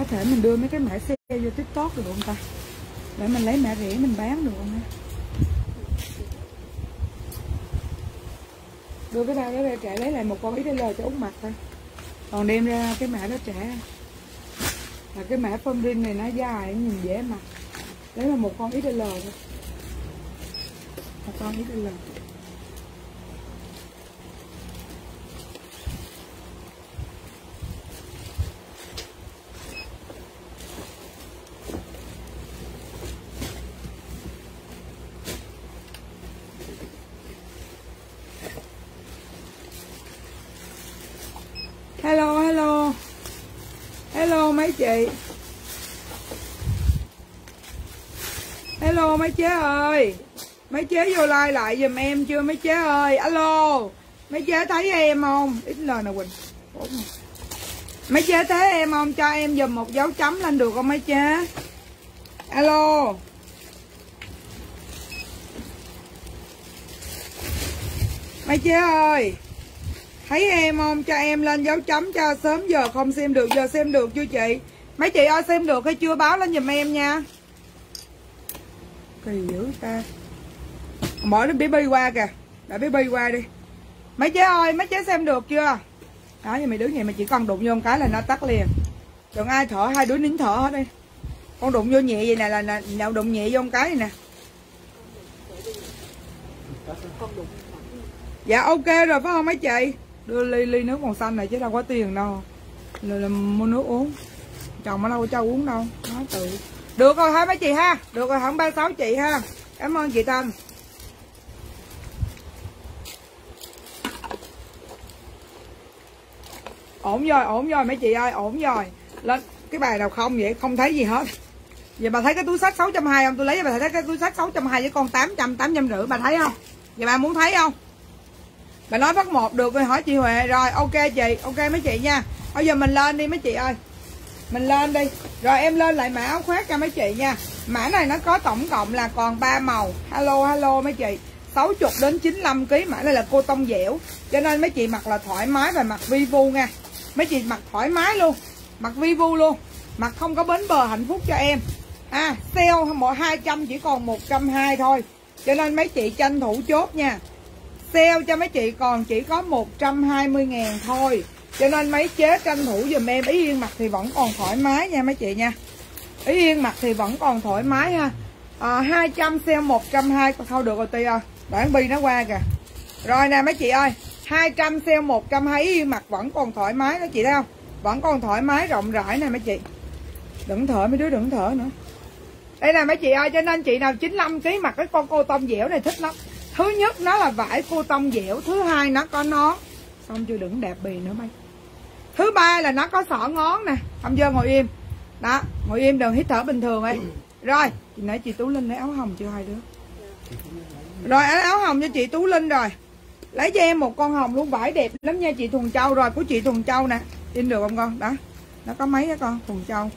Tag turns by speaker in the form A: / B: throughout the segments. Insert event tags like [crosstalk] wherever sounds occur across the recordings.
A: có thể mình đưa mấy cái mã xe vô tiktok được không ta? Để mình lấy mã rẻ mình bán được không ha đưa cái bao đó ra trả, lấy lại một con XL cho út mặt thôi. Còn đem ra cái mã đó trả. Là cái mã phong rin này nó dài nhìn dễ mặc đấy là một con XL thôi. Một con XL hello hello hello mấy chị? Hello, mấy chế ơi. Mấy chế vô like lại giùm em chưa, mấy chế ơi? Alo, mấy chế thấy em không? Ít lời nè quỳnh. Mấy chế thấy em không? Cho em dùm một dấu chấm lên được không mấy chế? Alo. Mấy chế ơi, thấy em không? Cho em lên dấu chấm cho sớm giờ không xem được, giờ xem được chưa chị? Mấy chị ơi xem được hay chưa? Báo lên giùm em nha. Kỳ dữ ta? Bỏ nó bí qua kìa. Đã bí qua đi. Mấy chế ơi mấy chế xem được chưa? Đó như mày đứng vậy mà chỉ cần đụng vô một cái là nó tắt liền. Đừng ai thở hai đứa nín thở hết đi. Con đụng vô nhẹ vậy nè là, là nào đụng nhẹ vô một cái này nè. Dạ ok rồi phải không mấy chị? Đưa ly ly nước màu xanh này chứ đâu có tiền đâu. Là, là mua nước uống chồng ở đâu cho uống đâu. Nói tự được rồi hả mấy chị ha. Được rồi hẳn ba, sáu chị ha. Cảm ơn chị tân ổn rồi ổn rồi, mấy chị ơi, ổn rồi. Lên, cái bài nào không vậy? Không thấy gì hết. Vậy bà thấy cái túi sách 620 không? Tôi lấy cho bà thấy cái túi sách 620 với con 800 850 bà thấy không? Vậy bà muốn thấy không? Bà nói phát một được rồi, hỏi chị Huệ. Rồi, ok chị, ok mấy chị nha. Bây giờ mình lên đi mấy chị ơi mình lên đi. Rồi em lên lại mã áo khoác cho mấy chị nha. Mã này nó có tổng cộng là còn 3 màu. Hello hello mấy chị. 60 đến 95 kg mã này là cô tông dẻo cho nên mấy chị mặc là thoải mái và mặc vi vu nha. Mấy chị mặc thoải mái luôn. Mặc vi vu luôn. Mặc không có bến bờ hạnh phúc cho em. À sale mỗi 200 chỉ còn 120 thôi. Cho nên mấy chị tranh thủ chốt nha. Sale cho mấy chị còn chỉ có 120 ngàn thôi. Cho nên mấy chế tranh thủ dùm em. Ý yên mặt thì vẫn còn thoải mái nha mấy chị nha. Ý yên mặt thì vẫn còn thoải mái ha. À, 200 sale 120 Thôi được rồi Ti ơi. Đoạn bi nó qua kìa. Rồi nè mấy chị ơi. 200 sale 120 Ý yên mặt vẫn còn thoải mái đó chị thấy không? Vẫn còn thoải mái rộng rãi nè mấy chị. Đừng thở mấy đứa đừng thở nữa. Đây nè mấy chị ơi cho nên chị nào 95 kg mặc cái con cô tông dẻo này thích lắm. Thứ nhất nó là vải cô tông dẻo thứ hai nó có nón. Xong chưa đừng đẹp bì nữa mấy thứ ba là nó có sọ ngón nè. Không dơ ngồi im. Đó, ngồi im đừng hít thở bình thường ấy. Rồi, chị nãy chị tú linh lấy áo hồng chưa hai đứa? Rồi áo hồng cho chị tú linh rồi. Lấy cho em một con hồng luôn vải đẹp lắm nha chị thuần châu. Rồi, của chị thuần châu nè. In được không con? Đó, nó có mấy đó con, thuần châu.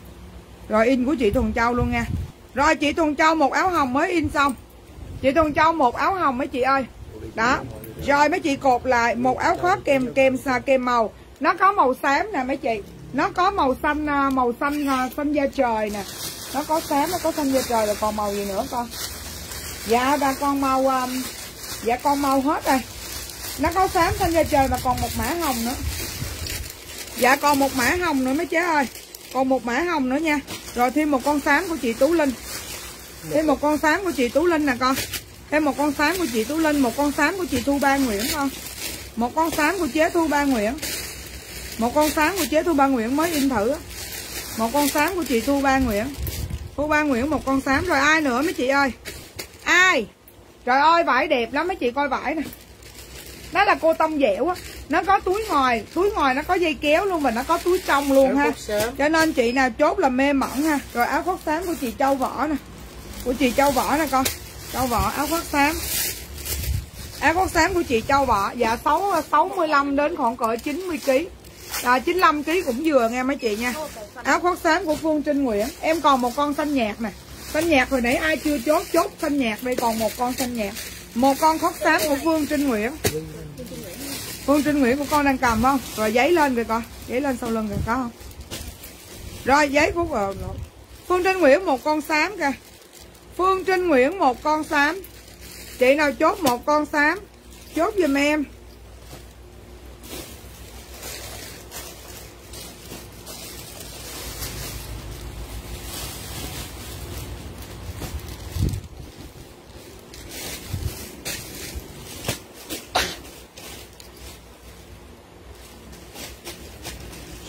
A: Rồi, in của chị thuần châu luôn nha. Rồi, chị thuần châu một áo hồng mới in xong. Chị Thuần Châu một áo hồng mấy chị ơi. Đó, rồi mấy chị cột lại một áo khoác kèm kèm xà kèm màu nó có màu xám nè mấy chị. Nó có màu xanh à, màu xanh à, xanh da trời nè. Nó có xám nó có xanh da trời. Rồi còn màu gì nữa con? Dạ ba con màu um, dạ con màu hết rồi. Nó có xám xanh da trời mà còn một mã hồng nữa. Dạ còn một mã hồng nữa mấy chế ơi. Còn một mã hồng nữa nha. Rồi thêm một con xám của chị Tú Linh. Thêm một con xám của chị Tú Linh nè con. Thêm một con xám của chị Tú Linh Một con xám của chị Thu Ba Nguyễn con. Một con xám của chế Thu Ba Nguyễn. Một con xám của chế Thu Ba Nguyễn mới in thử. Một con xám của chị Thu Ba Nguyễn. Thu Ba Nguyễn một con xám Rồi ai nữa mấy chị ơi? Ai? Trời ơi vải đẹp lắm mấy chị coi vải nè. Nó là cô tông dẻo á. Nó có túi ngoài Túi ngoài nó có dây kéo luôn Và nó có túi trong luôn ha. Cho nên chị nào chốt là mê mẩn ha. Rồi áo khoác xám của chị Châu Võ nè. Của chị Châu Võ nè con. Châu Võ áo khoác xám áo khoác xám của chị Châu Võ dạ 6 65 đến khoảng cỡ 90 kg à, 95 kg cũng vừa nghe mấy chị nha. Áo khoác xám của Phương Trinh Nguyễn. Em còn một con xanh nhạt nè. Xanh nhạt hồi nãy ai chưa chốt chốt xanh nhạt đây còn một con xanh nhạt. Một con khoác xám của Phương Trinh Nguyễn. Phương Trinh Nguyễn của con đang cầm không? Rồi giấy lên rồi con giấy lên sau lưng rồi có không? Rồi giấy của ờ, phương trinh nguyễn một con xám kìa. Phương trinh nguyễn một con xám. Chị nào chốt một con xám? Chốt giùm em.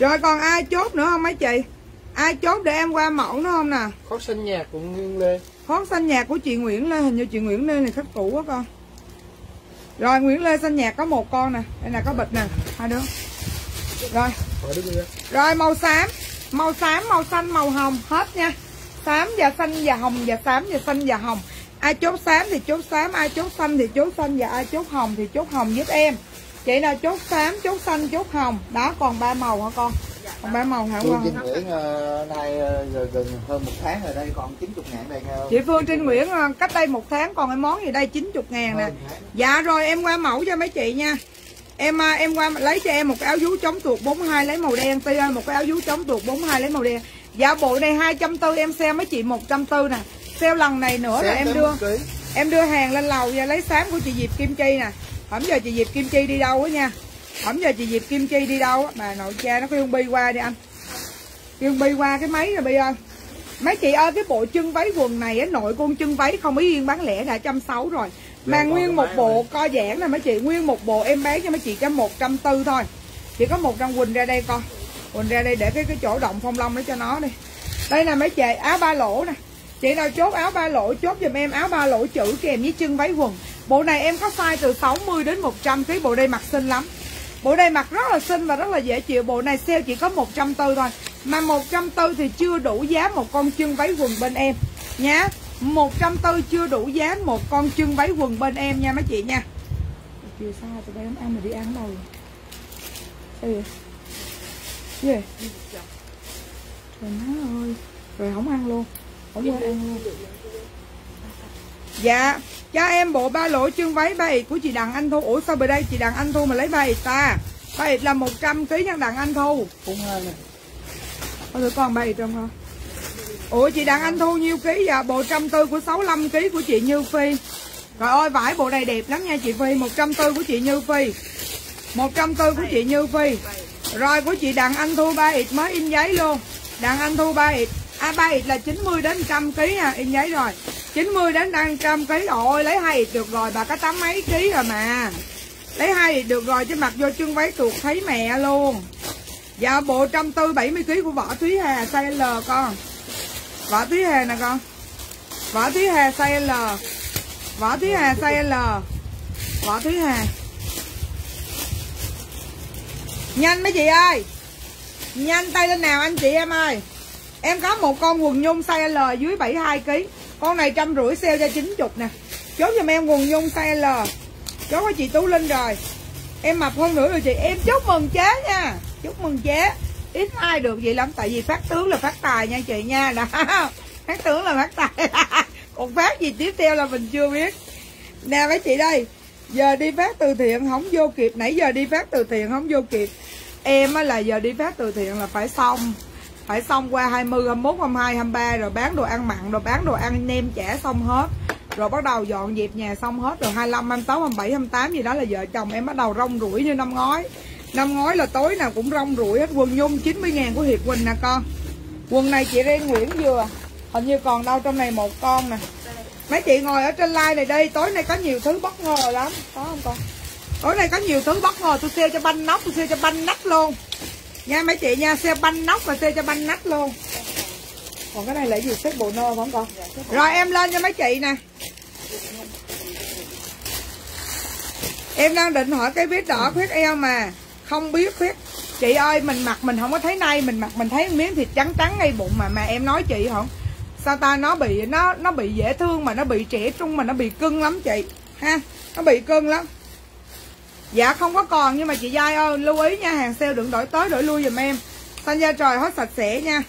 A: Rồi còn ai chốt nữa không mấy chị? Ai chốt để em qua mẫu nữa không nè?
B: Khót xanh nhạc của Nguyên Lê.
A: Khót xanh nhạc của chị Nguyễn Lê Hình như chị Nguyễn Lê này khách cũ quá con. Rồi Nguyễn Lê xanh nhạc có một con nè. Đây là có bịch nè. Hai đứa. Rồi. Rồi màu xám. Màu xám, màu xanh, màu hồng. Hết nha. Xám và xanh và hồng và xám và xanh và hồng. Ai chốt xám thì chốt xám Ai chốt xanh thì chốt xanh Và ai chốt hồng thì chốt hồng giúp em chị nào chốt xám chốt xanh chốt hồng. Đó còn ba màu hả con? Còn ba màu hả
C: Phương Trinh Nguyễn uh, nay uh, gần hơn một tháng rồi đây còn 90 ngàn đây nghe không?
A: Chị Phương Trinh Nguyễn uh, cách đây một tháng còn cái món gì đây? 90 ngàn nè. Dạ rồi em qua mẫu cho mấy chị nha. Em em qua lấy cho em một cái áo vú chống tuột 42 lấy màu đen. Ti ơi một cái áo vú chống tuột 42 lấy màu đen. Dạ bộ này 240 em xem mấy chị 140 nè. Sale lần này nữa là em đưa Em đưa hàng lên lầu và lấy xám của chị Diệp Kim Chi nè Hổng giờ chị Diệp Kim Chi đi đâu á nha? Hổng giờ chị Diệp Kim Chi đi đâu á? Bà nội cha nó kêu Bi qua đi anh. Kêu Bi qua cái máy rồi Bi ơi. Mấy chị ơi cái bộ chân váy quần này á Nội con chân váy không ý yên bán lẻ đã trăm sáu rồi. Mà nguyên một bộ co giãn nè mấy chị Nguyên một bộ em bán cho mấy chị cho một trăm tư thôi. Chỉ có một trăm Quỳnh ra đây con Quỳnh ra đây để cái cái chỗ động phong long đó cho nó đi. Đây là mấy chị áo ba lỗ nè Chị nào chốt áo ba lỗ, chốt giùm em áo ba lỗ chữ kèm với chân váy quần. Bộ này em có size từ 60 đến 100 kg Bộ đây mặc xinh lắm. Bộ đây mặc rất là xinh và rất là dễ chịu. Bộ này sale chỉ có 140 thôi. Mà 140 thì chưa đủ giá một con chân váy quần bên em. Nhá 140 chưa đủ giá một con chân váy quần bên em nha mấy chị nha. Chiều sao, tụi bay không ăn mà đi ăn đâu. Sao vậy? Gì? Trời má ơi. Rồi không ăn luôn ở ăn dạ. Cho em bộ ba lỗ chân váy ba của chị đặng anh thu. Ủa sao bữa đây chị đặng anh thu mà lấy ba ta? Ba ịt là 100 ký nhân đặng anh thu.
B: Cũng hơn rồi
A: có thử còn ba trong không không ủa chị đặng anh thu nhiêu ký dạ bộ trăm tư của 65 ký của chị như phi. Rồi ơi vải bộ này đẹp lắm nha chị phi. 140 của chị như phi. 140 của chị như phi. Rồi của chị đặng anh thu ba ít mới in giấy luôn. Đặng anh thu ba ịt À, A7 là 90 đến 100 kg nha in giấy rồi. 90 đến 100 kg. Ôi lấy hai được rồi, bà có tám mấy ký rồi mà. Lấy hai được rồi chứ mặc vô chân váy tuột thấy mẹ luôn. Dạ bộ 140 70 kg của vợ Thúy Hà size L con. vợ Thúy Hà nè con. vợ Thúy Hà size L. vợ Thúy Hà size L. vợ Thúy Hà. Nhanh mấy chị ơi. Nhanh tay lên nào anh chị em ơi em có một con quần nhung size L dưới 72 kg con này trăm rưỡi sale cho 90 nè. Chốt giùm em quần nhung size L. Chốt với chị Tú Linh rồi. Em mập hơn nữa rồi chị. Em chúc mừng chế nha. Chúc mừng chế. Ít ai được vậy lắm, tại vì phát tướng là phát tài nha chị nha. Đó. [laughs] Phát tướng là phát tài. [laughs] Còn phát gì tiếp theo là mình chưa biết. Nè mấy chị đây. Giờ đi phát từ thiện không vô kịp. Nãy giờ đi phát từ thiện không vô kịp. Em á là giờ đi phát từ thiện là phải xong phải xong qua 20, 21, 22, 23 rồi bán đồ ăn mặn rồi bán đồ ăn nem chả xong hết. Rồi bắt đầu dọn dẹp nhà xong hết rồi 25, 26, 27, 28 gì đó là vợ chồng em bắt đầu rong rủi như năm ngoái. Năm ngoái là tối nào cũng rong rủi hết. Quần nhung 90 ngàn của Hiệp Quỳnh nè con. Quần này chị Ren Nguyễn vừa. Hình như còn đâu trong này một con nè. Mấy chị ngồi ở trên like này đây tối nay có nhiều thứ bất ngờ lắm. Có không con? Tối nay có nhiều thứ bất ngờ tôi xe cho banh nóc tôi xe cho banh nách luôn nha mấy chị nha xe banh nóc và xe cho banh nách luôn. Còn cái này là gì? Xếp bộ nơ không con? Rồi em lên cho mấy chị nè. Em đang định hỏi cái vết đỏ khuyết eo mà. Không biết khuyết chị ơi mình mặc mình không có thấy nay mình mặc mình thấy miếng thịt trắng trắng ngay bụng mà mà em nói chị hả sao ta nó bị nó nó bị dễ thương mà nó bị trẻ trung mà nó bị cưng lắm chị. Ha nó bị cưng lắm Dạ không có còn, nhưng mà chị Giai ơi, lưu ý nha, hàng sale đừng đổi tới đổi lui giùm em. Xanh da trời hết sạch sẽ nha.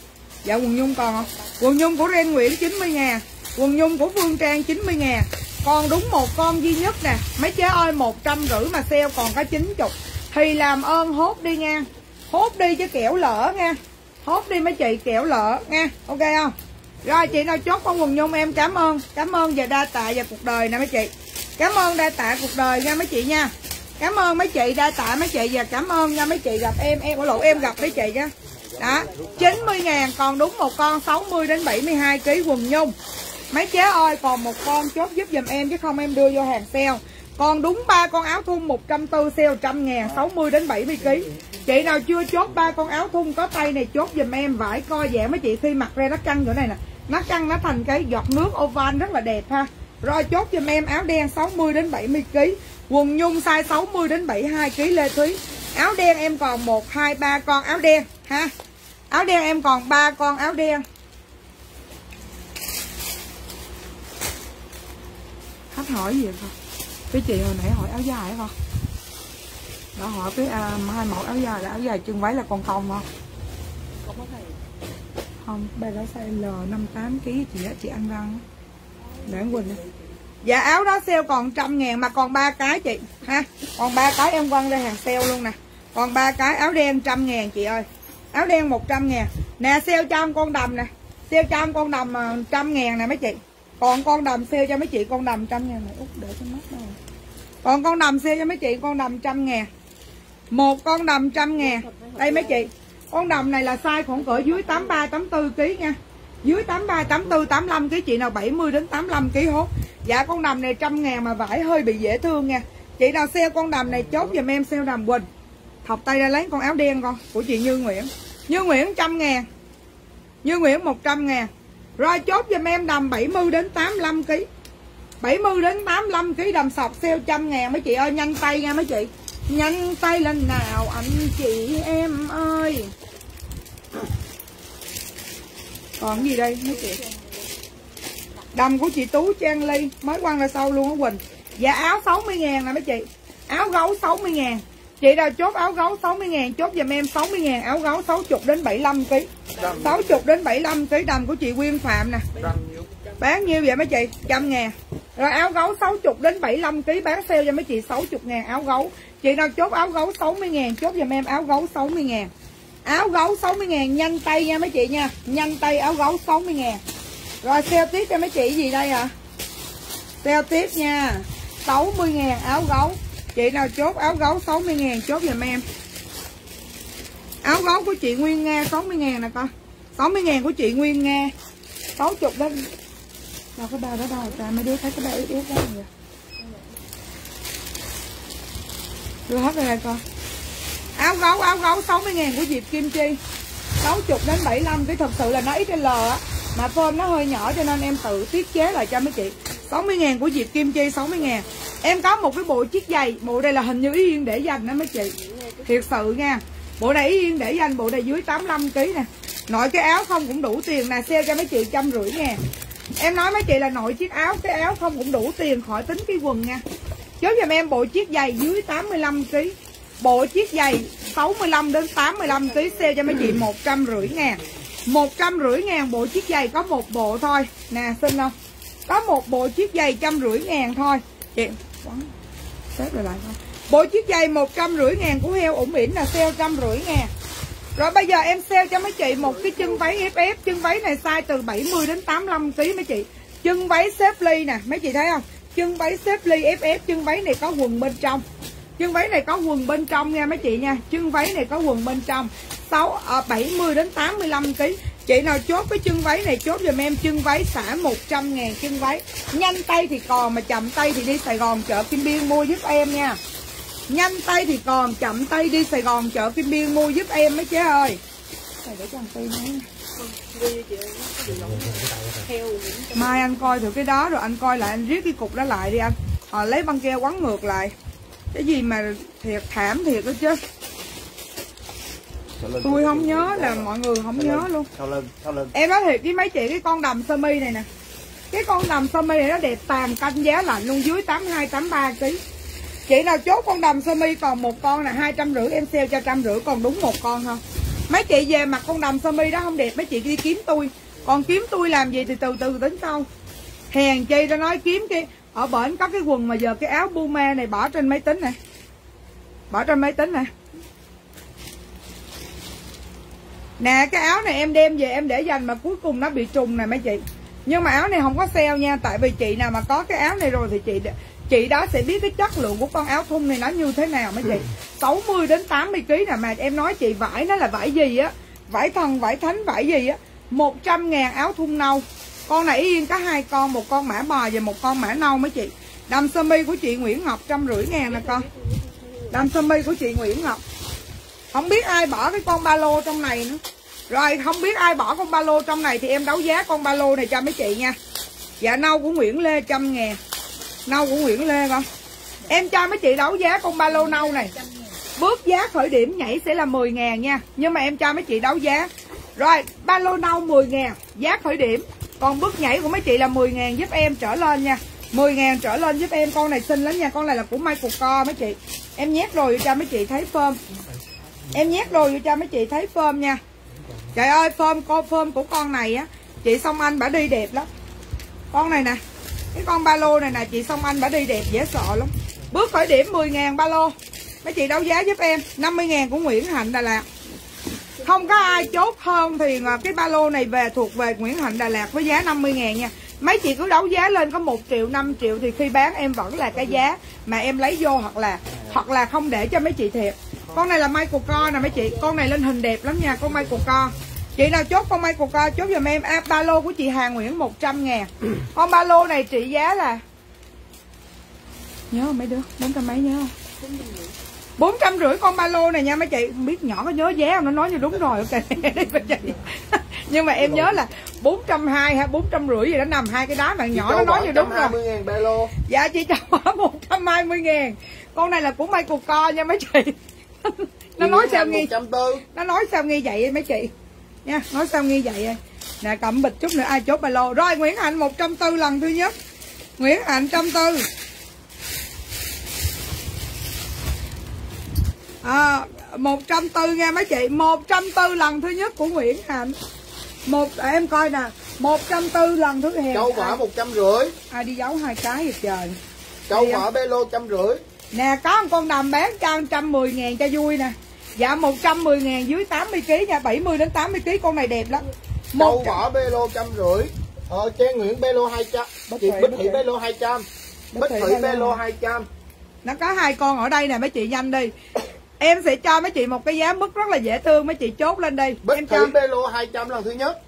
A: Dạ quần nhung còn không? Quần nhung của Ren Nguyễn 90 ngàn. Quần nhung của Phương Trang 90 ngàn. Còn đúng một con duy nhất nè. Mấy chế ơi 150 mà sale còn có 90 Thì làm ơn, hốt đi nha. Hốt đi chứ kẻo lỡ nha. Hốt đi mấy chị kẹo lỡ nha. Ok không? Rồi, chị nào chốt con quần nhung em, cảm ơn. Cảm ơn và đa tạ và cuộc đời nè mấy chị. Cảm ơn đa tạ cuộc đời nha mấy chị nha cảm ơn mấy chị đa tạ, mấy chị và cảm ơn nha, mấy chị gặp em em ở lộ em gặp mấy chị nha. Đó 90 ngàn, còn đúng một con 60 đến 72 kg quần nhung. Mấy chế ơi, còn một con chốt giúp giùm em, chứ không em đưa vô hàng sale. Còn đúng ba con áo thun 140 sale 100 ngàn 60 đến 70 kg chị nào chưa chốt ba con áo thun có tay này, chốt giùm em, vải coi giãn mấy chị khi mặc ra nó căng chỗ này nè. Nó căng, nó thành cái giọt nước oval, rất là đẹp ha. Rồi chốt giùm em, áo đen 60 đến 70 kg quần nhung size 60 đến 72 kg Lê Thúy. Áo đen em còn 1 2 3 con áo đen ha? Áo đen em còn 3 con áo đen. Khách hỏi gì không cái chị hồi nãy hỏi áo dài không đó hỏi cái à, hai mẫu áo dài là áo dài chân váy là còn không không không bây đó size L 58 kg chị á chị ăn răng để Quỳnh đi dạ áo đó sale còn trăm ngàn mà còn ba cái chị. Ha, còn ba cái em quăng ra hàng sale luôn nè. Còn ba cái áo đen trăm ngàn chị ơi. Áo đen 100 ngàn. Nè, sale cho con đầm nè. Sale cho con đầm ờ, trăm ngàn nè mấy chị. Còn con đầm sale cho mấy chị con đầm trăm ngàn này. Út, để cho mắt đâu. Còn con đầm sale cho mấy chị con đầm trăm ngàn. Một con đầm trăm ngàn. Đây mấy chị. Con đầm này là size khoảng cỡ dưới 83 84 kg nha dưới 83 84 85 kg chị nào 70 đến 85 kg hốt. Dạ con đầm này trăm ngàn mà vải hơi bị dễ thương nha. Chị nào sale con đầm này chốt giùm em sale đầm quỳnh. Thọc tay ra lấy con áo đen con của chị Như Nguyễn. Như Nguyễn trăm ngàn. Như Nguyễn 100 ngàn. Rồi chốt giùm em đầm 70 đến 85 kg 70 đến 85 kg đầm sọc sale trăm ngàn mấy chị ơi. Nhanh tay nha mấy chị. Nhanh tay lên nào anh chị em ơi. Còn gì đây? Mấy chị? Đầm của chị Tú Trang Ly. Mới quăng ra sau luôn á Quỳnh. Dạ áo 60 ngàn nè mấy chị. Áo gấu 60 ngàn. Chị nào chốt áo gấu 60 ngàn Chốt giùm em 60 ngàn. Áo gấu 60 đến 75 kg 60 đến 75 kg đầm của chị Quyên Phạm nè. Bán nhiêu vậy mấy chị? Trăm ngàn. Rồi áo gấu 60 đến 75 kg Bán sale cho mấy chị 60 ngàn áo gấu. Chị nào chốt áo gấu 60 ngàn Chốt giùm em áo gấu 60 ngàn Áo gấu 60 ngàn nhanh tay nha mấy chị nha. Nhanh tay áo gấu 60 ngàn. Rồi sale tiếp cho mấy chị gì đây ạ? À? Sale tiếp nha. 60 ngàn áo gấu. Chị nào chốt áo gấu 60 ngàn, chốt giùm em. Áo gấu của chị Nguyên Nga 60 ngàn nè con. 60 ngàn của chị Nguyên Nga. 60 đó. Đâu có bao đó đâu ra mấy đứa thấy cái bao yếu yếu đó rồi Đưa hết rồi đây con. Áo gấu áo gấu 60 ngàn của Diệp Kim Chi. 60 đến 75 cái thật sự là nó ít L á. Mà form nó hơi nhỏ cho nên em tự tiết chế lại cho mấy chị. 60 ngàn của Diệp Kim Chi 60 ngàn. Em có một cái bộ chiếc giày, Bộ đây là hình như Ý Yên để dành đó mấy chị. Thiệt sự nha. Bộ này Ý Yên để dành, bộ này dưới 85 kg nè. Nội cái áo không cũng đủ tiền nè, Sale cho mấy chị trăm rưỡi ngàn. Em nói mấy chị là nội chiếc áo, Cái áo không cũng đủ tiền, khỏi tính cái quần nha. Chốt giùm em bộ chiếc giày dưới 85 kg Bộ chiếc giày 65 đến 85 kg Sale cho mấy chị 150 ngàn. 150 ngàn bộ chiếc giày có một bộ thôi. Nè, xin không? Có một bộ chiếc giày trăm rưỡi ngàn thôi. Chị, quán xếp lại lại không? Bộ chiếc giày một trăm rưỡi ngàn của heo ủng ỉn là sale trăm rưỡi ngàn. Rồi bây giờ em sale cho mấy chị một cái chân váy FF chân váy này size từ 70 đến 85 kg mấy chị. Chân váy xếp ly nè, mấy chị thấy không? Chân váy xếp ly FF chân váy này có quần bên trong chân váy này có quần bên trong nha mấy chị nha. Chân váy này có quần bên trong. 6 à, 70 đến 85 kg Chị nào chốt cái chân váy này chốt giùm em chân váy xả 100 ngàn chân váy. Nhanh tay thì còn mà chậm tay thì đi Sài Gòn chợ Kim Biên mua giúp em nha. Nhanh tay thì còn chậm tay đi Sài Gòn chợ Kim Biên mua giúp em mấy chế ơi. Này để cho anh Mai anh coi thử cái đó rồi anh coi lại anh riết cái cục đó lại đi anh. À, Lấy băng keo quấn ngược lại. Cái gì mà thiệt thảm thiệt đó chứ. Tôi không nhớ là mọi người không nhớ luôn.
C: sau lưng sau lưng
A: em nói thiệt với mấy chị cái con đầm sơ mi này nè. Cái con đầm sơ mi này nó đẹp tàn canh giá lạnh luôn dưới 82 83 kg chị nào chốt con đầm sơ mi còn một con là hai trăm rưỡi em sale cho trăm rưỡi còn đúng một con không mấy chị về mặc con đầm sơ mi đó không đẹp mấy chị đi kiếm tôi. Còn kiếm tôi làm gì thì từ từ tính sau. Hèn chi ta nói kiếm cái ở bển có cái quần mà giờ cái áo Puma này bỏ trên máy tính nè. Bỏ trên máy tính nè. Nè, cái áo này em đem về em để dành mà cuối cùng nó bị trùng nè mấy chị. Nhưng mà áo này không có sale nha, tại vì chị nào mà có cái áo này rồi thì chị chị đó sẽ biết cái chất lượng của con áo thun này nó như thế nào mấy chị. 60 đến 80 kg nè, mà em nói chị vải nó là vải gì á? Vải thần, vải thánh, vải gì á? 100 ngàn áo thun nâu con này yên có hai con, một con mã bò và một con mã nâu mấy chị. Đầm sơ mi của chị Nguyễn Ngọc trăm rưỡi ngàn nè con. Đầm sơ mi của chị Nguyễn Ngọc. Không biết ai bỏ cái con ba lô trong này nữa. Rồi, không biết ai bỏ con ba lô trong này thì em đấu giá con ba lô này cho mấy chị nha. Dạ nâu của Nguyễn Lê trăm ngàn. Nâu của Nguyễn Lê con em cho mấy chị đấu giá con ba lô nâu này. Bước giá khởi điểm nhảy sẽ là 10 ngàn nha. Nhưng mà em cho mấy chị đấu giá. Rồi, ba lô nâu 10 ngàn. Giá khởi điểm còn bước nhảy của mấy chị là 10 ngàn giúp em trở lên nha. 10 ngàn trở lên giúp em. Con này xinh lắm nha. Con này là của Michael Co, mấy chị. Em nhét rồi cho mấy chị thấy phơm. Em nhét rồi cho mấy chị thấy phơm nha. Trời ơi, phơm cô phơm của con này á, chị song anh bả đi đẹp lắm. Con này nè, cái con ba lô này nè, chị song anh bả đi đẹp, dễ sợ lắm. Bước khởi điểm 10 ngàn ba lô. Mấy chị đấu giá giúp em. 50 ngàn của Nguyễn Hạnh Đà Lạt không có ai chốt hơn thì à, cái ba lô này về thuộc về Nguyễn Hạnh Đà Lạt với giá 50 ngàn nha. Mấy chị cứ đấu giá lên có 1 triệu 5 triệu thì khi bán em vẫn là cái giá mà em lấy vô hoặc là hoặc là không để cho mấy chị thiệt. Con này là mai của con nè mấy chị con này lên hình đẹp lắm nha con mai của con chị nào chốt con mai của con chốt giùm em. À, ba lô của chị Hà Nguyễn 100 ngàn. Con ba lô này trị giá là nhớ không mấy đứa? Bốn trăm mấy nhớ không? Bốn trăm rưỡi con ba lô này nha mấy chị. Không biết nhỏ có nhớ giá không? Nó nói như đúng rồi. Ok [laughs] [laughs] nhưng mà em nhớ là bốn trăm hai hay bốn trăm rưỡi gì đó nằm hai cái đá bạn nhỏ nó nói như đúng rồi.
C: Ba lô
A: dạ chị cho một trăm hai mươi ngàn. Con này là của Michael Co nha mấy chị. [laughs] Nó nói sao nghi nó nói sao nghi vậy mấy chị? Nha nói sao nghi vậy? Nè cầm bịch chút nữa. Ai chốt ba lô. Rồi Nguyễn Hạnh một trăm tư lần thứ nhất. Nguyễn Hạnh trăm tư à, một trăm tư nha mấy chị. một trăm tư lần thứ nhất của Nguyễn Hạnh. Một để em coi nè. một trăm tư lần thứ hai
C: châu quả một trăm rưỡi.
A: Ai đi giấu hai cái vậy trời.
C: Châu quả bê lô trăm rưỡi.
A: Nè có một con đầm bán cho trăm mười ngàn cho vui nè. Dạ một trăm mười ngàn dưới 80 kg nha. 70 đến 80 kg con này đẹp lắm.
C: Một châu quả bê lô trăm rưỡi. Ờ Trang Nguyễn bê lô hai trăm. Chị Bích Thị bê lô hai trăm. Bích Thị bê lô hai trăm.
A: Nó có hai con ở đây nè mấy chị nhanh đi em sẽ cho mấy chị một cái giá mức rất là dễ thương mấy chị chốt lên đi
C: Bích
A: em
C: cho... bê lô 200 lần thứ nhất.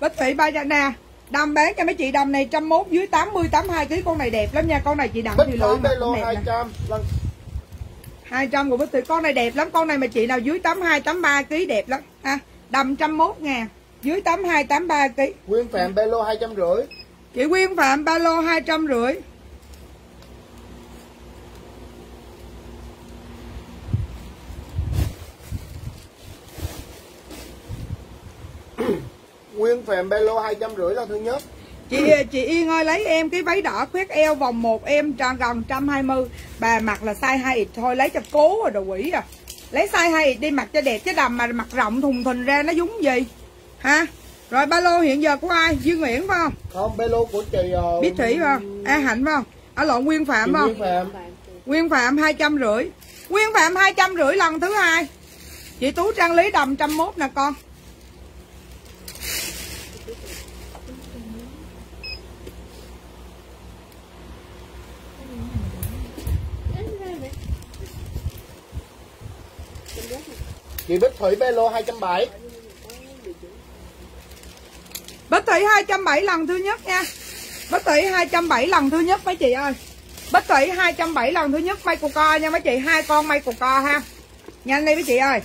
A: Bích Thị ba nè đầm bán cho mấy chị đầm này trăm mốt dưới 80 82 kg con này đẹp lắm nha con này chị đặng
C: thì lo bê lô 200 lần.
A: 200 của Bích Thị con này đẹp lắm con này mà chị nào dưới 82 83 kg đẹp lắm ha. Đầm trăm mốt ngàn dưới 82 83 kg
C: Nguyên Phạm bê lô 250
A: chị Nguyên Phạm ba lô 250 [coughs]
C: Nguyên phèm lô hai trăm rưỡi là thứ nhất
A: chị chị Yên ơi lấy em cái váy đỏ khoét eo vòng một em tròn gần trăm hai mươi. Bà mặc là size hai ít thôi lấy cho cố rồi đồ quỷ à. Lấy size hai ít đi mặc cho đẹp chứ đầm mà mặc rộng thùng thình ra nó dúng gì? Ha rồi ba lô hiện giờ của ai? Duy Nguyễn phải không?
C: Không ba lô của chị uh...
A: Bí Thủy phải không? A Hạnh phải không? Ở lộn Nguyên Phạm phải không?
C: Nguyên Phạm.
A: Nguyên Phạm hai trăm rưỡi. Nguyên Phạm hai trăm rưỡi lần thứ hai. Chị Tú Trang Lý đầm trăm mốt nè con
C: Chị Bích Thủy Belo 270
A: Bích Thủy 270 lần thứ nhất nha. Bích Thủy 270 lần thứ nhất mấy chị ơi. Bích Thủy 270 lần thứ nhất may cù co nha mấy chị. Hai con may cù co ha. Nhanh đi mấy chị ơi.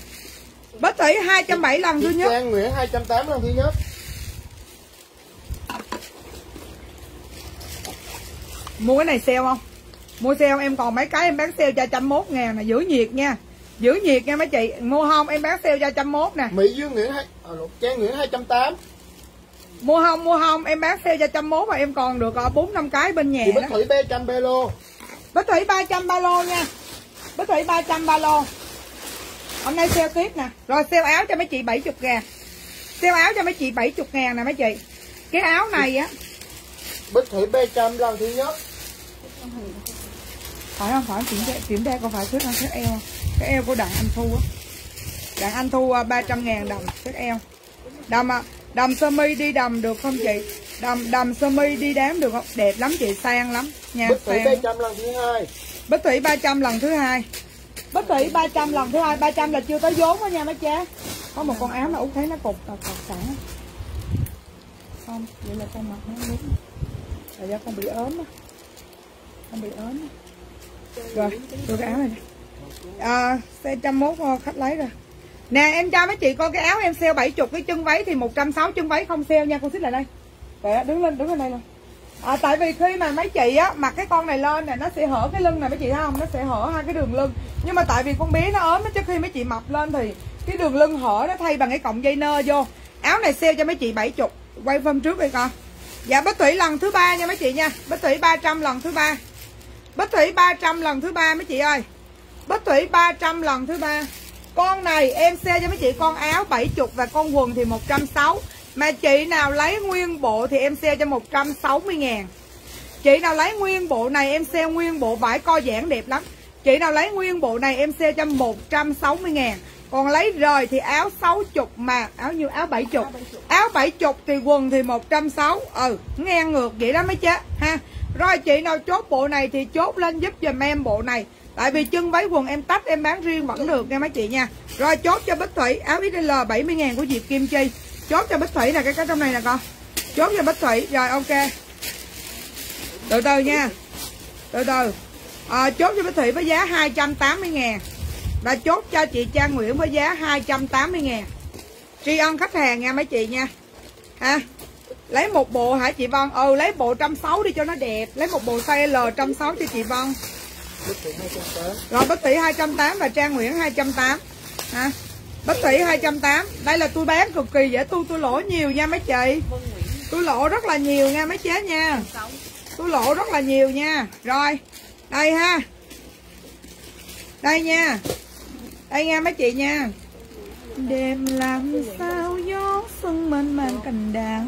A: Bích Thủy 270 lần thứ nhất.
C: Trang Nguyễn 280 lần thứ nhất.
A: Mua cái này sale không? Mua sale em còn mấy cái em bán sale cho 101 ngàn là giữ nhiệt nha giữ nhiệt nha mấy chị. Mua không em bán sale cho trăm mốt nè.
C: Mỹ dương nguyễn hai à, trang nguyễn hai trăm tám.
A: Mua không mua không em bán sale cho trăm mốt mà em còn được bốn năm cái bên nhà
C: chị bích thủy ba trăm ba lô.
A: Bích thủy ba trăm ba lô nha. Bích thủy ba trăm ba lô. Hôm nay sale tiếp nè. Rồi sale áo cho mấy chị 70 ngàn. Sale áo cho mấy chị 70 ngàn nè mấy chị. Cái áo này á.
C: Bích thủy ba trăm lần thứ nhất
A: phải không? Phải kiểm tra kiểm tra con phải thước không thước eo. Cái eo của đặng anh thu á. Đặng Anh thu 300 à, ngàn đầm Chất eo. Đầm à, đầm sơ mi đi đầm được không chị? Đầm đầm sơ mi đi đám được không? Đẹp lắm chị sang lắm. Nha
C: Bích Thủy
A: sang.
C: 300 lần thứ hai.
A: Bích Thủy 300 lần thứ hai. Bích Thủy 300 lần thứ hai 300 là chưa tới vốn đó nha mấy cha. Có một con áo mà Út thấy nó cục cọc sẵn. Không, vậy là con mặc nó đúng. Tại do con bị ốm á. Con bị ốm á rồi, tôi cái áo này à, xe trăm mốt ờ, khách lấy rồi. Nè em cho mấy chị coi cái áo em sale 70 cái chân váy thì 160 chân váy không sale nha con xích lại đây. Để, đứng lên đứng lên đây luôn. À, tại vì khi mà mấy chị á mặc cái con này lên này nó sẽ hở cái lưng này mấy chị thấy không? Nó sẽ hở hai cái đường lưng. Nhưng mà tại vì con bé nó ốm trước khi mấy chị mập lên thì cái đường lưng hở nó thay bằng cái cọng dây nơ vô. Áo này sale cho mấy chị 70 quay phim trước đi con dạ bích thủy lần thứ ba nha mấy chị nha. Bích thủy 300 lần thứ ba bích thủy 300 lần thứ ba mấy chị ơi. Bích thủy 300 lần thứ ba. Con này em xe cho mấy chị con áo 70 và con quần thì 160 mà chị nào lấy nguyên bộ thì em xe cho 160 ngàn. Chị nào lấy nguyên bộ này em xe nguyên bộ vải co giãn đẹp lắm. Chị nào lấy nguyên bộ này em xe cho 160 ngàn. Còn lấy rời thì áo 60 mà Áo như áo 70 Áo 70 thì quần thì 160 Ừ nghe ngược vậy đó mấy chứ ha rồi chị nào chốt bộ này thì chốt lên giúp dùm em bộ này. Tại vì chân váy quần em tách em bán riêng vẫn được nha mấy chị nha. Rồi chốt cho Bích Thủy áo XL 70 ngàn của Diệp Kim Chi. Chốt cho bích thủy nè cái cái trong này nè con. Chốt cho bích thủy rồi ok. Từ từ nha. Từ từ. À, chốt cho bích thủy với giá 280 ngàn. Và chốt cho chị Trang Nguyễn với giá 280 ngàn. Tri ân khách hàng nha mấy chị nha. Ha? Lấy một bộ hả chị Vân? Ừ lấy bộ trăm sáu đi cho nó đẹp. Lấy một bộ size L trăm sáu cho chị Vân. Rồi Bích Thủy 280 và Trang Nguyễn 280 ha Bích Thủy 280 Đây là tôi bán cực kỳ dễ tu Tôi lỗ nhiều nha mấy chị. Tôi lỗ rất là nhiều nha mấy chế nha. Tôi lỗ rất là nhiều nha. Rồi Đây ha. Đây nha. Đây nha mấy chị nha. Đêm làm sao gió xuân mênh mang cành đào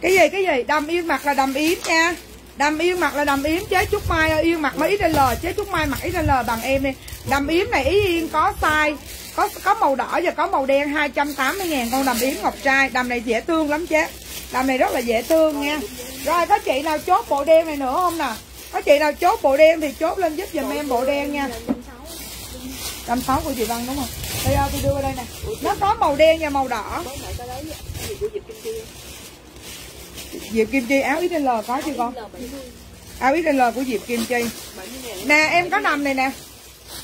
A: cái gì cái gì? Đầm yên mặt là đầm yếm nha. Đầm yên mặt là đầm yếm, chế Trúc Mai yên mặt mấy XL chế Trúc Mai mặc XL bằng em đi. Đầm yếm này ý yên, có size, có có màu đỏ và có màu đen 280 ngàn con đầm yếm ngọc trai. Đầm này dễ thương lắm chế đầm này rất là dễ thương nha. Rồi, có chị nào chốt bộ đen này nữa không nè? Có chị nào chốt bộ đen thì chốt lên giúp giùm em bộ đen nha. Đầm sáu của chị Văn đúng không? Bây giờ tôi đưa vào đây nè. Nó có màu đen và màu đỏ. Diệp Kim Chi, áo XL có chưa con? Áo XL của Diệp Kim Chi. Nè, em có đầm này nè.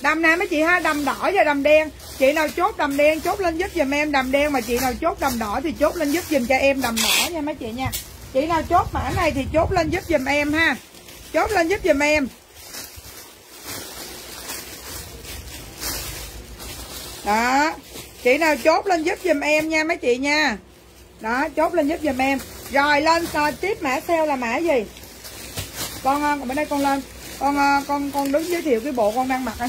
A: Đầm này mấy chị ha? Đầm đỏ và đầm đen. Chị nào chốt đầm đen, chốt lên giúp giùm em. Đầm đen mà chị nào chốt đầm đỏ thì chốt lên giúp giùm cho em đầm đỏ nha mấy chị nha. Chị nào chốt mã này thì chốt lên giúp giùm em ha. Chốt lên giúp giùm em. Đó. Chị nào chốt lên giúp giùm em nha mấy chị nha. Đó, chốt lên giúp giùm em rồi lên uh, tiếp mã sale là mã gì? Con uh, bên đây con lên. Con uh, con con đứng giới thiệu cái bộ con đang mặc đây.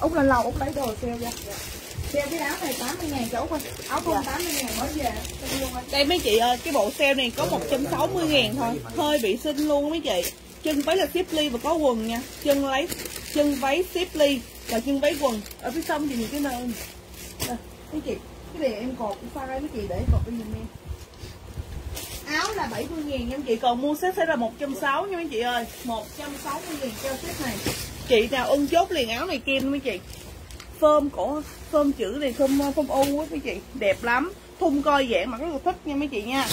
A: Út lên lầu út lấy đồ sale ra. Sale cái áo này 80 ngàn chỗ út áo không dạ. 80 ngàn mới về.
B: Đây mấy chị ơi cái bộ sale này có 160 ngàn thôi. Hơi bị xinh luôn mấy chị. Chân váy là xếp ly và có quần nha. Chân lấy chân váy xếp ly và chân váy quần. Ở phía sau thì nhìn cái nơi.
A: Mấy chị cái này em cột pha mấy chị để cột bên giùm em áo là 70 ngàn nha chị.
B: Còn mua set sẽ là 160 nha mấy chị ơi.
A: 160 ngàn cho set này.
B: Chị nào ưng chốt liền áo này kim mấy chị. Phơm cổ phơm chữ này phơm phơm u á mấy chị. Đẹp lắm. Thun coi dạng mà rất là thích nha mấy chị nha.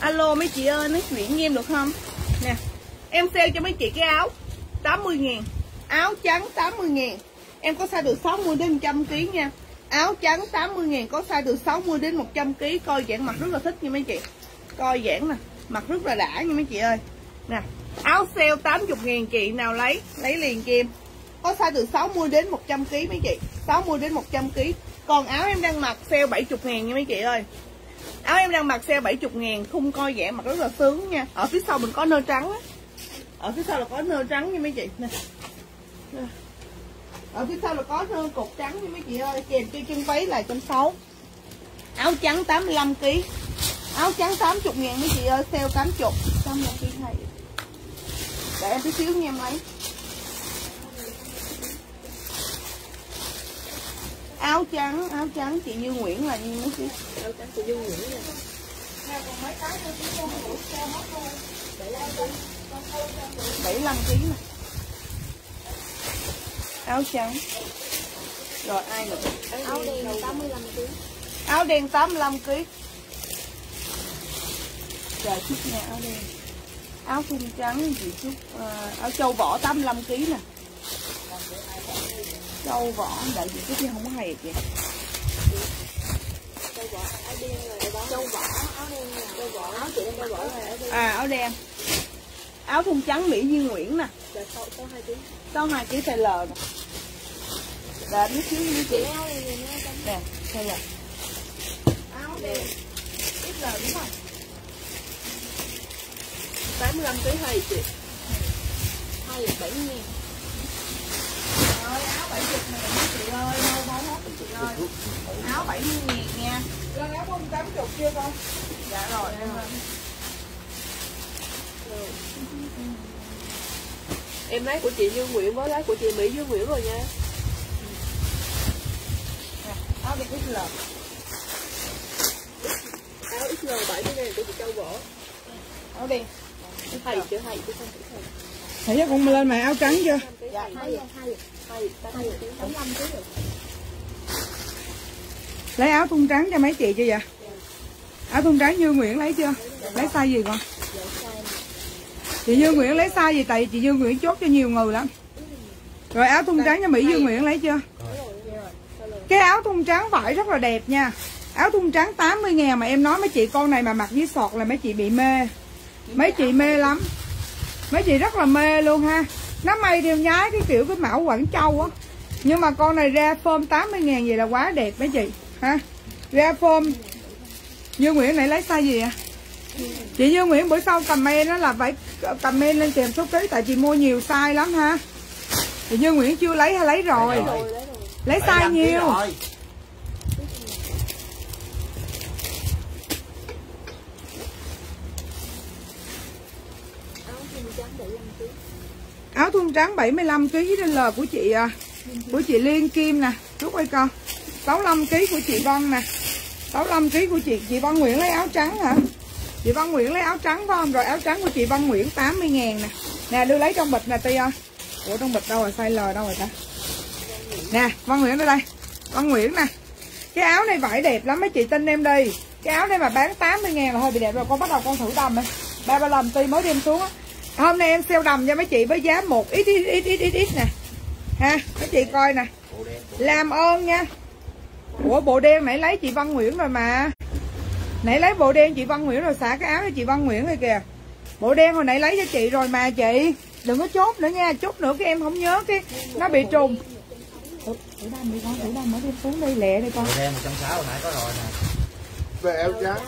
B: Alo mấy chị ơi nói chuyện với em được không? Nè em sale cho mấy chị cái áo. 80 ngàn áo trắng 80 ngàn em có size từ 60 đến 100 kg nha áo trắng 80 ngàn, có size từ 60 đến 100 kg coi dạng mặt rất là thích nha mấy chị. Coi dạng nè, mặt rất là đã nha mấy chị ơi. Nè, áo sale 80 ngàn chị, nào lấy lấy liền cho em. Có size từ 60 đến 100 kg mấy chị 60 đến 100 kg còn áo em đang mặc sale 70 ngàn nha mấy chị ơi. Áo em đang mặc sale 70 ngàn, khung coi dạng mặt rất là sướng nha. Ở phía sau mình có nơ trắng á. Ở phía sau là có nơ trắng nha mấy chị. Nè ở phía sau là có nơ cột trắng nha mấy chị ơi? Kèm cho chân váy là trăm sáu. Áo trắng 85 kg áo trắng 80 ngàn mấy chị ơi sale 80 100 kg này để em tí xíu nha em lấy áo trắng áo trắng chị Như Nguyễn là nhiêu chị?
D: Áo trắng của dung Nguyễn nè.
B: Bảy mươi lăm ký nè áo trắng. Rồi ai nữa?
D: Áo đen 85 kg
B: áo đen 85 kg chờ chút nha áo đen. Áo thun trắng chị chút à, áo châu vỏ 85 kg nè. Châu vỏ đại diện chút không có hề kìa.
D: Châu vỏ áo đen rồi đó châu vỏ. Áo đen châu vỏ áo chị châu vỏ
B: à áo đen áo thun trắng Mỹ Duy Nguyễn nè.
D: Là sáu sáu hai kg
B: sáu hai kg size L nè để nước xíu như chị nè size L áo đen. XL đúng không?
D: 85 kg hay chị hai là bảy ngàn.
B: Rồi áo 70 ngàn đó chị ơi, đâu bó hết chị ơi. Áo 70 ngàn nha.
A: Lên áo không 80 chưa con?
B: Dạ rồi em ơi.
D: Em lấy của chị Như Nguyễn với lấy của chị Mỹ Như Nguyễn rồi nha
B: Nè, áo đen XL.
D: áo XL 70 ngàn của chị Châu Võ
B: Áo đen.
D: hay chứ hay chứ không hay
A: Thấy chắc con lên mày áo trắng chưa?
B: Dạ,
D: kg rồi
A: Lấy áo thun trắng cho mấy chị chưa vậy? Áo thun trắng Như Nguyễn lấy chưa? Lấy size gì con? Chị Dương Nguyễn lấy size gì? Tại chị Dương Nguyễn chốt cho nhiều người lắm. Rồi áo thun trắng cho Mỹ Dương Nguyễn lấy chưa? Cái áo thun trắng vải rất là đẹp nha. Áo thun trắng 80 ngàn mà em nói mấy chị con này mà mặc với sọt là mấy chị bị mê. Mấy chị mê lắm. Mấy chị rất là mê luôn ha. Nó may theo nhái cái kiểu cái mão Quảng Châu á. Nhưng mà con này ra phôm 80 ngàn vậy là quá đẹp mấy chị ha. Ra phôm Dương Nguyễn này lấy size gì ạ? Chị Như Nguyễn bữa sau comment nó là phải comment lên kèm số ký tại chị mua nhiều size lắm ha. Chị Như Nguyễn chưa lấy hay lấy rồi?
C: Lấy rồi.
A: Lấy size
C: 75 kg
A: nhiêu?
D: áo thun trắng 75 kg
A: Áo thun trắng 75 kg với L của chị à, của chị Liên Kim nè, chút ơi con. 65 kg của chị Vân nè. 65 kg của chị chị Văn Nguyễn lấy áo trắng hả? Chị Văn Nguyễn lấy áo trắng phải không? Rồi áo trắng của chị Văn Nguyễn 80 ngàn nè. Nè đưa lấy trong bịch nè Ti ơi. Ủa trong bịch đâu rồi size L đâu rồi ta? Nè, Văn Nguyễn đây đây. Văn Nguyễn nè. Cái áo này vải đẹp lắm mấy chị tin em đi. Cái áo này mà bán 80 ngàn là hơi bị đẹp rồi. Con bắt đầu con thử đầm đi. 35 Ti mới đem xuống á. Hôm nay em sale đầm cho mấy chị với giá một ít ít ít ít ít ít nè. Ha, mấy chị coi nè. Làm ơn nha. Ủa bộ đen nãy lấy chị Văn Nguyễn rồi mà. Nãy lấy bộ đen chị Văn Nguyễn rồi xả cái áo cho chị Văn Nguyễn rồi kìa. Bộ đen hồi nãy lấy cho chị rồi mà chị. Đừng có chốt nữa nha, chốt nữa cái em không nhớ cái nó bị trùng. Thử thử đâm đi con, thử đâm mở đem xuống đây lẹ đi con.
C: Bộ đen 160 hồi nãy có rồi nè. Về eo trắng.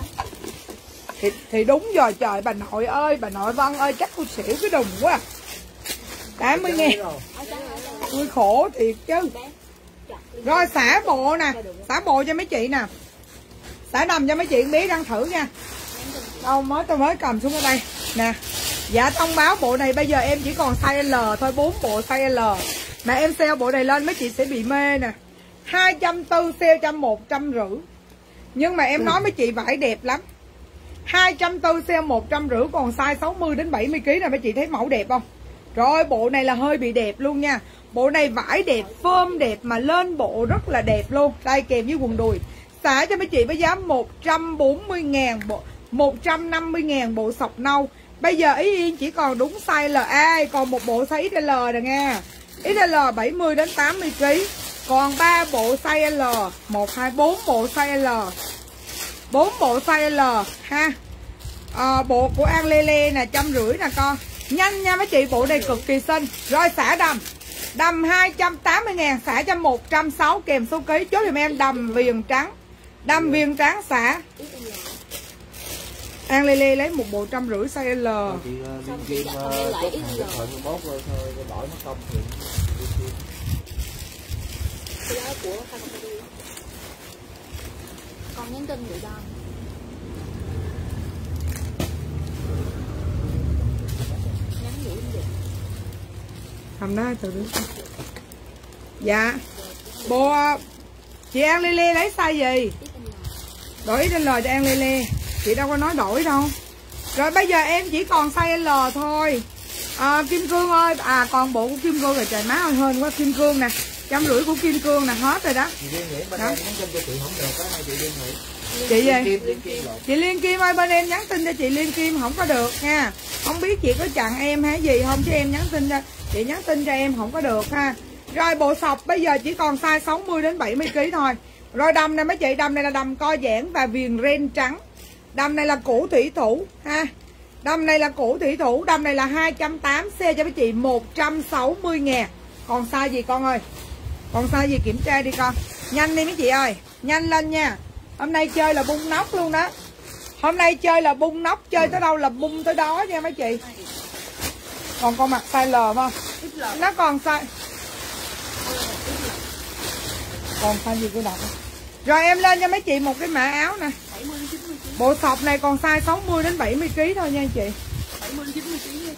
A: Thì, thì đúng rồi trời bà nội ơi, bà nội Văn ơi chắc tôi xỉu cái đùng quá. 80 ngàn. Tôi khổ thiệt chứ. Rồi xả bộ nè, xả bộ cho mấy chị nè. Xả đầm cho mấy chị biết đang thử nha. Đâu mới tôi mới cầm xuống ở đây. Nè. Dạ thông báo bộ này bây giờ em chỉ còn size L thôi, 4 bộ size L. Mà em sale bộ này lên mấy chị sẽ bị mê nè. 240 sale trăm một trăm rưỡi. Nhưng mà em nói mấy chị vải đẹp lắm. 240 sale một trăm rưỡi còn size 60 đến 70 kg nè mấy chị thấy mẫu đẹp không? Rồi bộ này là hơi bị đẹp luôn nha Bộ này vải đẹp, phơm đẹp mà lên bộ rất là đẹp luôn Đây kèm với quần đùi xá cho mấy chị với giá 140 ngàn bộ 150 ngàn bộ sọc nâu. Bây giờ ý yên chỉ còn đúng size LA Còn một bộ size XL nè nha XL 70 đến 80 kg Còn 3 bộ size L 1, 2, 4 bộ size L. 4 bộ size L ha. À, Bộ của An Lê Lê nè trăm rưỡi nè con. Nhanh nha mấy chị bộ này cực kỳ xinh. Rồi xả đầm. Đầm 280 ngàn xả cho 160 kèm số ký. Chốt dùm em đầm viền trắng. Đầm viền trắng xả. An Lê Lê lấy một bộ trăm rưỡi size L.
C: Chị Liên Kim chốt hàng được thời 11 rồi. thôi đổi mất công thì
D: cái áo của 2020 con nhắn tin gửi đòn nhắn gửi được.
A: Hầm đó từ từ. Dạ. Bộ chị An Lê lấy size gì đổi trên L cho An Lê chị đâu có nói đổi đâu. Rồi bây giờ em chỉ còn size L thôi. À, Kim Cương ơi. À còn bộ của Kim Cương rồi trời má ơi hên quá. Kim Cương nè. Trăm rưỡi của Kim Cương nè. Hết rồi đó.
C: Chị
A: Đó.
C: em chị
A: gì chị Liên Kim ơi bên em nhắn tin cho chị Liên Kim không có được nha. Không biết chị có chặn em hay gì không chứ em nhắn tin cho chị nhắn tin cho em không có được ha. Rồi bộ sọc bây giờ chỉ còn size 60 đến 70 kg thôi rồi đầm này mấy chị đầm này là đầm co giãn và viền ren trắng. Đầm này là củ thủy thủ, ha. Đầm này là củ thủy thủ đầm này là 280 xe cho mấy chị 160 ngàn. Còn size gì con ơi? Còn size gì kiểm tra đi con. Nhanh đi mấy chị ơi, nhanh lên nha. Hôm nay chơi là bung nóc luôn đó. Hôm nay chơi là bung nóc, chơi tới đâu là bung tới đó nha mấy chị. Còn con mặt size L không? Nó còn size còn size gì của đọc rồi em lên cho mấy chị một cái mã áo nè. Bộ sọc này còn size 60 đến 70 kg thôi nha anh chị. 70 90 kg.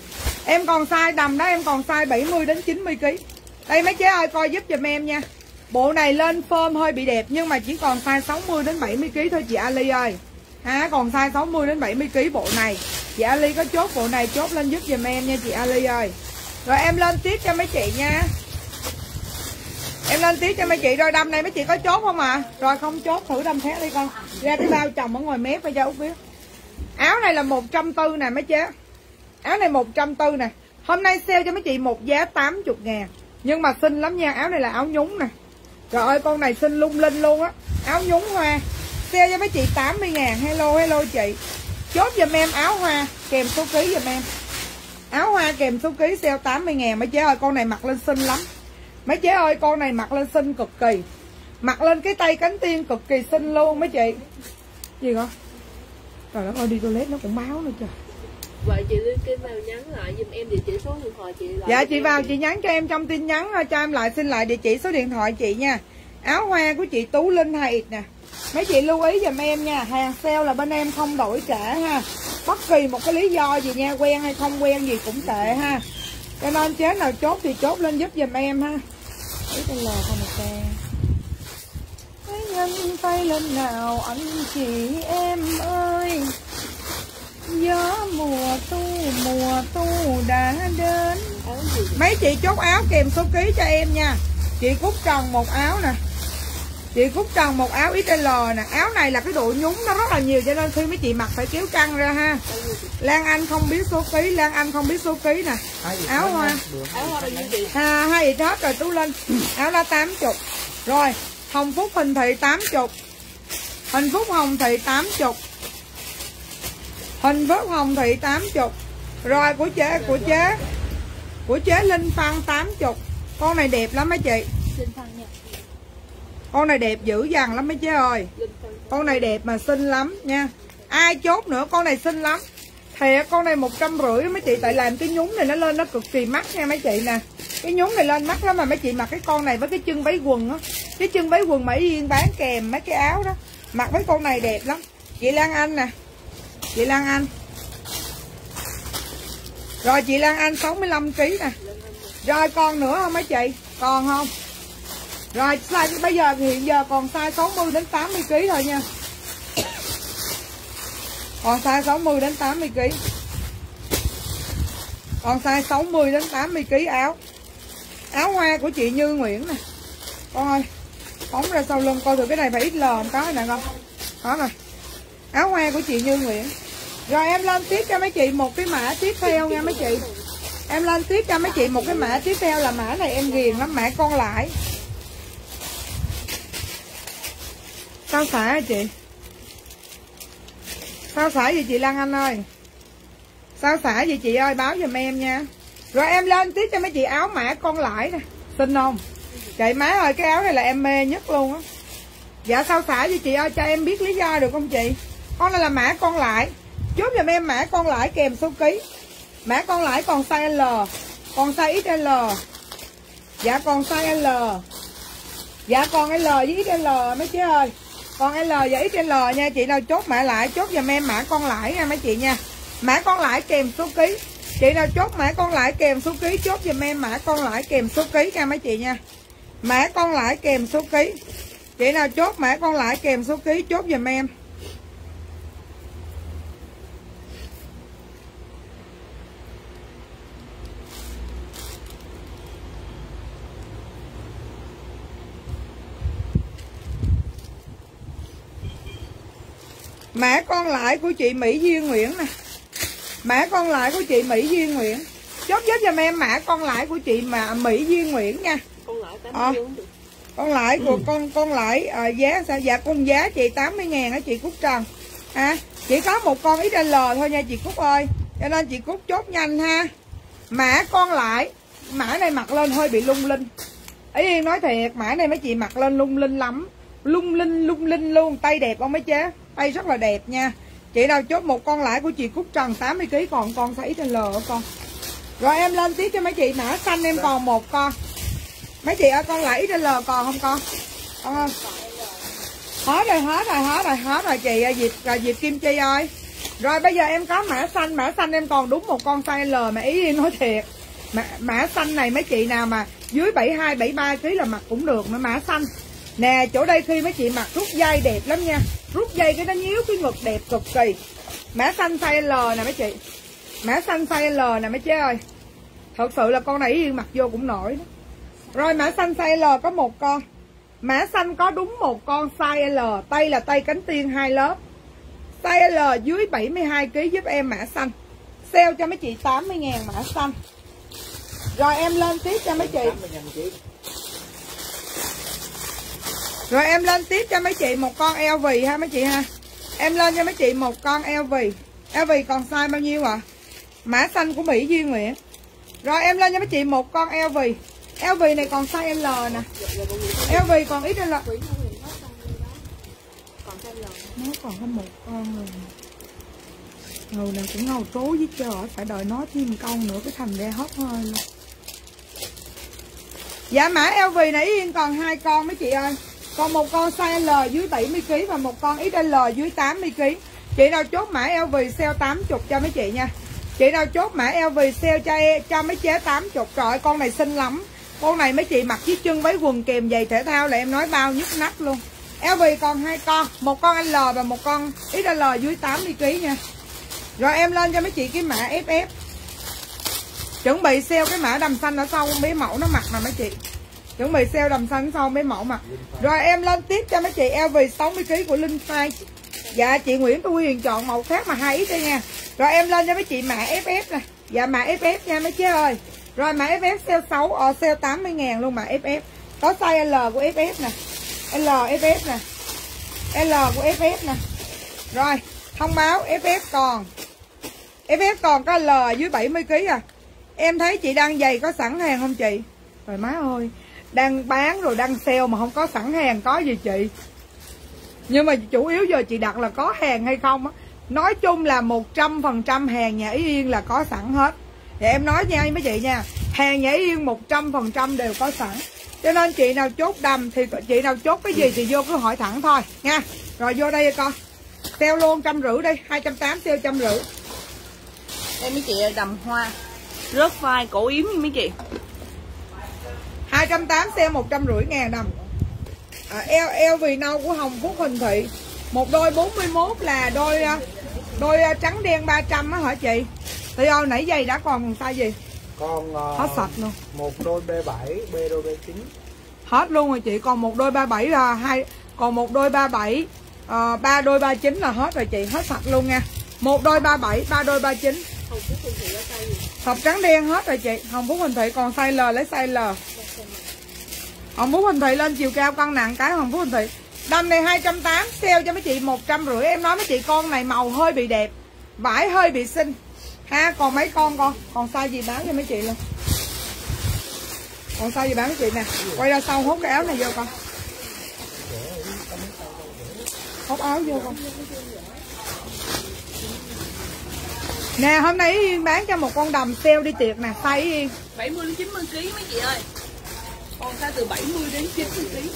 A: em còn size đầm đó, em còn size 70 đến 90 kg đây, mấy chế ơi, coi giúp giùm em nha. Bộ này lên form hơi bị đẹp, nhưng mà chỉ còn size 60 đến 70 kg thôi chị Ali ơi. Ha còn size 60 đến 70 kg bộ này. Chị Ali có chốt bộ này chốt lên giúp giùm em nha chị Ali ơi. Rồi em lên tiếp cho mấy chị nha em lên tiếp cho mấy chị rồi đâm này mấy chị có chốt không ạ à? rồi không chốt, thử đâm khác đi con. Ra cái bao chồng ở ngoài mép phải cho út biết. Áo này là 140 nè mấy chế. Áo này 140 nè. Hôm nay sale cho mấy chị một giá 80 ngàn. Nhưng mà xinh lắm nha, áo này là áo nhúng nè. Trời ơi, con này xinh lung linh luôn á. Áo nhúng hoa. Sale cho mấy chị 80 ngàn. Hello hello chị. Chốt giùm em áo hoa, kèm số ký giùm em. Áo hoa kèm số ký sale 80 ngàn mấy chế ơi, con này mặc lên xinh lắm mấy chế ơi con này mặc lên xinh cực kỳ. Mặc lên cái tay cánh tiên cực kỳ xinh luôn mấy chị. Gì hả trời đất ơi đi toilet nó cũng báo nữa trời.
D: Vậy chị Liên Kim vào nhắn lại giùm em địa chỉ số điện thoại chị lại.
A: Dạ chị vào chị nhắn cho em trong tin nhắn thôi, cho em lại xin lại địa chỉ số điện thoại chị nha. Áo hoa của chị Tú Linh Hầy nè. Mấy chị lưu ý giùm em nha Hàng sale là bên em không đổi trả ha. Bất kỳ một cái lý do gì nha Quen hay không quen gì cũng tệ ha. Cho nên chế nào chốt thì chốt lên giúp giùm em ha Lò không một xe. Nhân tay lên nào anh chị em ơi? Gió mùa tu mùa tu đã đến. Mấy chị chốt áo kèm số ký cho em nha. Chị Cúc Trần một áo nè Chị Cúc Trần một áo XL nè. Áo này là cái độ nhúng nó rất là nhiều Cho nên khi mấy chị mặc phải kéo căng ra ha. Lan Anh không biết số ký Lan Anh không biết số ký nè. Áo hoa. ha, Hai chị hết rồi Tú Linh. Áo là 80 Rồi Hồng Phúc Hình Thị 80 Hình Phúc Hồng Thị 80 Hình Phúc Hồng Thị 80 Rồi của chế của chế. Của chế Linh Phan 80 Con này đẹp lắm mấy chị.
D: Linh Phan nha
A: con này đẹp dữ dằn lắm mấy chế ơi. Con này đẹp mà xinh lắm nha. Ai chốt nữa, con này xinh lắm. Thiệt con này một trăm rưỡi mấy chị, Tại làm cái nhúng này nó lên nó cực kỳ mắc nha mấy chị nè. Cái nhúng này lên mắc lắm mà mấy chị mặc cái con này với cái chân váy quần á. Cái chân váy quần Mỹ Yên bán kèm mấy cái áo đó. Mặc với con này đẹp lắm. Chị Lan Anh nè. Chị Lan Anh. Rồi chị Lan Anh 65kg nè. Rồi còn nữa không mấy chị? Còn không? Rồi size bây giờ hiện giờ còn size 60 đến 80 kg thôi nha. Còn size 60 đến 80 kg Còn size 60 đến 80 kg áo. Áo hoa của chị Như Nguyễn nè. Con ơi, Phóng ra sau lưng coi thử cái này phải XL không có nè không? Có nè. Áo hoa của chị Như Nguyễn. Rồi, em lên tiếp cho mấy chị một cái mã tiếp theo nha mấy chị. Em lên tiếp cho mấy chị một cái mã tiếp theo là mã này em ghiền lắm, mã con lại. Sao xả hả chị? Sao xả gì chị Lan Anh ơi? Sao xả gì chị ơi? Báo giùm em nha. Rồi em lên tiếp cho mấy chị áo mã con lại nè. Xin không? Chị má ơi, cái áo này là em mê nhất luôn á. Dạ sao xả gì chị ơi? Cho em biết lý do được không chị? Con này là mã con lại. Chốt giùm em mã con lại kèm số ký. Mã con lại còn size L, Còn size XL Dạ còn size L. Dạ còn L với XL mấy chị ơi? Con L và XL nha, Chị nào chốt mã lại, chốt giùm em mã con lại nha mấy chị nha. Mã con lại kèm số ký. Chị nào chốt mã con lại kèm số ký, Chốt giùm em mã con lại kèm số ký nha mấy chị nha. Mã con lại kèm số ký. Chị nào chốt mã con lại kèm số ký, chốt giùm em. Mã con lại của chị Mỹ Duyên Nguyễn nè. Mã con lại của chị Mỹ Duyên Nguyễn. Chốt giúp giùm em mã con lại của chị mà Mỹ Duyên Nguyễn nha.
D: Con lại tám mươi cũng được.
A: Con lại của con con lại à, giá sao? Dạ con giá chị 80 ngàn á chị Cúc Trần. Ha? Chỉ có một con XL thôi nha chị Cúc ơi. Cho nên chị Cúc chốt nhanh ha. Mã con lại. Mã này mặc lên hơi bị lung linh. Ý Yên nói thiệt mã này mấy chị mặc lên lung linh lắm. Lung linh lung linh luôn tay đẹp không mấy chế tay rất là đẹp nha. Chị nào chốt một con lãi của chị Cúc Trần 80 kg còn con size XL ở con? Rồi em lên tiếp cho mấy chị mã xanh em còn một con. Mấy chị ơi con lãi XL còn không con? Con ơi. Hết rồi hết rồi hết rồi hết rồi chị à, Diệp rồi Diệp Kim Chi ơi. Rồi bây giờ em có mã xanh mã xanh em còn đúng một con size L mà ý em nói thiệt. Mã, mã xanh này mấy chị nào mà dưới 72 73 kg là mặc cũng được nữa mã xanh nè, chỗ đây khi mấy chị mặc rút dây đẹp lắm nha. Rút dây cái nó nhíu cái ngực đẹp cực kỳ. Mã xanh size L nè mấy chị. Mã xanh size L nè mấy chế ơi. Thật sự là con này Yên mặc vô cũng nổi đó. Rồi mã xanh size L có một con. Mã xanh có đúng một con size L. Tay là tay cánh tiên hai lớp. Size L dưới 72kg giúp em mã xanh. Sale cho mấy chị 80 ngàn mã xanh. Rồi em lên tiếp cho mấy chị
C: 80 ngàn chị.
A: Rồi em lên tiếp cho mấy chị một con LV ha mấy chị ha? Em lên cho mấy chị một con LV LV còn size bao nhiêu ạ? Mã xanh của Mỹ Duy Nguyễn Rồi em lên cho mấy chị một con LV LV này còn size L nè. LV còn ít
D: L nó còn
A: nó còn có một con rồi ngầu này cũng ngầu trố với chờ phải đợi nó thêm con nữa cái thành ra hot hơi luôn. Dạ mã LV nãy yên còn hai con mấy chị ơi còn một con size L dưới 70 kg và một con XL dưới 80 kg chị nào chốt mã LV sale 80 cho mấy chị nha. Chị nào chốt mã LV sale cho e, cho mấy chế 80 trời con này xinh lắm. Con này mấy chị mặc chiếc chân váy quần kèm giày thể thao là em nói bao nhức nách luôn. LV còn hai con một con L và một con XL dưới 80 kg nha. Rồi em lên cho mấy chị cái mã FF chuẩn bị sale cái mã đầm xanh ở sau mấy mẫu nó mặc mà mấy chị chuẩn bị sale đầm xanh sau mấy mẫu mà rồi em lên tiếp cho mấy chị LV 60 kg của Linh Phai dạ chị Nguyễn Thu Huyền chọn màu khác mà hai ít đây nha. Rồi em lên cho mấy chị mã FF nè. Dạ mã FF nha mấy chị ơi. Rồi mã FF sale 6 ờ, sale 80 ngàn luôn mã FF có size L của FF nè. L FF nè. L của FF nè. Rồi thông báo FF còn. FF còn có L dưới 70 kg à. Em thấy chị đang giày có sẵn hàng không chị? Rồi má ơi đang bán rồi đang sale mà không có sẵn hàng, có gì chị? Nhưng mà chủ yếu giờ chị đặt là có hàng hay không á. Nói chung là 100% hàng nhà Ý Yên là có sẵn hết. Thì em nói nha mấy chị nha, hàng nhà Ý Yên 100% đều có sẵn. Cho nên chị nào chốt đầm thì chị nào chốt cái gì thì vô cứ hỏi thẳng thôi, nha. Rồi vô đây con sale luôn, trăm rưỡi đi, hai trăm tám, sale trăm rưỡi.
B: Đây mấy chị đầm hoa. Rớt vai cổ yếm như mấy chị
A: hai trăm tám sale một trăm rưỡi ngàn đồng. À, eo eo vì nâu của Hồng Phúc Huỳnh Thị. Một đôi 41 là đôi à, đôi à, trắng đen 300 á hả chị? Thì ơi nãy giày đã còn size gì?
C: Còn ờ,
A: hết sạch luôn.
C: một đôi B7 B đôi B9
A: hết luôn rồi chị. Còn một đôi 37 là hai còn một đôi 37 ờ, ba đôi 39 là hết rồi chị. Hết sạch luôn nha. Một đôi 37 ba đôi 39
D: không phút con thị ở tay gì?
A: Hộp trắng đen hết rồi chị. Hồng Phúc Huỳnh Thị còn size L lấy size L Hồng Phúc Huỳnh Thị lên chiều cao cân nặng cái Hồng Phúc Huỳnh Thị Đầm này 280 sale cho mấy chị 150 Em nói mấy chị con này màu hơi bị đẹp, Vải hơi bị xinh. Ha, còn mấy con con? Còn size gì bán cho mấy chị luôn? Còn size gì bán mấy chị nè? Quay ra sau hốt cái áo này vô con. Hốt áo vô con. Nè, hôm nay Yên bán cho một con đầm sale đi tiệc nè, Size Yên.
B: 70 90 kg mấy chị ơi. Còn size từ 70 đến 90 kg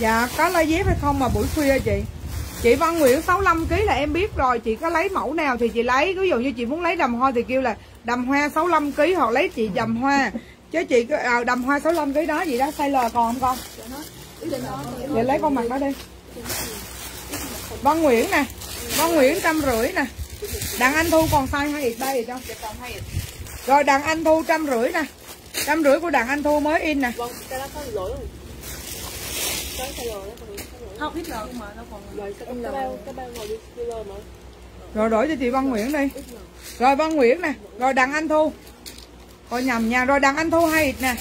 A: Dạ có lấy dép hay không mà buổi khuya chị? Chị Văn Nguyễn 65 kg là em biết rồi Chị có lấy mẫu nào thì chị lấy. Ví dụ như chị muốn lấy đầm hoa thì kêu là Đầm hoa 65 kg hoặc lấy chị đầm hoa. Chứ chị à, đầm hoa 65 kg đó gì đó size L còn không con? Vậy lấy con mặt đó đi. Văn Nguyễn nè Văn Nguyễn trăm rưỡi nè. Đặng Anh Thu còn size hai ít ba ít không?
B: Hay
A: Rồi Đặng Anh Thu trăm rưỡi nè trăm rưỡi của Đặng Anh Thu mới in nè.
D: Vâng, cái đó có lỗi không?
B: Không ít lờ mà nó còn
D: Rồi sao cái bao cái bao ngồi đi kilo mà.
A: Rồi đổi cho chị Văn Nguyễn đi. Rồi Văn Nguyễn nè. Rồi Đặng Anh Thu. Coi nhầm nha. Rồi Đặng Anh Thu ít nè.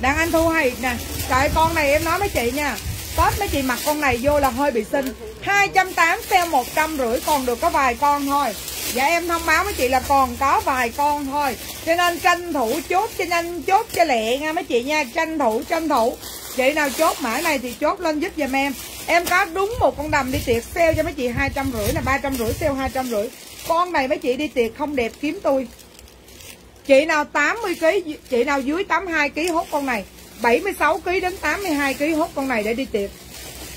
A: Đặng Anh Thu ít nè. Trời con này em nói mấy chị nha Tết mấy chị mặc con này vô là hơi bị xinh. 280 sale 150 còn được có vài con thôi. Dạ em thông báo với chị là còn có vài con thôi. Cho nên tranh thủ chốt cho nhanh chốt cho lẹ nha mấy chị nha. Tranh thủ tranh thủ. Chị nào chốt mã này thì chốt lên giúp giùm em. Em có đúng một con đầm đi tiệc sale cho mấy chị 250 là 350 sale 250 Con này mấy chị đi tiệc không đẹp kiếm tôi. Chị nào 80 kg, chị nào dưới 82 kg hốt con này. 76 kg đến 82 kg hốt con này để đi tiệc.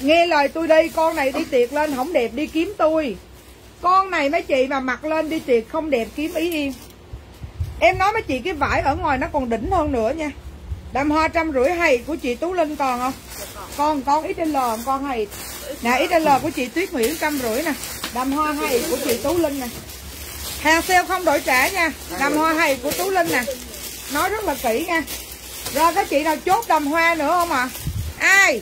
A: Nghe lời tôi đi, con này đi tiệc lên không đẹp đi kiếm tôi. Con này mấy chị mà mặc lên đi tiệc không đẹp kiếm ý yên. Em nói mấy chị cái vải ở ngoài nó còn đỉnh hơn nữa nha. Đầm hoa trăm rưỡi hay của chị Tú Linh còn không? Con con XL con hay. Nè XL của chị Tuyết Nguyễn trăm rưỡi nè. Đầm hoa hay của chị Tú Linh nè. Hàng sale không đổi trả nha Đầm hoa hay của Tú Linh nè Nói rất là kỹ nha rồi các chị nào chốt đầm hoa nữa không ạ à? Ai?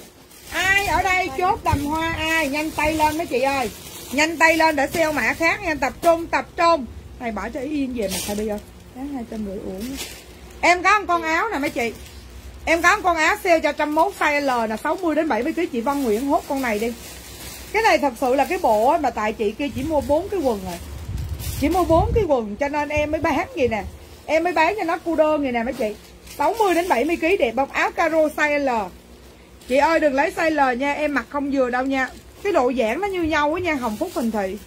A: Ai ở đây chốt đầm hoa? Ai? Nhanh tay lên mấy chị ơi. Nhanh tay lên để sale mã khác nha. Tập trung tập trung. Này bỏ cho ý yên về mà thôi đi ơi Đáng hai trăm rưỡi uổng. Em có một con áo nè mấy chị. Em có một con áo sale cho trăm mốt size L là 60 đến 70 kg chị Văn Nguyễn hốt con này đi. Cái này thật sự là cái bộ mà tại chị kia chỉ mua bốn cái quần rồi chỉ mua bốn cái quần cho nên em mới bán gì nè. Em mới bán cho nó cu đơn vậy nè mấy chị. 60 đến 70 kg để bông áo caro size L. Chị ơi, đừng lấy size L nha, em mặc không vừa đâu nha. Cái độ giãn nó như nhau với nha, Hồng Phúc Huỳnh Thị.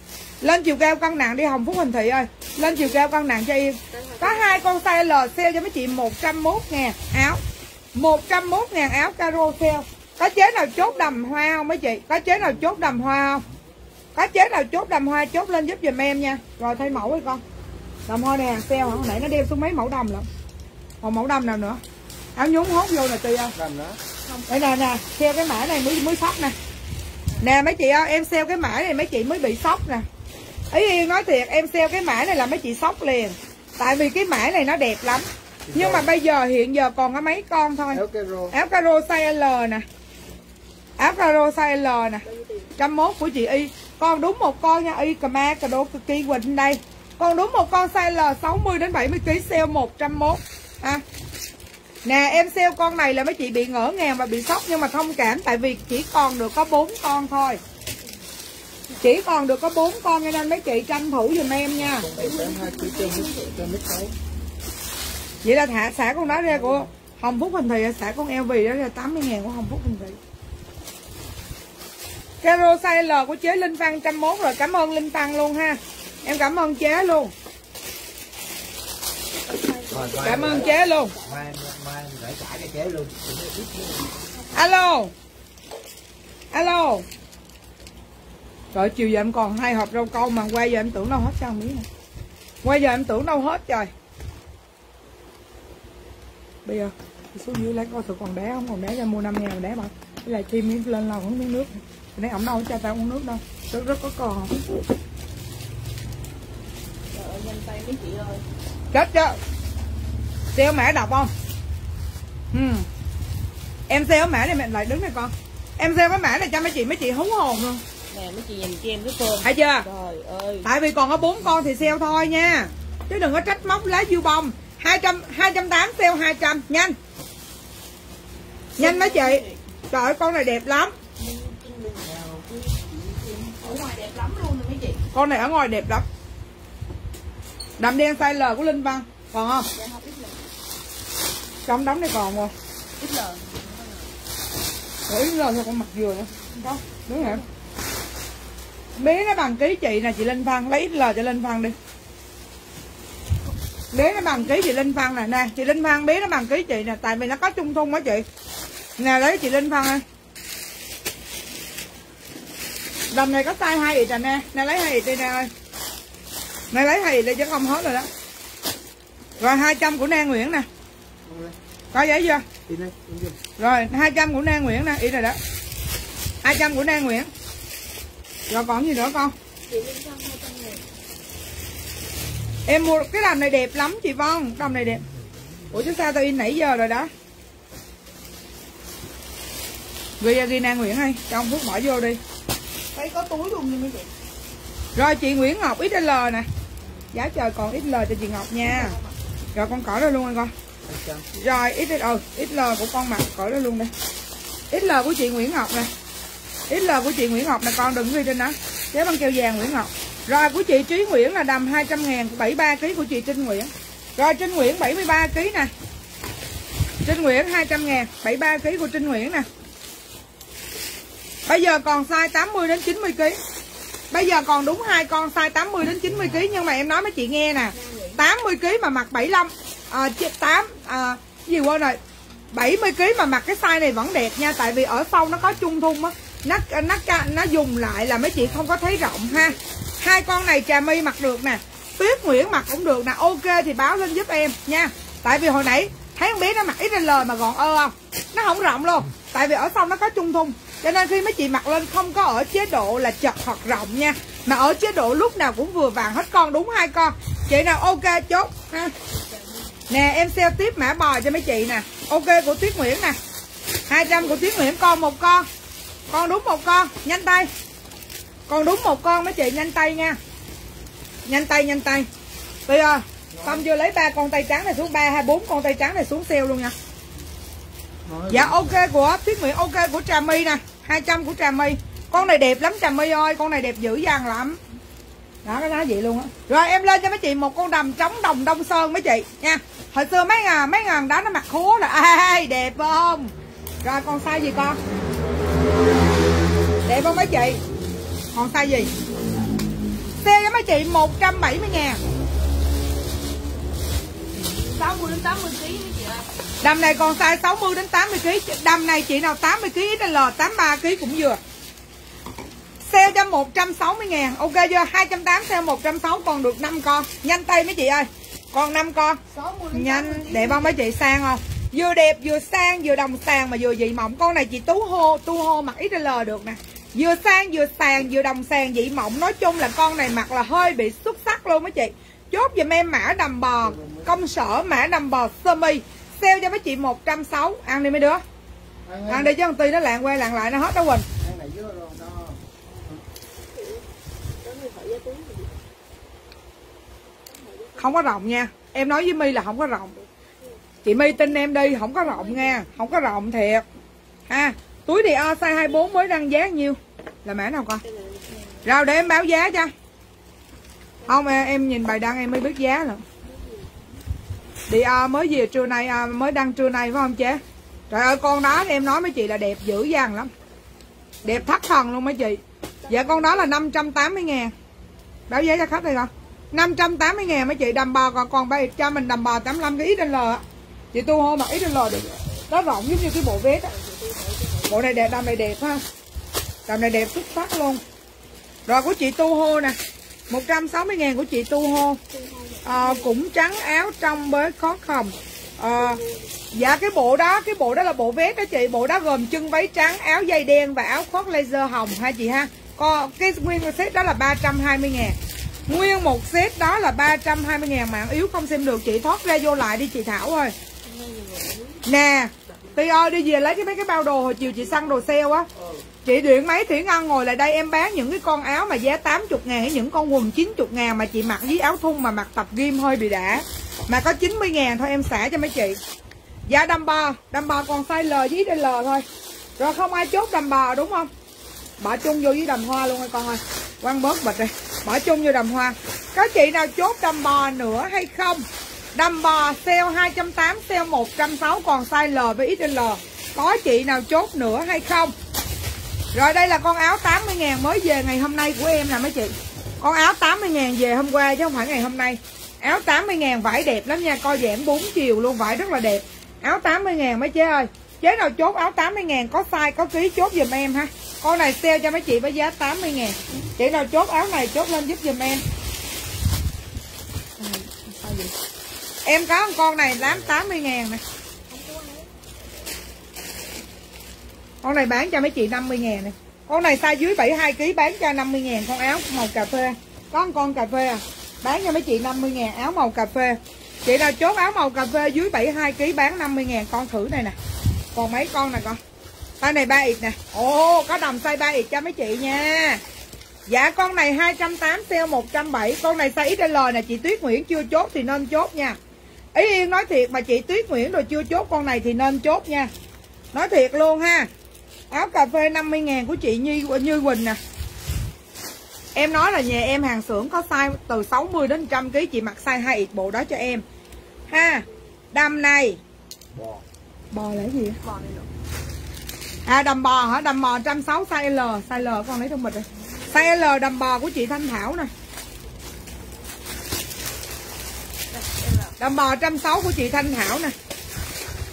A: Lên chiều cao cân nặng đi, Hồng Phúc Huỳnh Thị ơi. Lên chiều cao cân nặng cho em. Có hai con size L sale cho mấy chị 101 ngàn áo. 101 ngàn áo caro sale. Có chế nào chốt đầm hoa không mấy chị? Có chế nào chốt đầm hoa không? Có chế nào chốt đầm hoa, chốt lên giúp giùm em nha. Rồi thay mẫu đi con. Đầm hoa này hàng sale hả? Hồi nãy nó đeo xuống mấy mẫu đầm lận còn mẫu đầm nào nữa? Áo nhúng hốt vô nè tùy ơi
C: Đầm đó.
A: đây nè nè sale cái mã này mới mới sốc nè. Nè mấy chị ơi em sale cái mã này mấy chị mới bị sốc nè. Ý yên nói thiệt em sale cái mã này là mấy chị sốc liền. Tại vì cái mã này nó đẹp lắm. Nhưng mà bây giờ hiện giờ còn có mấy con thôi.
C: Áo caro.
A: áo caro size L nè. Áo caro size L nè. Trăm mốt của chị Y. Con đúng một con nha Y cà ma cà đô cực kỳ quỳnh đây. Con đúng một con size L 60 đến 70 kg sale 101 ha nè, em sale con này là mấy chị bị ngỡ ngàng và bị sốc nhưng mà thông cảm, tại vì chỉ còn được có bốn con thôi. Chỉ còn được có bốn con cho nên mấy chị tranh thủ giùm em nha. Vậy là thả, xả con đó ra của Hồng Phúc hình Thị xả con LV đó là 80 ngàn của Hồng Phúc hình Thị Caro size L của chế Linh Văn 101 rồi. Cảm ơn Linh Phan luôn ha. Em cảm ơn chế luôn cảm ơn chế luôn.
C: Mai mai phải trả cái chế luôn.
A: alo. Alo. Rồi chiều giờ em còn hai hộp rau câu mà quay giờ em tưởng đâu hết sao miếng qua quay giờ em tưởng đâu hết trời. Bây giờ xuống dưới lấy coi thử còn đá không? Còn đá cho mua 5 ngàn đá mà với lại thêm miếng lên lầu uống miếng nước. Nãy ổng đâu cho tao uống nước đâu. Rất rất có còn.
B: Trời ơi, nhanh tay mấy chị ơi
A: chết chưa xéo mã đọc không? Hmm. em xéo mã này mẹ lại đứng này con. Em xéo cái mã này cho mấy chị mấy chị hú hồn luôn.
B: Nè mấy chị nhìn cho em cái cơm
A: thấy chưa?
B: Trời ơi.
A: Tại vì còn có bốn con thì sale thôi nha. Chứ đừng có trách móc lá dưa bông. Hai trăm hai trăm tám sale hai trăm. Nhanh. Nhanh mấy chị. Trời ơi con này đẹp lắm. Con này ở ngoài đẹp lắm đậm đen size L của Linh Văn. Còn không?
B: Dạ không lần.
A: Trong đống này còn rồi. Để ý rồi thôi con mặt vừa nữa. Có. Đúng hả bé nó bằng ký chị nè chị Linh Văn. Lấy ít L cho Linh Văn đi. Bé nó bằng ký chị Linh Văn nè. Nè chị Linh Văn bé nó bằng ký chị nè. Tại vì nó có chung thun á chị. Nè lấy chị Linh Văn ơi. Đầm này có size hai ịt à nè. Nè lấy hai ịt đi nè ơi nay lấy thầy đây chứ không hết rồi đó. Rồi 200 của Nan Nguyễn nè. Có giấy chưa? Rồi 200 của Nan Nguyễn nè ý rồi đó. 200 của Nan Nguyễn. Rồi, còn gì nữa con? Em mua cái đầm này đẹp lắm chị Vân đầm này đẹp. Ủa, chứ sao tao in nãy giờ rồi đó? Ghi ra ghi Nan Nguyễn hay cho ông Phúc bỏ vô đi.
B: Đây có túi luôn nha mấy chị
A: rồi chị Nguyễn Ngọc XL nè. Giá trời còn XL cho chị Ngọc nha. Rồi con cởi ra luôn anh con rồi XL ừ, XL của con mặc cởi ra luôn đây. XL của chị Nguyễn Ngọc nè. XL của chị Nguyễn Ngọc nè con đừng ghi trên đó. Chế băng keo vàng Nguyễn Ngọc. Rồi của chị Trí Nguyễn là đầm 200 ngàn 73 kg của chị Trinh Nguyễn. Rồi Trinh Nguyễn 73 kg nè. Trinh Nguyễn 200 ngàn 73 kg của Trinh Nguyễn nè. Bây giờ còn size 80 đến 90 kg Bây giờ còn đúng hai con size 80 đến 90 kg nhưng mà em nói mấy chị nghe nè. 80 kg mà mặc 75 à, 8 à, gì quên rồi. 70 kg mà mặc cái size này vẫn đẹp nha tại vì ở sau nó có chung thun á. Nó nó nó dùng lại là mấy chị không có thấy rộng ha. Hai con này trà mi mặc được nè tuyết nguyễn mặc cũng được nè ok thì báo lên giúp em nha. Tại vì hồi nãy thấy con bé nó mặc XL mà gọn ơ không? Nó không rộng luôn tại vì ở sau nó có chung thun cho nên khi mấy chị mặc lên không có ở chế độ là chật hoặc rộng nha. Mà ở chế độ lúc nào cũng vừa vàng hết con đúng hai con. Chị nào ok chốt. Ha. Nè em sale tiếp mã bò cho mấy chị nè. Ok của tuyết nguyễn nè. 200 của tuyết nguyễn con một con. Con đúng một con. Nhanh tay. Con đúng một con mấy chị nhanh tay nha. Nhanh tay nhanh tay. Bây giờ xong chưa lấy ba con tay trắng này xuống ba hai bốn con tay trắng này xuống sale luôn nha. Dạ ok của tuyết nguyễn ok của trà my nè 200 của trà my. Con này đẹp lắm, trà my ơi, con này đẹp dữ dằn lắm. Đó, cái nói vậy luôn á. Rồi, em lên cho mấy chị một con đầm trống đồng đông sơn mấy chị, nha. Hồi xưa mấy ngàn mấy ngàn đó nó mặc khố là à, Ê đẹp không? Rồi con size gì con? Đẹp không mấy chị? Còn size gì? Xe cho mấy chị 170 ngàn.
B: 60 đến 80 kg
A: Đầm này còn size 60 đến 80 kg. Đầm này chị nào 80 kg XL 83 kg cũng vừa. Sale cho 160 ngàn Ok chưa? 280 sale 160 còn được 5 con. Nhanh tay mấy chị ơi. Còn 5 con.
B: 60 đến
A: Nhanh
B: 80 kg.
A: đẹp không mấy chị sang không? Vừa đẹp vừa sang vừa đồng sàn mà vừa dị mộng. Con này chị tú hô, tu hô mặc XL được nè. Vừa sang vừa sàn vừa đồng sàn dị mộng. Nói chung là con này mặc là hơi bị xuất sắc luôn mấy chị. Chốt giùm em mã đầm bò công sở mã đầm bò sơ mi sale cho mấy chị 160 ăn đi mấy đứa.
C: Ăn
A: ăn đi chứ con ti nó lạng quay lạng lại nó hết đó quỳnh. Không có rộng nha. Em nói với my là không có rộng. Chị my tin em đi không có rộng nha. Không có rộng thiệt. Ha túi thì o size 24 mới đăng giá nhiêu? Là mã nào con? Rồi để em báo giá cho. Không em, em nhìn bài đăng em mới biết giá nữa đi à, mới về trưa nay à, mới đăng trưa nay phải không chế trời ơi con đó em nói mấy chị là đẹp dữ dằn lắm. Đẹp thất thần luôn mấy chị. Dạ con đó là 580 ngàn. Báo giá cho khách đây con 580 ngàn mấy chị đầm bò còn còn bây cho mình đầm bò 85 cái XL á. Chị tu hô mặc XL được. Nó rộng giống như cái bộ vest á. Bộ này đẹp đầm này đẹp ha. Đầm này đẹp xuất sắc luôn. Rồi của chị tu hô nè. 160 ngàn của chị tu hô à, cũng trắng áo trong với khó khòng à, ờ, dạ cái bộ đó cái bộ đó là bộ vest đó chị. Bộ đó gồm chân váy trắng áo dây đen và áo khoác laser hồng ha chị ha. Còn cái nguyên set đó là 320 ngàn. Nguyên một set đó là 320 ngàn mạng yếu không xem được. Chị thoát ra vô lại đi chị Thảo ơi. Nè Ti ơi đi về lấy cái mấy cái bao đồ hồi chiều chị săn đồ sale á. Chị điện máy Thủy Ngân ngồi lại đây em bán những cái con áo mà giá 80 ngàn hay những con quần 90 ngàn mà chị mặc với áo thun mà mặc tập gym hơi bị đã. Mà có 90 ngàn thôi em xả cho mấy chị. Giá đâm bò, đâm bò còn size L với L thôi. Rồi không ai chốt đầm bò đúng không? Bỏ chung vô với đầm hoa luôn rồi con ơi. Quăng bớt bịch đi. Bỏ chung vô đầm hoa. Có chị nào chốt đầm bò nữa hay không? Đầm bò sale 280 Sale 160 còn size L với XL Có chị nào chốt nữa hay không? Rồi đây là con áo 80 ngàn mới về ngày hôm nay của em nè mấy chị. Con áo 80 ngàn về hôm qua chứ không phải ngày hôm nay. Áo 80 ngàn vải đẹp lắm nha, Coi giảm 4 chiều luôn, vải rất là đẹp. Áo 80 ngàn mấy chế ơi. Chế nào chốt áo 80 ngàn, có size, có ký, chốt giùm em ha. Con này sale cho mấy chị với giá 80 ngàn. Chị nào chốt áo này, chốt lên giúp giùm em. Em có con này, lám 80 ngàn nè. Con này bán cho mấy chị 50 ngàn này con này size dưới 72 kg bán cho 50 ngàn con áo màu cà phê. Có một con cà phê à. Bán cho mấy chị 50 ngàn áo màu cà phê. Chị nào chốt áo màu cà phê dưới 72 kg bán 50 ngàn con thử này nè. Còn mấy con nè con. Tay này ba ịt nè. Ồ, có đầm size ba ịt cho mấy chị nha. Dạ con này 280 sale 170 Con này size XL nè. Chị Tuyết Nguyễn chưa chốt thì nên chốt nha. Ý Yên nói thiệt mà chị Tuyết Nguyễn rồi chưa chốt con này thì nên chốt nha. Nói thiệt luôn ha. Áo cà phê 50 ngàn của chị Nhi Như Quỳnh nè Em nói là nhà em hàng xưởng có size từ 60 đến 100 kg Chị mặc size 2 ịt bộ đó cho em Ha Đầm này
C: bò
A: Bò là cái gì
B: bò này nữa
A: À đầm bò hả? Đầm bò 160 size L, size L con lấy trong bịch rồi. Size L đầm bò của chị Thanh Thảo nè. Đầm bò 160 của chị Thanh Thảo nè.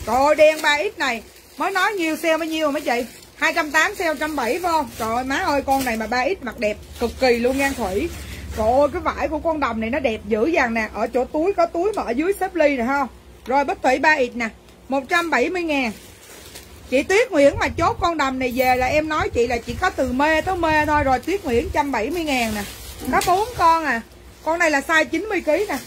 A: Trời ơi đen 3X này, mới nói nhiêu sale bao nhiêu mấy chị? 280 sale 170 phải không? Trời ơi má ơi con này mà 3X mặt đẹp cực kỳ luôn nha Thủy. Trời ơi cái vải của con đầm này nó đẹp dữ dằn nè, ở chỗ túi có túi mà ở dưới xếp ly nè ha. Rồi bất thủy 3X nè, 170 ngàn. Chị Tuyết Nguyễn mà chốt con đầm này về là em nói chị là chỉ có từ mê tới mê thôi. Rồi Tuyết Nguyễn 170 ngàn nè. Có bốn con à. Con này là size 90 kg nè.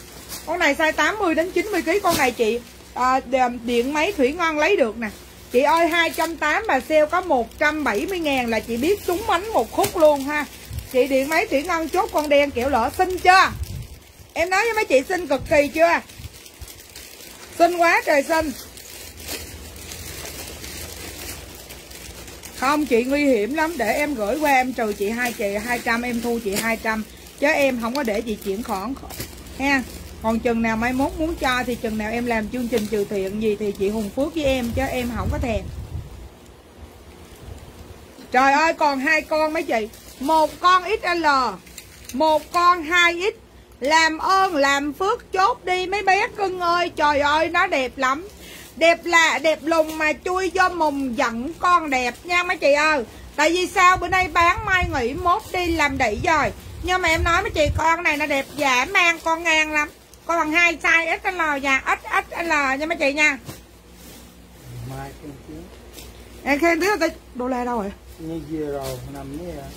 A: Con này size 80 đến 90 kg con này chị. À, điện máy thủy ngon lấy được nè chị ơi 280 mà sale có 170 ngàn là chị biết trúng bánh một khúc luôn ha. Chị điện máy thủy ngân chốt con đen kiểu lỡ xinh chưa? Em nói với mấy chị xinh cực kỳ chưa? Xinh quá trời xinh. Không, chị nguy hiểm lắm. Để em gửi qua, em trừ chị hai chị 200 em thu chị 200 chứ em không có để chị chuyển khoản ha còn chừng nào mai mốt muốn cho thì chừng nào em làm chương trình trừ thiện gì thì chị hùng phước với em chứ em không có thèm. Trời ơi, còn hai con mấy chị? Một con XL một con 2X làm ơn, làm phước, chốt đi mấy bé cưng ơi. Trời ơi, nó đẹp lắm. Đẹp là đẹp lùng mà chui do mùng giận con đẹp nha mấy chị ơi. Tại vì sao? Bữa nay bán mai nghỉ mốt đi, làm đĩ rồi nhưng mà em nói mấy chị, con này nó đẹp giả mang con ngang lắm con bằng hai size XL và XXL nha mấy chị nha.
C: Mai
A: em khen tiếng là đô la đâu rồi?
C: Như vừa rồi nằm như à.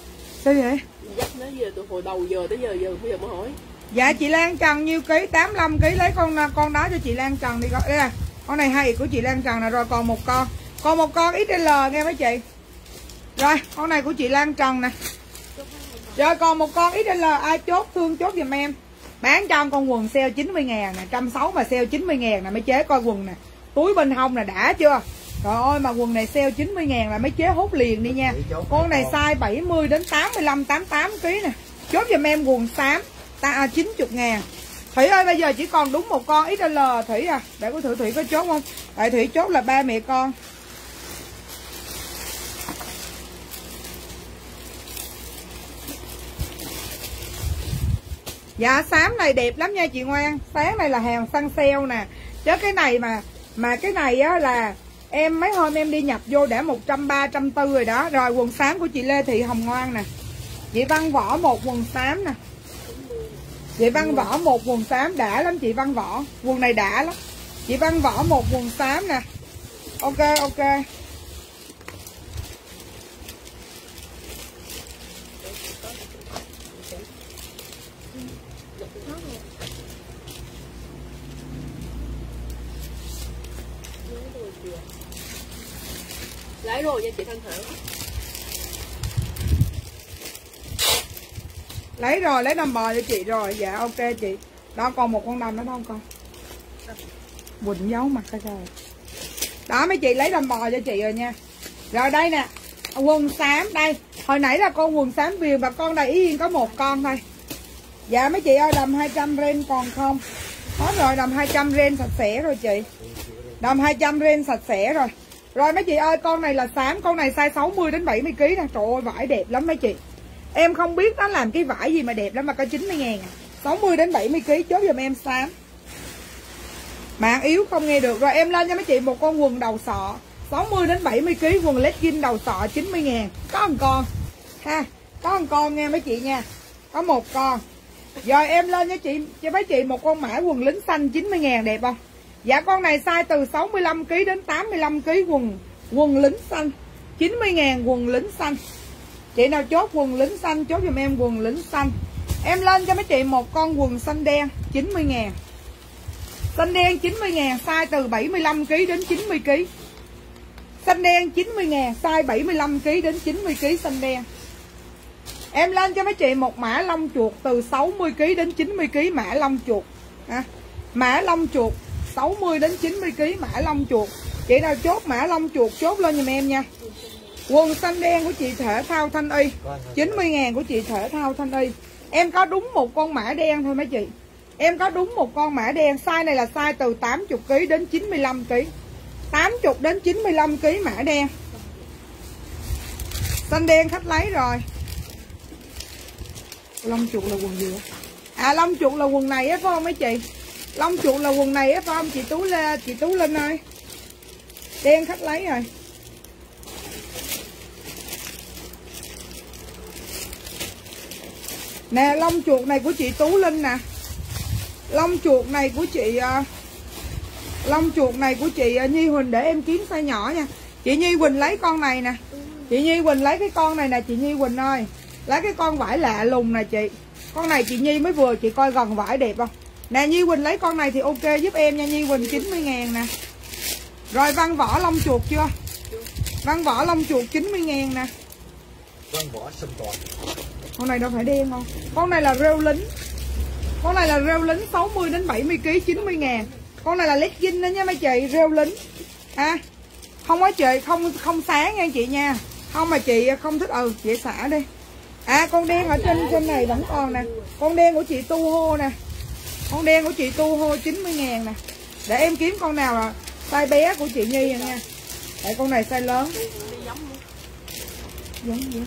A: Sao vậy?
B: Dắt nó về từ hồi đầu giờ tới giờ giờ bây giờ mới hỏi.
A: Dạ chị Lan Trần nhiêu ký? 85 ký. Lấy con con đó cho chị Lan Trần đi coi. Đây nè con này hay của chị Lan Trần nè. Rồi còn một con. Còn một con XL nghe mấy chị. Rồi con này của chị Lan Trần nè. Rồi còn một con XL ai chốt thương chốt giùm em bán cho con quần sale 90 ngàn nè trăm sáu mà sale 90 ngàn nè mới chế coi quần nè. Túi bên hông là đã chưa? Trời ơi mà quần này sale 90 ngàn là mấy chế hút liền đi nha. Con này size 70 đến 85, 88 kg nè. Chốt giùm em quần xám. Ta à, 90 ngàn. Thủy ơi bây giờ chỉ còn đúng một con XL Thủy à. Để cô thử Thủy có chốt không? Tại Thủy chốt là ba mẹ con Dạ xám này đẹp lắm nha chị Ngoan. Sáng này là hàng săn sale nè. Chứ cái này mà Mà cái này á là Em mấy hôm em đi nhập vô đã 130, 140 rồi đó. Rồi quần xám của chị Lê Thị Hồng Ngoan nè. Chị Văn Võ một quần xám nè. Chị Văn Võ một quần xám đã lắm chị Văn Võ. Quần này đã lắm. Chị Văn Võ một quần xám nè. Ok ok.
B: Lấy rồi nha chị Thanh thử
A: lấy rồi, lấy đầm bò cho chị rồi. Dạ ok chị. Đó, còn một con đầm nữa đâu con. Quỳnh giấu mặt ra rồi đó, mấy chị lấy đầm bò cho chị rồi nha. Rồi đây nè. Quần xám, đây. Hồi nãy là con quần xám viền và con này yên có một con thôi. Dạ mấy chị ơi, đầm 200 ren còn không? Hết rồi, đầm 200 ren sạch sẽ rồi chị. Đầm 200 ren sạch sẽ rồi rồi mấy chị ơi, con này là xám, con này size 60 đến 70 kg nè. Trời ơi, vải đẹp lắm mấy chị. Em không biết nó làm cái vải gì mà đẹp lắm mà có 90 ngàn à. 60 đến 70 kg chốt giùm em xám. Mạng yếu không nghe được. Rồi em lên cho mấy chị một con quần đầu sọ. 60 đến 70 kg quần legging đầu sọ 90 ngàn. Có một con. Ha, Có một con nghe mấy chị nha. Có một con. Rồi em lên cho chị, cho mấy chị một con mã quần lính xanh 90 ngàn đẹp không? Dạ con này size từ 65kg đến 85kg quần quần lính xanh. 90 ngàn quần lính xanh. Chị nào chốt quần lính xanh Chốt giùm em quần lính xanh. Em lên cho mấy chị một con quần xanh đen 90 ngàn. Xanh đen 90 ngàn Size từ 75kg đến 90kg Xanh đen 90 ngàn Size 75kg đến 90kg xanh đen. Em lên cho mấy chị một mã lông chuột Từ 60kg đến 90kg mã lông chuột. À, Mã lông chuột. 60 đến 90kg mã lông chuột. Chị nào chốt mã lông chuột, chốt lên giùm em nha. Quần xanh đen của chị thể thao thanh y. 90 ngàn của chị thể thao thanh y. Em có đúng một con mã đen thôi mấy chị. Em có đúng một con mã đen. Size này là size từ 80kg đến 95kg 80 đến 95kg mã đen. Xanh đen khách lấy rồi. Lông chuột là quần gì À lông chuột là quần này á, phải không mấy chị? Lông chuột là quần này á, phải không? Chị Tú Lê, Chị Tú Linh ơi. Đen khách lấy rồi. Nè lông chuột này của chị Tú Linh nè. Lông chuột này của chị ờ, long Lông chuột này của chị ờ, Nhi Huỳnh để em kiếm size nhỏ nha. Chị Nhi Huỳnh lấy con này nè. Chị Nhi Huỳnh lấy cái con này nè, chị Nhi Huỳnh ơi. Lấy cái con vải lạ lùng nè chị. Con này chị Nhi mới vừa, chị coi gần vải đẹp không? Nè Nhi Huỳnh lấy con này thì ok giúp em nha Nhi Huỳnh 90 ngàn nè. Rồi văn vỏ lông chuột chưa? Văn vỏ lông chuột 90 ngàn nè.
C: Văn vỏ xâm toàn
A: con này đâu phải đen không con này là rêu lính. Con này là rêu lính 60 đến 70 kg 90 ngàn. Con này là legging đó nha mấy chị rêu lính. Ha không có chị không không sáng nha chị nha. Không mà chị không thích ừ chị xả đi. À con đen ở trên trên này vẫn còn nè. Con đen của chị tu hô nè con đen của chị tu hô 90 ngàn nè. Để em kiếm con nào là size bé của chị Nhi rồi nha. Tại con này size lớn. Giống giống.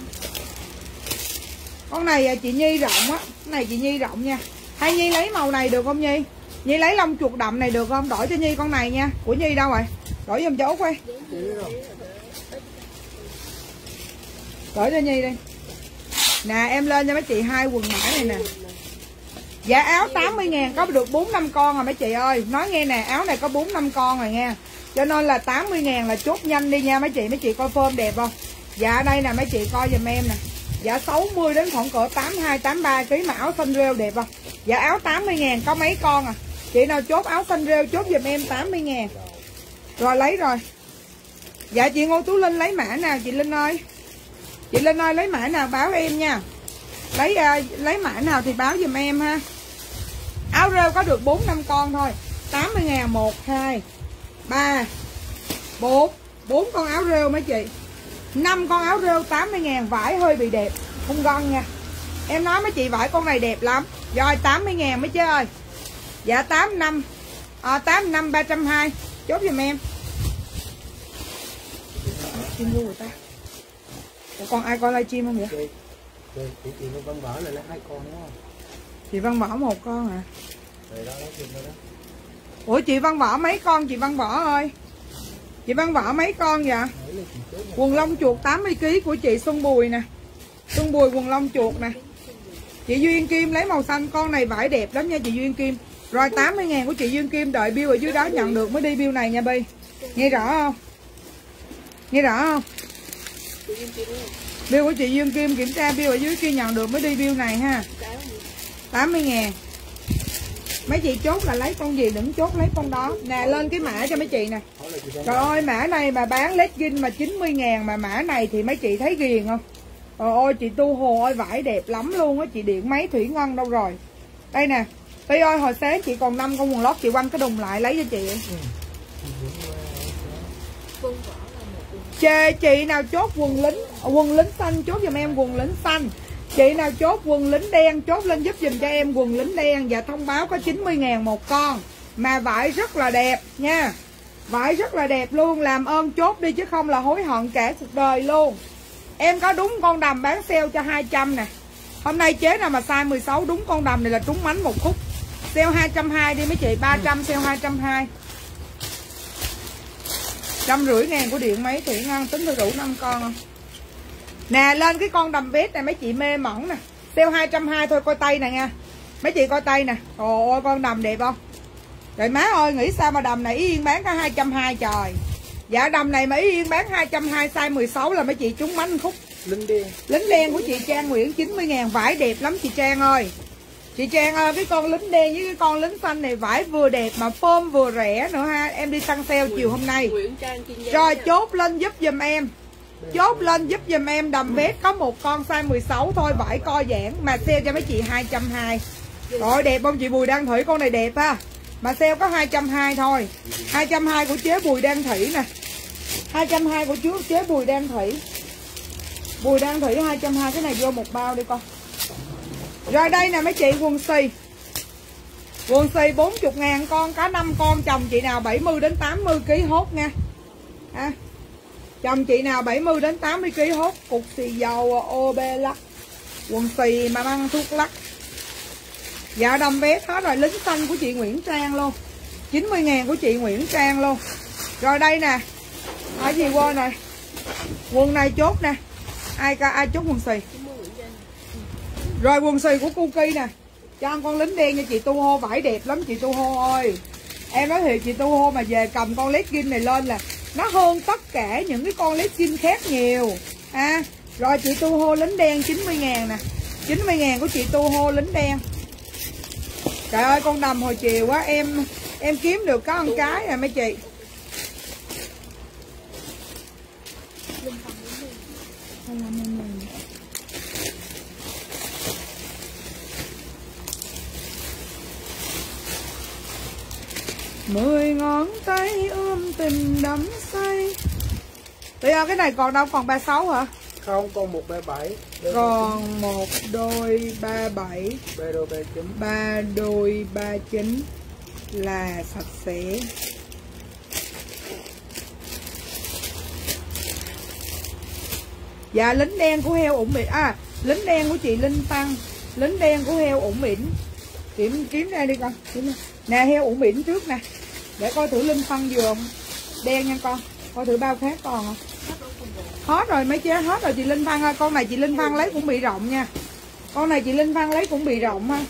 A: Con này à, chị Nhi rộng á. Này chị Nhi rộng nha. Hay Nhi lấy màu này được không Nhi? Nhi lấy lông chuột đậm này được không? Đổi cho Nhi con này nha. Của Nhi đâu rồi? Đổi giùm chỗ quay đổi cho Nhi đi. Nè, em lên cho mấy chị hai quần mã này nè. Dạ áo 80 ngàn có được 4 năm con rồi mấy chị ơi. Nói nghe nè áo này có 4 năm con rồi nha. Cho nên là 80 ngàn là chốt nhanh đi nha mấy chị Mấy chị coi phơm đẹp không? Dạ đây nè mấy chị coi giùm em nè. Dạ 60 đến khoảng cỡ 82, 83 kg mà áo xanh rêu đẹp không? Dạ áo 80 ngàn có mấy con à? Chị nào chốt áo xanh rêu chốt giùm em 80 ngàn. Rồi lấy rồi. Dạ chị Ngô Tú Linh lấy mã nào chị Linh ơi? Chị Linh ơi lấy mã nào báo em nha. Lấy à, lấy mã nào thì báo giùm em ha. Áo rêu có được 4 năm con thôi. 80 ngàn 1, 2, 3, 4 4 con áo rêu mấy chị. 5 con áo rêu 80 ngàn vải hơi bị đẹp. Không gân nha. Em nói mấy chị vải con này đẹp lắm. Rồi 80 ngàn mấy chứ ơi. Dạ 8 năm à, 8 năm 320 Chốt giùm em. Chim luôn người ta. Ủa, Còn ai coi livestream không vậy?
C: Chị, chị, chị, chị Văn Võ này lấy hai con đúng không?
A: Chị Văn Võ một con à?
C: Rồi đó, lấy đó đó.
A: Ủa chị Văn Võ mấy con? Chị Văn Võ ơi. Chị Văn Võ mấy con vậy?
C: Một
A: Quần lông chuột 80kg của chị Xuân Bùi nè. Xuân Bùi quần lông chuột nè. Chị Duyên Kim lấy màu xanh Con này vải đẹp lắm nha chị Duyên Kim. Rồi 80 ngàn của chị Duyên Kim Đợi bill ở dưới đó nhận được mới đi bill này nha Bi. Nghe rõ không? Nghe rõ không Bill của chị Duyên Kim kiểm tra bill ở dưới kia nhận được mới đi bill này ha. 80 ngàn. Mấy chị chốt là lấy con gì đừng chốt lấy con đó. Nè lên cái mã cho mấy chị nè. Trời ơi mã này mà bán legging mà 90 ngàn mà mã này thì mấy chị thấy ghiền không? Trời ơi chị Tu Hồ ơi vải đẹp lắm luôn á chị điện máy Thủy Ngân đâu rồi. Đây nè Tuy ơi hồi sáng chị còn 5 con quần lót chị quăng cái đùng lại lấy cho chị Chê, chị nào chốt quần lính Quần lính xanh chốt giùm em quần lính xanh. Chị nào chốt quần lính đen, chốt lên giúp giùm cho em quần lính đen. Và thông báo có 90 ngàn một con. Mà vải rất là đẹp nha. Vải rất là đẹp luôn, Làm ơn chốt đi chứ không là hối hận cả cuộc đời luôn. Em có đúng con đầm bán sale cho 200 nè. Hôm nay chế nào mà size 16 đúng con đầm này là trúng mánh một khúc. Sale 220 đi mấy chị 300 sale 220 trăm rưỡi ngàn của điện máy Thủy Ngân tính tôi đủ 5 con không? Nè lên cái con đầm vết này mấy chị mê mỏng nè. Sale 220 thôi coi tay nè nha. Mấy chị coi tay nè. Ồ ôi con đầm đẹp không? Trời má ơi nghĩ sao mà đầm này yên bán có 220 trời. Dạ đầm này mấy yên bán 220 size 16 là mấy chị trúng bánh khúc.
C: Linh đen.
A: Lính đen của chị Trang Nguyễn 90 ngàn. Vải đẹp lắm chị Trang ơi chị Trang ơi cái con lính đen với cái con lính xanh này vải vừa đẹp mà phôm vừa rẻ nữa ha. Em đi tăng sale chiều hôm nay. Rồi chốt lên giúp giùm em. Chốt lên giúp giùm em đầm vest có một con size 16 thôi vải co giãn mà sale cho mấy chị 220 Rồi đẹp không? Chị Bùi Đăng Thủy con này đẹp ha. Mà sale có 220 thôi. 220 của chế Bùi Đăng Thủy nè. 220 của chú chế Bùi Đăng Thủy. Bùi Đăng Thủy 220 cái này vô một bao đi con rồi đây nè mấy chị, quần xì. Quần xì 40 ngàn, con cá 5 con chồng chị nào 70 đến 80 kg hốt nha. À. Chồng chị nào 70 đến 80 kg hốt, cục xì dầu OB lắc. Quần xì mà mang thuốc lắc. Dạ đồng vé hết rồi, lính xanh của chị Nguyễn Trang luôn. 90 ngàn của chị Nguyễn Trang luôn. Rồi đây nè. Ở gì quên rồi. Quần này chốt nè. Ai ai chốt quần xì? Rồi quần xì của Kuki nè. Cho con lính đen nha chị tu hô vải đẹp lắm chị tu hô ơi. Em nói thiệt chị tu hô mà về cầm con legging này lên là nó hơn tất cả những cái con legging khác nhiều. À, rồi chị tu hô lính đen 90 ngàn nè. 90 ngàn của chị tu hô lính đen. Trời ơi con đầm hồi chiều quá em em kiếm được có một cái nè mấy chị. Mười ngón tay ôm tình đắm say. Bây giờ cái này còn đâu còn 36 hả?
C: không còn một ba bảy.
A: Còn một đôi 37
C: ba đô ba chín.
A: Ba đôi 39 là sạch sẽ. Dạ lính đen của heo ủng mịn À lính đen của chị Linh Tăng. Lính đen của heo ủng mịn Kiếm kiếm ra đi con. Nè heo ủng mịn trước nè để coi thử Linh phân vừa không? Đen nha con. Coi thử bao khác còn không? Hết rồi, mấy chế hết rồi chị Linh Văn ơi. Con này chị Linh Văn lấy cũng bị rộng nha. Con này chị Linh Văn lấy cũng bị rộng ha.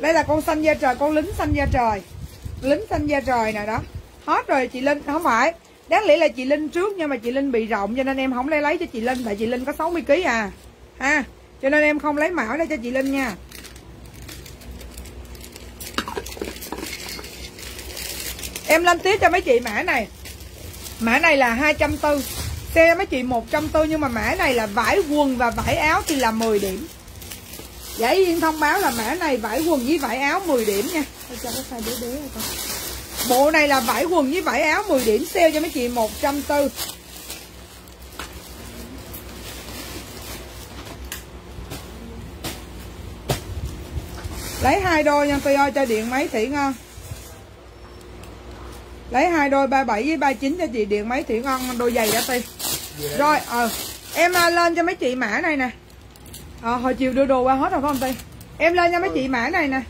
A: Đây là con xanh da trời, Con lính xanh da trời. Lính xanh da trời nè, đó. Hết rồi chị Linh, Không phải. Đáng lẽ là chị Linh trước nhưng mà chị Linh bị rộng, Cho nên em không lấy lấy cho chị Linh, Tại chị Linh có 60kg à. Ha, Cho nên em không lấy mão đây cho chị Linh nha. Em lên tiếp cho mấy chị mã này. Mã này là 240 Xe mấy chị 140 nhưng mà mã này là vải quần và vải áo thì là 10 điểm. Giải Yên thông báo là mã này vải quần với vải áo 10 điểm nha. Bộ này là vải quần với vải áo 10 điểm Sale cho mấy chị 140 Lấy hai đôi nha Tôi ơi cho điện máy Thủy ngon Lấy hai đôi 37 với 39 cho chị điện máy Thủy ngon đôi giày đã ti Rồi ờ Em ờ, lên cho mấy chị mã này nè. Ờ hồi chiều đưa đồ qua hết rồi phải không Ti? Em lên cho mấy chị mã này nè.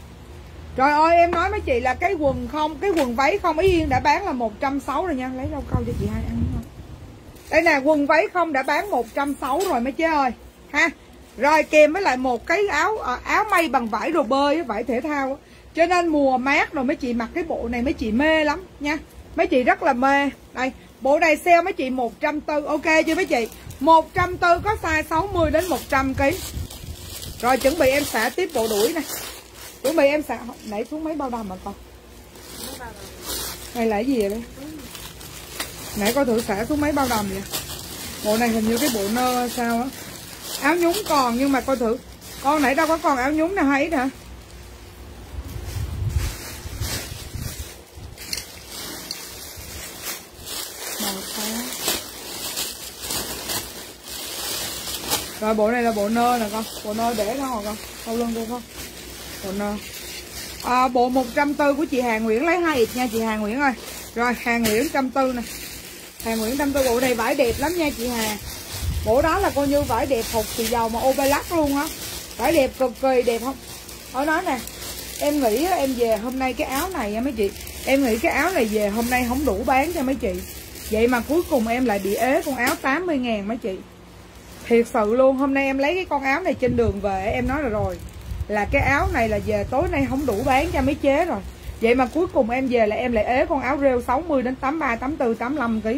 A: Trời ơi em nói mấy chị là cái quần không Cái quần váy không Ý Yên đã bán là 160 rồi nha. Lấy rau câu cho chị hai ăn không Đây nè quần váy không đã bán 160 rồi mấy chế ơi. Ha Rồi kèm với lại một cái áo à, áo may bằng vải đồ bơi vải thể thao á. Cho nên mùa mát rồi mấy chị mặc cái bộ này mấy chị mê lắm nha. Mấy chị rất là mê. Đây, bộ này sale mấy chị 140 Ok chưa mấy chị? 140 có size 60 đến 100 kg Rồi, chuẩn bị em xả tiếp bộ đuổi nè. Chuẩn bị em xả, Nãy xuống mấy bao đầm mà con. Này là cái gì vậy đây Nãy coi thử xả xuống mấy bao đầm vậy. Bộ này hình như cái bộ nơ sao á. Áo nhúng còn, nhưng mà coi thử. Con nãy đâu có còn áo nhúng nào hay hả Màu xám rồi bộ này là bộ nơ nè con. Bộ nơ để nó hả con. Sau lưng cô không Bộ nơ. À, Bộ 140 của chị Hà Nguyễn lấy hai ít nha chị Hà Nguyễn ơi. Rồi Hà Nguyễn 140 nè. Hà Nguyễn 140 bộ này vải đẹp lắm nha chị Hà. Bộ đó là coi như vải đẹp hột thì dầu mà ô luôn á. Vải đẹp cực kỳ đẹp không? Ở đó nè Em nghĩ em về hôm nay cái áo này nha mấy chị. Em nghĩ cái áo này về hôm nay không đủ bán cho mấy chị. Vậy mà cuối cùng em lại bị ế con áo 80 ngàn mấy chị. Thiệt sự luôn Hôm nay em lấy cái con áo này trên đường về Em nói là rồi. Là cái áo này là về tối nay không đủ bán cho mấy chế rồi. Vậy mà cuối cùng em về là em lại ế con áo rêu 60 đến 83, 84, 85 kg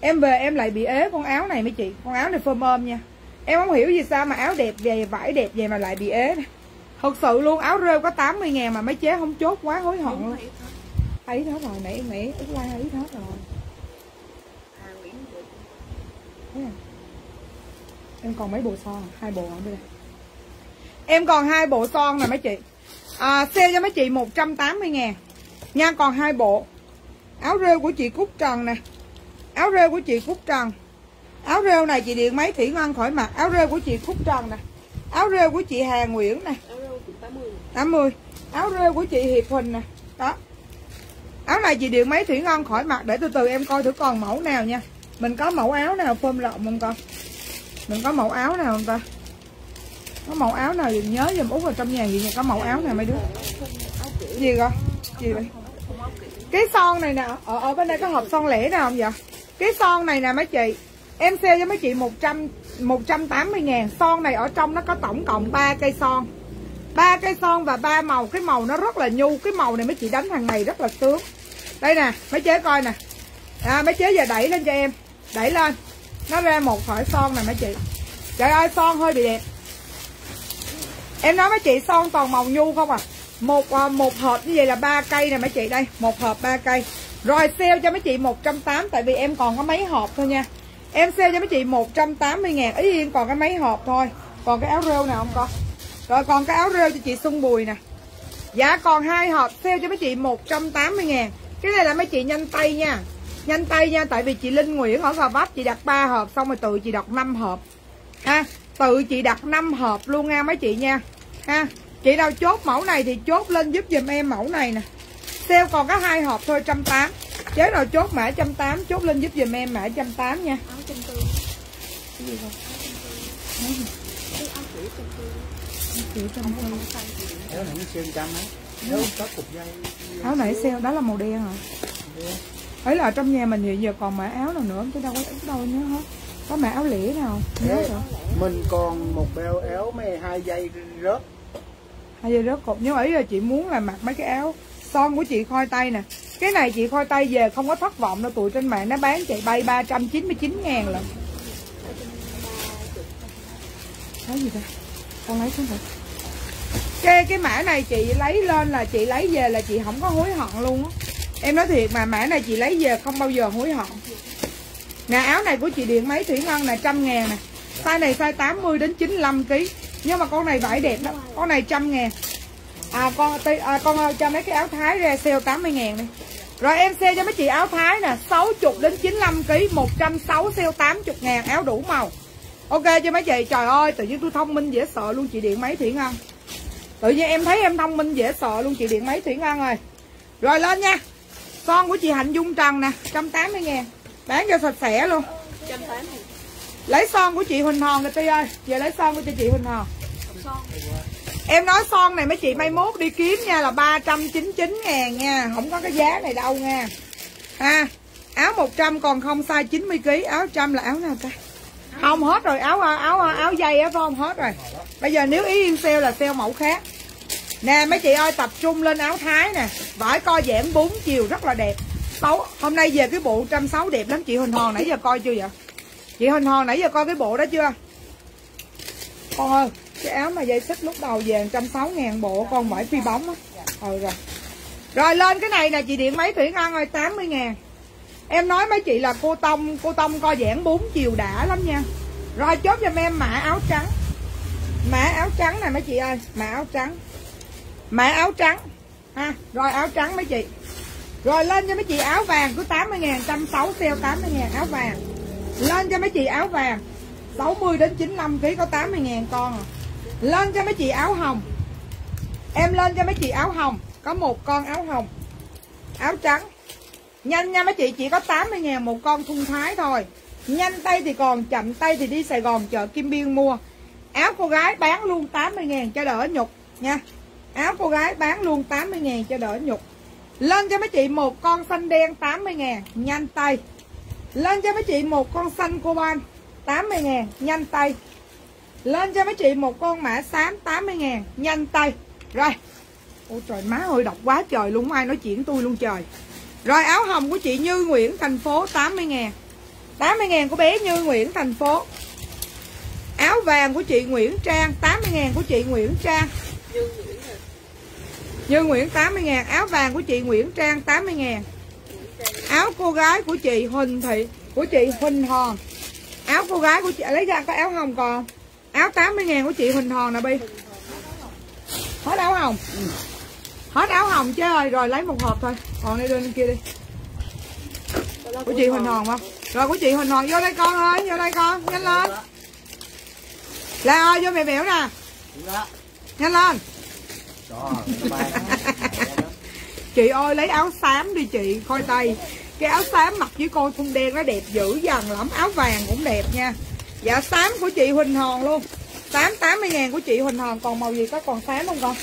A: em về em lại bị ế con áo này mấy chị con áo này phơm ôm nha. Em không hiểu gì sao mà áo đẹp về vải đẹp về mà lại bị ế. Nè thật sự luôn áo rêu có 80 ngàn mà mấy chế không chốt quá hối hận luôn. Thấy hết rồi nãy nãy út like thấy hết rồi Thấy không? Em còn mấy bộ son à? hai bộ ở đây. Em còn hai bộ son nè mấy chị. À, sale cho mấy chị 180 ngàn. Nha còn hai bộ. Áo rêu của chị Cúc Trần nè. Áo rêu của chị Cúc Trần. Áo rêu này chị điện máy thủy ngân khỏi mặc áo rêu của chị Cúc Trần nè. Áo rêu của chị Hà Nguyễn nè. 80 áo rêu của chị Hiệp Huỳnh nè. Đó. Áo này chị điện máy thủy ngon khỏi mặc để từ từ em coi thử còn mẫu nào nha. Mình có mẫu áo nào phơm lộn không con mình có mẫu áo nào không ta. Có mẫu áo nào dùm nhớ dùm út vào trong nhà gì nhà có mẫu áo nào mấy đứa. Gì con gì vậy? Cái son này nè ở, ở bên đây có hộp son lẻ nào không vậy? Cái son này nè mấy chị em sale cho mấy chị 100 180 ngàn. Son này ở trong nó có tổng cộng 3 cây son. Ba cây son và ba màu. Cái màu nó rất là nhu cái màu này mấy chị đánh hàng ngày rất là sướng. Đây nè mấy chế coi nè. À, mấy chế giờ đẩy lên cho em. Đẩy lên nó ra một khỏi son nè mấy chị. Trời ơi son hơi bị đẹp. Em nói mấy chị son toàn màu nhu không à? Một à, một hộp như vậy là ba cây nè mấy chị đây một hộp ba cây. Rồi sale cho mấy chị 180 tại vì em còn có mấy hộp thôi nha. Em sale cho mấy chị 180 ngàn ý yên còn cái mấy hộp thôi. Còn cái áo rêu nào không con? Rồi còn cái áo rêu cho chị Xuân Bùi nè. Dạ còn hai hộp sale cho mấy chị 180 ngàn. Cái này là mấy chị nhanh tay nha. Nhanh tay nha Tại vì chị Linh Nguyễn ở Gò Vấp Chị đặt 3 hộp xong rồi tự chị đặt 5 hộp. Ha Tự chị đặt 5 hộp luôn nha mấy chị nha. Ha Chị nào chốt mẫu này thì chốt lên giúp giùm em mẫu này nè. Sale còn có hai hộp thôi 180 Chế nào chốt mã 180 Chốt lên giúp giùm em mã 180 nha. Cái gì không? Nói gì? Kiểu trăm
C: Áo này trăm cục dây.
A: Áo nãy sale đó là màu đen hả ấy là trong nhà mình hiện giờ còn mã áo nào nữa chứ đâu có đâu nhớ hết. Có mã áo lĩa nào? Nhớ
C: Ê,
A: rồi.
C: Mình còn một beo áo mấy hai dây rớt.
A: Hai dây rớt cột. Nhưng mà ý là chị muốn là mặc mấy cái áo son của chị khoi tay nè. Cái này chị khoi tay về không có thất vọng đâu tụi trên mạng nó bán chạy bay 399 ngàn lận. Cái gì ta? Con lấy xuống rồi cái cái mã này chị lấy lên là chị lấy về là chị không có hối hận luôn á em nói thiệt mà mã này chị lấy về không bao giờ hối hận. Nè áo này của chị điện máy thủy ngân là trăm ngàn nè. Size này size 80 đến 95 kg nhưng mà con này vải đẹp lắm con này trăm ngàn. À con à, con ờ, cho mấy cái áo thái ra sale 80 ngàn đi. Rồi em sale cho mấy chị áo thái nè 60 đến 95 kg 160 sale 80 ngàn áo đủ màu. Ok cho mấy chị? Trời ơi tự nhiên tôi thông minh dễ sợ luôn chị điện máy thủy ngân. Tự nhiên em thấy em thông minh dễ sợ luôn chị điện máy thủy ngân rồi rồi lên nha son của chị hạnh dung trần nè 180 ngàn. Bán cho sạch sẽ luôn. Lấy son của chị huỳnh hòn nè ti ơi. Giờ lấy son của chị huỳnh hòn. Em nói son này mấy chị mai mốt đi kiếm nha là 399 ngàn nha. Không có cái giá này đâu nha. Ha áo 100 còn không size 90 kg áo trăm là áo nào ta? Không hết rồi. Áo áo áo dây á phải không? Hết rồi. Bây giờ nếu ý em sale là sale mẫu khác nè mấy chị ơi tập trung lên áo thái nè. Vải co giãn 4 chiều rất là đẹp. Tấu, hôm nay về cái bộ trăm sáu đẹp lắm. Chị Huỳnh Hòn nãy giờ coi chưa vậy? Chị Huỳnh Hòn nãy giờ coi cái bộ đó chưa? Con ơi cái áo mà dây xích lúc đầu về trăm sáu ngàn bộ con vải phi bóng á. Ừ rồi. Rồi lên cái này nè chị điện máy thủy ngân ơi 80 ngàn. Em nói mấy chị là cô Tông Cô Tông co giãn 4 chiều đã lắm nha. Rồi chốt cho em mã áo trắng. Mã áo trắng này mấy chị ơi. Mã áo trắng. Mã áo trắng. Ha, Rồi áo trắng mấy chị? Rồi lên cho mấy chị áo vàng của 80 ngàn 160 sale 80 ngàn áo vàng. Lên cho mấy chị áo vàng 60 đến 95 kg có 80 ngàn con à. Lên cho mấy chị áo hồng. Em lên cho mấy chị áo hồng, Có một con áo hồng. Áo trắng. Nhanh nha mấy chị, chỉ có 80 ngàn một con thun thái thôi. Nhanh tay thì còn, chậm tay thì đi Sài Gòn chợ Kim Biên mua. Áo cô gái bán luôn 80 ngàn cho đỡ nhục nha. Áo cô gái bán luôn 80 ngàn cho đỡ nhục. Lên cho mấy chị một con xanh đen 80 ngàn, Nhanh tay. Lên cho mấy chị một con xanh cô ban 80 ngàn, Nhanh tay. Lên cho mấy chị một con mã xám 80 ngàn, Nhanh tay. Rồi. Ôi trời, má ơi, độc quá trời luôn Ai nói chuyện tôi luôn trời. Rồi, áo hồng của chị Như Nguyễn, thành phố 80 ngàn. 80 ngàn của bé Như Nguyễn, thành phố. Áo vàng của chị Nguyễn Trang 80 ngàn của chị Nguyễn Trang. Như Nguyễn 80 ngàn áo vàng của chị Nguyễn Trang 80 ngàn. Áo cô gái của chị Huỳnh Thị của chị Huỳnh Hòn. Áo cô gái của chị lấy ra có áo hồng còn áo 80 ngàn của chị Huỳnh Hòn nè Bi. Hết áo hồng? Hết áo hồng chứ ơi rồi lấy một hộp thôi. Còn đây lên kia đi. Của chị Huỳnh Hòn không? Rồi của chị Huỳnh Hòn vô đây con ơi vô đây con nhanh lên. Là ơi vô mẹ biểu nè. Nhanh lên [laughs] chị ơi, lấy áo xám đi chị khôi tay. Cái áo xám mặc với con thun đen nó đẹp dữ dằn lắm, áo vàng cũng đẹp nha. Dạ xám của chị Huỳnh Hòn luôn. Tám tám mươi ngàn của chị Huỳnh Hòn, còn màu gì có? Còn xám không con?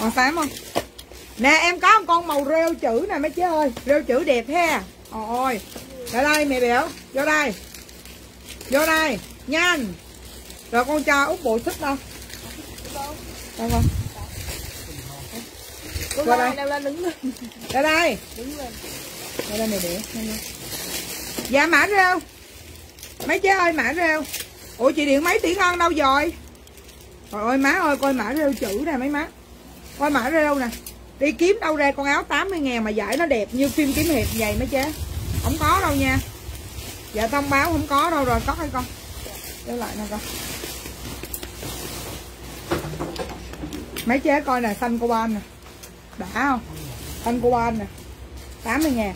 A: Còn xám không? Nè, em có một con màu rêu chữ nè mấy chế ơi. Rêu chữ đẹp ha. Ôi ra đây mẹ biểu, vô đây. Vô đây. Nhanh. Rồi con cho út bộ thích đâu đâu con
D: Cô
A: Qua đây.
D: leo lên đứng lên.
A: ra đây.
D: Đứng lên.
A: ra đây nhanh lên. dạ mã rêu. Mấy chế ơi mã rêu. Ủa chị điện mấy tỷ ngon đâu rồi? Trời ơi má ơi coi mã rêu chữ nè mấy má. Coi mã rêu nè. Đi kiếm đâu ra con áo 80 ngàn mà giải nó đẹp như phim kiếm hiệp vậy mấy chế không có đâu nha. Dạ thông báo không có đâu rồi có hay con để lại nè con mấy chế coi nè xanh cô ban nè đã không? Xanh cô ban nè. 80 ngàn.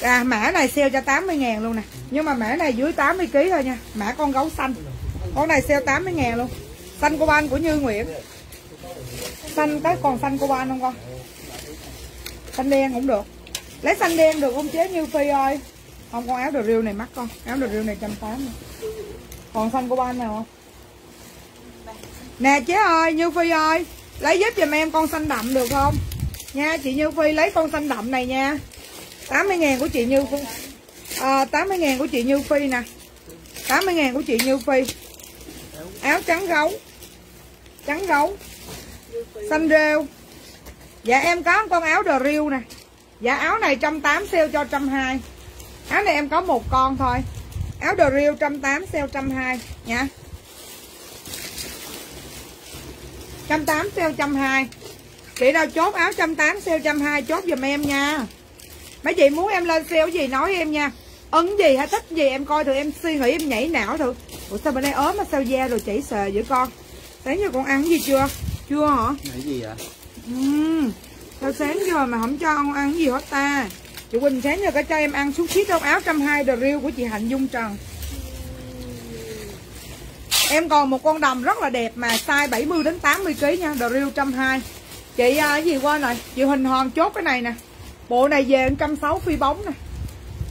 A: À, mã này sale cho 80 ngàn luôn nè. Nhưng mà mã này dưới 80 kg thôi nha. Mã con gấu xanh. Con này sale 80 ngàn luôn. Xanh cô ban của Như Nguyễn. Xanh cái còn xanh cô ban không con? Xanh đen cũng được. Lấy xanh đen được không chế Như Phi ơi? Không con áo đồ riêu này mắc con. Áo đồ riêu này trăm tám còn xanh cô ban nào không? Nè chế ơi Như Phi ơi. Lấy giúp giùm em con xanh đậm được không? Nha chị Như Phi lấy con xanh đậm này nha. 80 ngàn của chị Như Phi. Ờ, à, 80 ngàn của chị Như Phi nè. 80 ngàn của chị Như Phi. Áo trắng gấu. Trắng gấu. Xanh rêu. Dạ em có con áo đờ riêu nè. Dạ áo này trăm tám sale cho trăm hai. Áo này em có một con thôi. Áo đờ riêu trăm tám sale trăm hai nha. trăm tám sale trăm hai chị nào chốt áo trăm tám sale trăm hai chốt giùm em nha. Mấy chị muốn em lên sale gì nói em nha. Ấn gì hay thích gì em coi thử em suy nghĩ em nhảy não thử. Ủa sao bên đây ốm mà sao da rồi chảy sờ vậy con? Sáng giờ con ăn gì chưa? Chưa hả?
C: Cái gì vậy?
A: Ừm, sao sáng giờ mà không cho ông ăn gì hết ta? Chị Quỳnh sáng giờ có cho em ăn xít trong áo trăm hai the real của chị Hạnh Dung Trần. Em còn một con đầm rất là đẹp mà size 70 đến 80 kg nha the real trăm hai chị à, cái gì quên rồi? Chị Huỳnh Hòn chốt cái này nè. Bộ này về 160 phi bóng nè.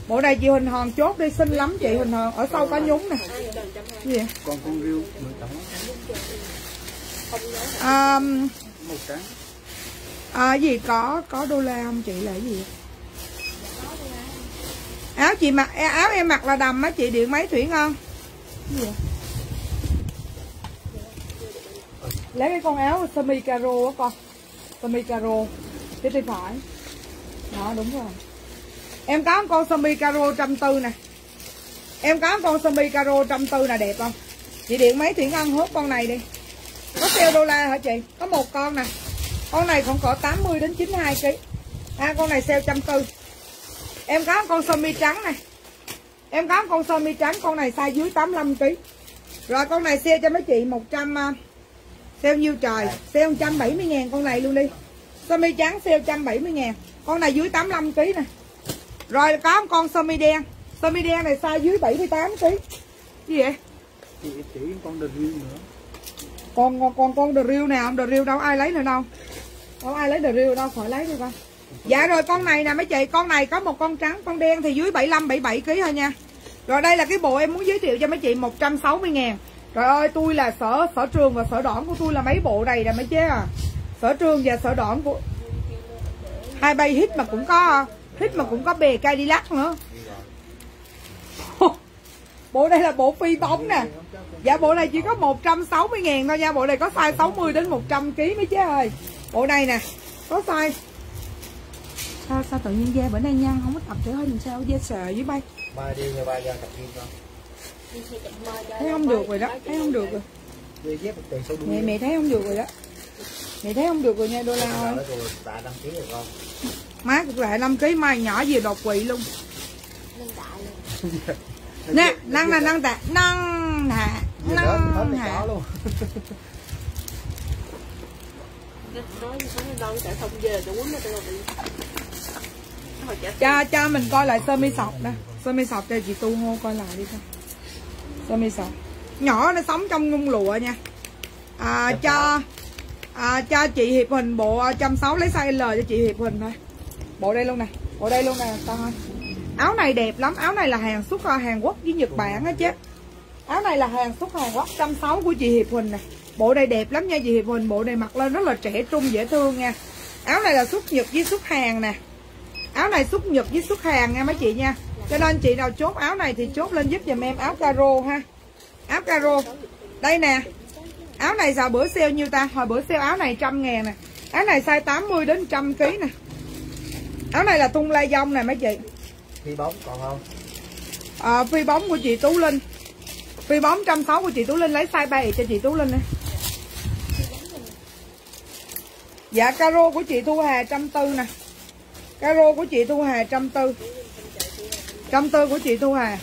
A: Bộ này chị Huỳnh Hòn chốt đi xinh lắm chị Huỳnh Hòn ở sau có nhúng nè. Gì vậy?
C: Con con riêu.
A: À, à, gì? Có có đô la không chị? Là cái gì áo chị mặc áo em mặc là đầm á chị điện máy thủy ngon. Gì lấy cái con áo sơ mi caro á con sơ caro phía tay phải. Đó đúng rồi. Em có con sơ caro trăm tư nè. Em có con sơ caro trăm tư là đẹp không? Chị điện mấy thủy ngân hốt con này đi. Có sale đô la hả chị? Có một con nè. Con này còn có 80 đến 92 kg à con này sale trăm tư. Em có con sơ mi trắng này em có con sơ mi trắng con này size dưới 85 kg rồi con này sale cho mấy chị 100 uh, sale nhiêu trời? Sale 170 ngàn con này luôn đi. Sơ mi trắng sale 170 ngàn. Con này dưới 85 kg nè. Rồi có một con sơ mi đen. Sơ mi đen này size dưới 78 kg gì vậy?
C: Chị chỉ con đờ riêu nữa.
A: còn còn con con the real nào the real đâu? Ai lấy nữa đâu? Đâu ai lấy the real đâu? Khỏi lấy đi con. Dạ rồi con này nè mấy chị. Con này có một con trắng con đen thì dưới 75 77 kg thôi nha. Rồi đây là cái bộ em muốn giới thiệu cho mấy chị 160 ngàn Trời ơi, tôi là sở sở trường và sở đoạn của tôi là mấy bộ này nè, mấy chế à. Sở trường và sở đoạn của Hai bay hit mà cũng có Hit mà cũng có bề Cadillac nữa. Bộ đây là bộ phi bóng nè. Dạ bộ này chỉ có 160 ngàn thôi nha, Bộ này có size 60 đến 100 kg mấy chế ơi. Bộ này nè, Có size Sao sao tự nhiên da bữa nay nhăn không có tập thể hơi làm sao? Da sờ với bay.
C: Bay đi nha bay ra tập gym không
A: thấy không được rồi đó thấy không được rồi. Mẹ mẹ thấy không được rồi đó. Mẹ thấy không được rồi nha đô la ơi.
C: Đó
A: má cũng lại 5 kg mai nhỏ gì đột quỵ luôn. Nè năng là năng tạ năng hạ năng hạ
C: luôn.
A: Cho cho mình coi lại sơ mi sọc nè sơ mi sọc cho chị tu hô coi lại đi coi sơ mi sọc nhỏ nó sống trong nhung lụa nha. À, cho à, cho chị hiệp hình bộ trăm sáu lấy size L cho chị hiệp hình thôi. Bộ đây luôn nè bộ đây luôn nè ơi. Áo này đẹp lắm áo này là hàng xuất Hàn Quốc với Nhật Bản á chứ. Áo này là hàng xuất Hàn Quốc trăm sáu của chị hiệp hình nè. Bộ này đẹp lắm nha chị hiệp hình bộ này mặc lên rất là trẻ trung dễ thương nha. Áo này là xuất Nhật với xuất Hàn nè. Áo này xuất Nhật với xuất Hàn nha mấy chị nha cho nên chị nào chốt áo này thì chốt lên giúp giùm em áo caro ha. Áo caro. Đây nè. Áo này sao bữa sale nhiêu ta? Hồi bữa sale áo này trăm ngàn nè. Áo này size 80 đến trăm kg nè. Áo này là tung lai dông nè mấy chị.
C: Thi bóng còn không?
A: À, phi bóng của chị Tú Linh. Phi bóng trăm sáu của chị Tú Linh lấy size 7 cho chị Tú Linh nè. Dạ caro của chị Thu Hà trăm tư nè. Caro của chị Thu Hà trăm tư trăm tư của chị Thu Hà.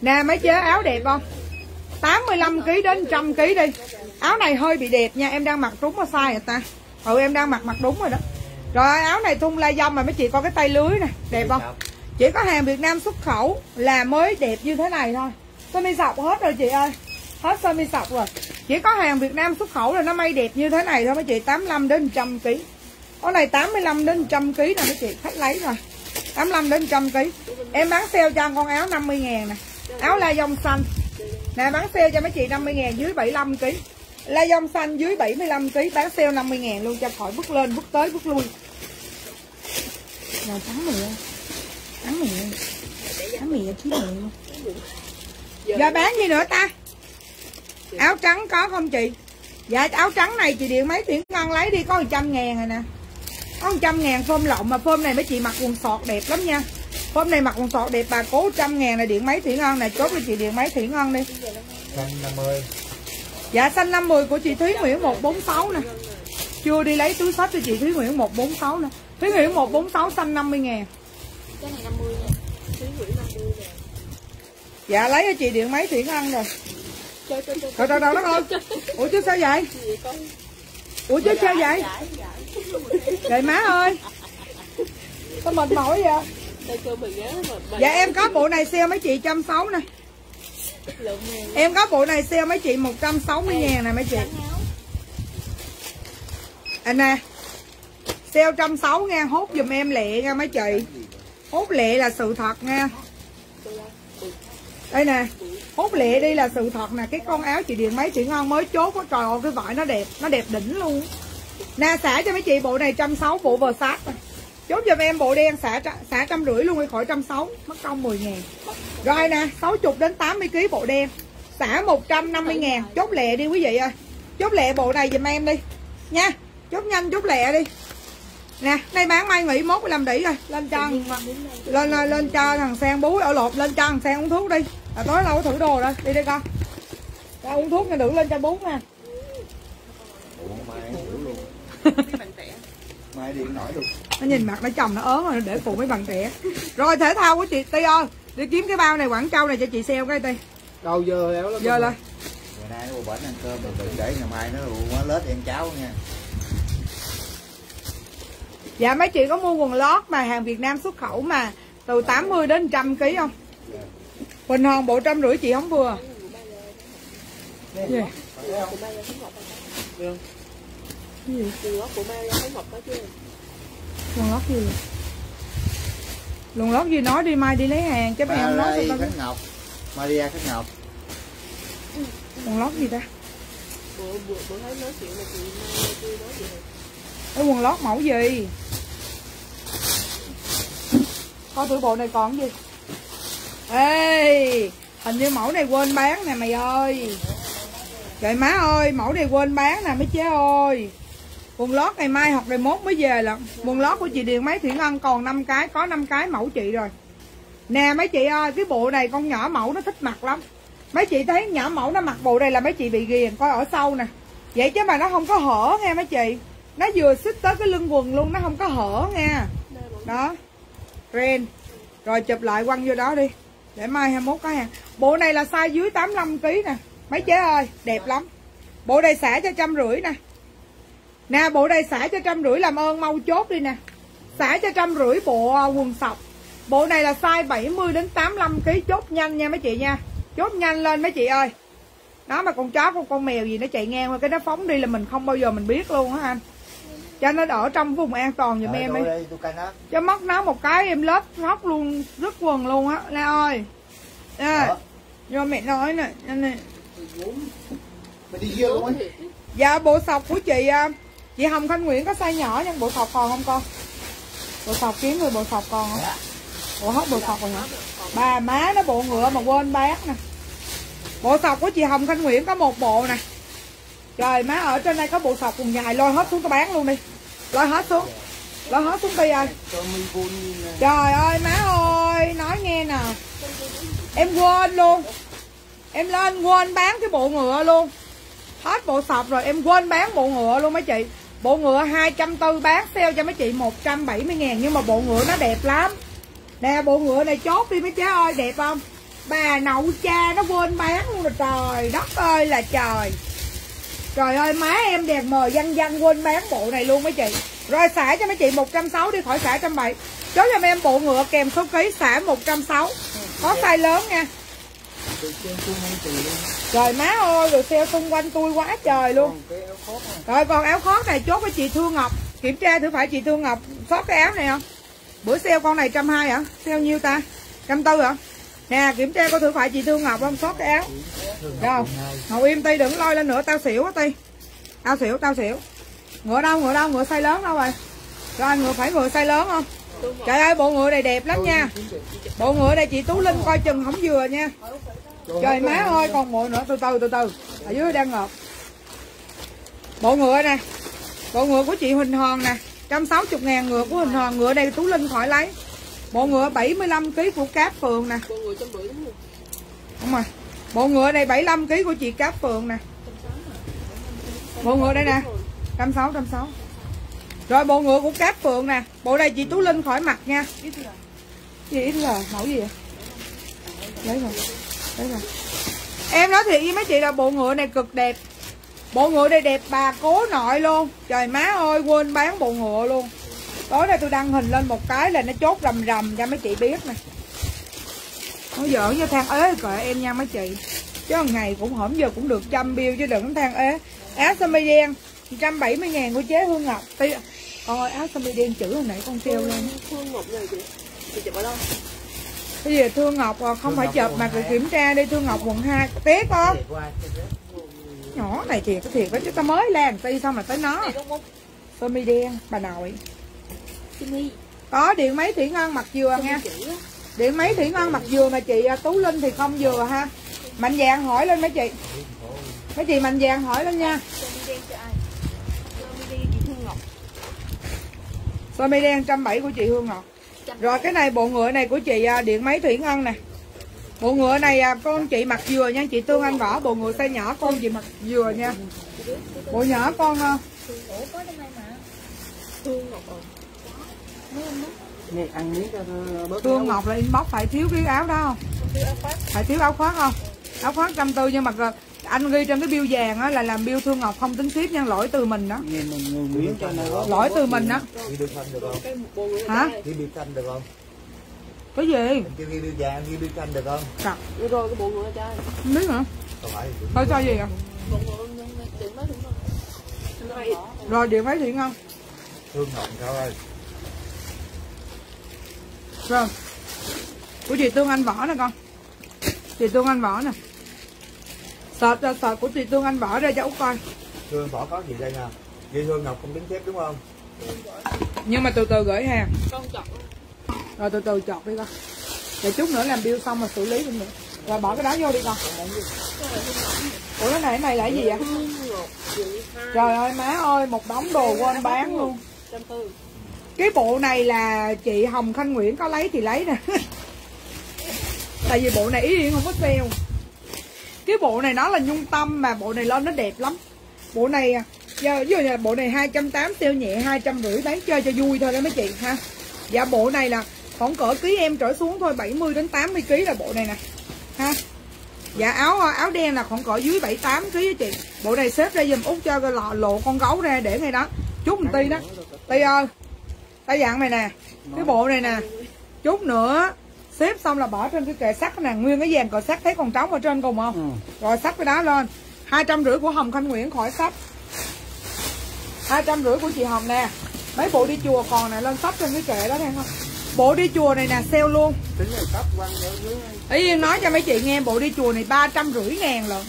A: Nè mấy chế áo đẹp không? 85 kg đến 100 kg đi. Áo này hơi bị đẹp nha em đang mặc đúng ở size người ta? Ừ em đang mặc mặc đúng rồi đó. Rồi áo này thun la dông mà mấy chị coi cái tay lưới nè đẹp không? chỉ có hàng Việt Nam xuất khẩu là mới đẹp như thế này thôi. Sơ mi sọc hết rồi chị ơi. Hết sơ mi sọc rồi. Chỉ có hàng Việt Nam xuất khẩu là nó may đẹp như thế này thôi mấy chị 85 đến 100 kg con này 85 đến 100 kg nè mấy chị khách lấy rồi 85 đến 100 kg em bán sale cho con áo 50 ngàn nè. Áo la dông xanh nè, bán sale cho mấy chị 50 ngàn dưới 75 kg la dông xanh dưới 75 kg bán sale 50 ngàn luôn cho khỏi bước lên, bước tới, bước lui. Rồi trắng mì trắng mì trắng mì chứ chí mì luôn. Giờ bán gì nữa ta? Áo trắng có không chị? Dạ áo trắng này chị điện mấy tiếng ngân lấy đi, có 100 ngàn rồi nè có 100 ngàn phôm lộn mà phôm này mấy chị mặc quần sọt đẹp lắm nha. Phôm này mặc quần sọt đẹp bà cố 100 ngàn này điện mấy thủy ngân này. Chốt cho chị điện mấy thủy ngân đi.
C: Xanh 50
A: dạ xanh 50 của chị Thúy Nguyễn 146 nè. Chưa đi lấy túi sách cho chị Thúy Nguyễn 146 nè. Thúy Nguyễn 146 xanh 50 ngàn.
D: Cái này 50 nha. Thúy Nguyễn 50 nè.
A: Dạ lấy cho chị điện mấy thủy ngân rồi.
D: Chơi chơi
A: Trời trời đâu đó con Ủa chứ sao vậy Ủa chứ sao vậy? Trời má ơi. Sao mệt mỏi vậy? Dạ em có bộ này sale mấy chị trăm sáu nè. Em có bộ này sale mấy chị 160 ngàn nè mấy chị. Anh nè. Sale trăm sáu nha Hốt giùm em lẹ nha mấy chị. Hốt lẹ là sự thật nha đây nè Hốt lẹ đi là sự thật nè, Cái con áo chị điện mấy chị ngon mới chốt quá, Trời ơi, cái vải nó đẹp Nó đẹp đỉnh luôn. Nè, xả cho mấy chị bộ này trăm sáu, bộ vờ sát Chốt giùm em bộ đen, xả xả trăm rưỡi luôn đi, khỏi trăm sáu, Mất công 10 ngàn. Rồi nè 60 đến 80 kg bộ đen, Xả 150 ngàn. Chốt lẹ đi quý vị ơi. Chốt lẹ bộ này giùm em đi. Nha, Chốt nhanh, chốt lẹ đi. Nè đây bán mai nghỉ mốt 15 đỉ rồi Lên cho. Lên lên, lên cho thằng Sen bú ở lột lên cho thằng Sen uống thuốc đi. À, tối lâu thử đồ rồi đi đi con cho uống thuốc nha đừng lên cho bú nha.
C: Ủa, mai hiểu luôn mai điện nổi luôn
A: nó nhìn mặt nó chồng nó ớn rồi để phụ mấy bằng trẻ. Rồi thể thao của chị Ti ơi đi kiếm cái bao này Quảng Châu này cho chị sale cái Ti
C: đâu giờ léo lắm
A: giờ lên
E: Ngày nay nó bệnh ăn cơm rồi đừng để ngày mai nó quá lết ăn cháo nha.
A: Dạ mấy chị có mua quần lót mà hàng Việt Nam xuất khẩu mà từ 80 đến 100 kg không? Bình hòn bộ trăm rưỡi chị không vừa gì?
B: của Mai ngọc chứ
A: quần lót gì? Quần lót gì? Nói đi mai đi lấy hàng chứ mày không nói sao tao
E: Khánh Ngọc, Maria Khánh Ngọc.
A: quần lót gì ta?
B: Bữa, bữa, bữa thấy nói chuyện mà chị Mai chưa nói gì hết
A: cái quần lót mẫu gì? Coi thử bộ này còn gì? Ê, hình như mẫu này quên bán nè mày ơi. Trời, má ơi, mẫu này quên bán nè, mấy chế ơi. Quần lót ngày mai hoặc ngày mốt mới về lận quần lót của chị Điền máy Thủy Ngân còn 5 cái, có 5 cái mẫu chị rồi. Nè, mấy chị ơi, cái bộ này con nhỏ mẫu nó thích mặc lắm. Mấy chị thấy nhỏ mẫu nó mặc bộ này là mấy chị bị ghiền, coi ở sau nè. Vậy chứ mà nó không có hở nghe mấy chị nó vừa xích tới cái lưng quần luôn, nó không có hở nha đó. Ren. Rồi chụp lại quăng vô đó đi. Để mai 21 có hàng bộ này là size dưới 85 kg nè. Mấy chế ơi, đẹp lắm. Bộ này xả cho trăm rưỡi nè. Nè, bộ này xả cho trăm rưỡi làm ơn mau chốt đi nè. Xả cho trăm rưỡi bộ à, quần sọc. Bộ này là size 70 đến 85 kg chốt nhanh nha mấy chị nha. Chốt nhanh lên mấy chị ơi. Nó mà con chó, con con mèo gì nó chạy ngang qua cái nó phóng đi là mình không bao giờ mình biết luôn á anh cho nó ở trong vùng an toàn giùm em
E: á
A: cho mất nó một cái em lớp khóc luôn rứt quần luôn á. Lê ơi. À, do mẹ nói nè anh này
C: ấy
A: dạ bộ sọc của chị à, chị Hồng Thanh Nguyễn có size nhỏ nhưng bộ sọc còn không con? Bộ sọc kiếm người bộ sọc còn không? Bộ hết bộ sọc rồi hả? Bà má nó bộ ngựa mà quên bán nè. Bộ sọc của chị Hồng Thanh Nguyễn có một bộ nè trời, má ở trên đây có bộ sọc cùng dài, lôi hết xuống tao bán luôn đi. Lôi hết xuống. Lôi hết xuống đi ơi Trời ơi, má ơi, Nói nghe nè. Em quên luôn. Em lên quên bán cái bộ ngựa luôn. Hết bộ sọc rồi, em quên bán bộ ngựa luôn mấy chị. Bộ ngựa 240 bán sale cho mấy chị 170 ngàn, Nhưng mà bộ ngựa nó đẹp lắm. Nè, bộ ngựa này chốt đi mấy cháu ơi, đẹp không? Bà nậu cha nó quên bán luôn rồi, trời đất ơi là trời. Trời ơi, má em đẹp mờ văn văn quên bán bộ này luôn mấy chị. Rồi xả cho mấy chị 160 đi khỏi xả 170 Chốt cho em bộ ngựa kèm số ký xả 160 Có size lớn nha. Trời, má ơi, rồi sale xung quanh tôi quá trời luôn. Rồi, còn áo khoác này, chốt với chị Thương Ngọc. Kiểm tra thử phải chị Thương Ngọc. Sót cái áo này không? Bữa sale con này trăm hai hả? Sale nhiêu ta? Trăm tư hả? Nè, kiểm tra coi thử phải chị Thương Ngọc không? Sót cái áo. Đâu Ngồi im Ti, đừng lôi lên nữa, tao xỉu á Ti. Tao xỉu tao xỉu. Ngựa đâu ngựa đâu, ngựa size lớn đâu rồi? Rồi, ngựa phải ngựa size lớn không? Trời ơi, bộ ngựa này đẹp lắm nha. Bộ ngựa này chị Tú Linh coi chừng không vừa nha. Trời, má ơi, còn bộ nữa. Từ từ từ từ. Ở dưới đang ngọt. Bộ ngựa nè. Bộ ngựa của chị Huỳnh Hòn nè. 160 ngàn ngựa của Huỳnh Hòn. Ngựa đây Tú Linh khỏi lấy. Bộ ngựa 75 kg của Cáp Phường nè.
B: Bộ đúng không?
A: Đúng rồi. Bộ ngựa này 75 kg của chị Cáp Phường nè. Bộ ngựa đây nè. 160 160 Rồi bộ ngựa của Cáp Phượng nè. Bộ này chị Tú Linh khỏi mặt nha. Gì ít là mẫu gì vậy? Lấy rồi Lấy rồi. Em nói thiệt với mấy chị là bộ ngựa này cực đẹp. Bộ ngựa này đẹp bà cố nội luôn. Trời má ơi quên bán bộ ngựa luôn Tối nay tôi đăng hình lên một cái là nó chốt rầm rầm cho mấy chị biết nè. Nó giỡn với than ế cỡ em nha mấy chị. Chứ ngày cũng hổm giờ cũng được trăm bill chứ đừng than ế. Áo sơ mi đen 170 ngàn của chế Hương Ngọc. Tí... Con ơi áo sơ mi đen chữ hồi nãy con treo lên.
B: Thương Ngọc này chị Chị chụp ở đâu?
A: Cái gì Thương Ngọc à, không phải chụp mà cứ kiểm tra đi Thương Ngọc quận 2 Tiếc không? Nhỏ này thiệt cái thiệt đó chứ tao mới làm ti xong mà tới nó? Sơ mi đen bà nội Có điện máy Thủy Ngân mặc dừa nha. Điện máy Thủy Ngân mặc dừa mà chị à, Tú Linh thì không dừa ha. Mạnh dạng hỏi lên mấy chị. Mấy chị mạnh dạng hỏi lên nha. Sơ mi đen 170 của chị Hương Ngọc. Rồi cái này bộ ngựa này của chị à, Điện máy Thủy Ngân nè. Bộ ngựa này à, con chị mặc dừa nha. Chị Tương Anh Võ Bộ ngựa size nhỏ con chị mặc dừa nha. Bộ nhỏ con
B: rồi
C: nè ăn miếng cho bớt
A: Thương Ngọc là inbox phải thiếu cái áo đó không?
B: Thương áo khoác.
A: Phải thiếu áo khoác không? Áo khoác trăm tư nhưng mà anh ghi trên cái bill vàng á là làm bill Thương Ngọc không tính ship nha lỗi từ mình đó.
C: Nghe mình người miếng cho nó
A: lỗi từ mình đó.
E: Không?
A: Hả?
E: Không?
A: cái gì?
E: Kêu ghi bill vàng, ghi bill xanh được không?
A: Cặp,
B: Rồi rồi cái bộ người cho
A: không biết hả
E: Không
A: thôi cho gì à
B: không? Nói
A: rồi. Điện máy Thủy Ngân
E: Thương Ngọc sao ơi?
A: Rồi. Của chị Tương Anh Võ nè con. Chị Tương Anh Võ nè. Sợt ra sợt của chị Tương Anh Võ ra cho Út coi.
E: Thương bỏ có gì đây nè? Ghi Thương Ngọc không tính xếp đúng không?
A: Nhưng mà từ từ gửi hàng.
B: Con chọn.
A: Rồi từ từ chọt đi con. Để chút nữa làm bill xong mà xử lý luôn nữa. Rồi bỏ cái đó vô đi con. Ủa cái này cái này là cái gì vậy? Trời ơi má ơi một đống đồ quên bán luôn cái bộ này là chị Hồng Khanh Nguyễn có lấy thì lấy nè. Tại vì bộ này ý yên không có sale cái bộ này nó là nhung tâm mà bộ này lên nó đẹp lắm. Bộ này, giờ, ví dụ như bộ này 280 sale nhẹ hai trăm rưỡi bán chơi cho vui thôi đó mấy chị, ha. Dạ bộ này là khoảng cỡ ký em trở xuống thôi 70 đến 80 kg là bộ này nè, ha. Dạ áo áo đen là khoảng cỡ dưới 78 kg với chị. Bộ này xếp ra dùm út cho lò lọ, lộ con gấu ra để ngay đó. Chút một tí đó. Ti ơi ờ, tay dạng này nè cái bộ này nè. Chút nữa xếp xong là bỏ trên cái kệ sắt nè. Nguyên cái dàn cờ sắt thấy còn trống ở trên cùng không?
C: Ừ.
A: rồi sắt cái đó lên. Hai trăm rưỡi của hồng khanh nguyễn khỏi sắt. Hai trăm rưỡi của chị hồng nè. Mấy bộ đi chùa còn nè lên sắp trên cái kệ đó nghe không bộ đi chùa này nè sale luôn.
C: Này
A: ý nói cho mấy chị nghe bộ đi chùa này ba trăm rưỡi ngàn lận.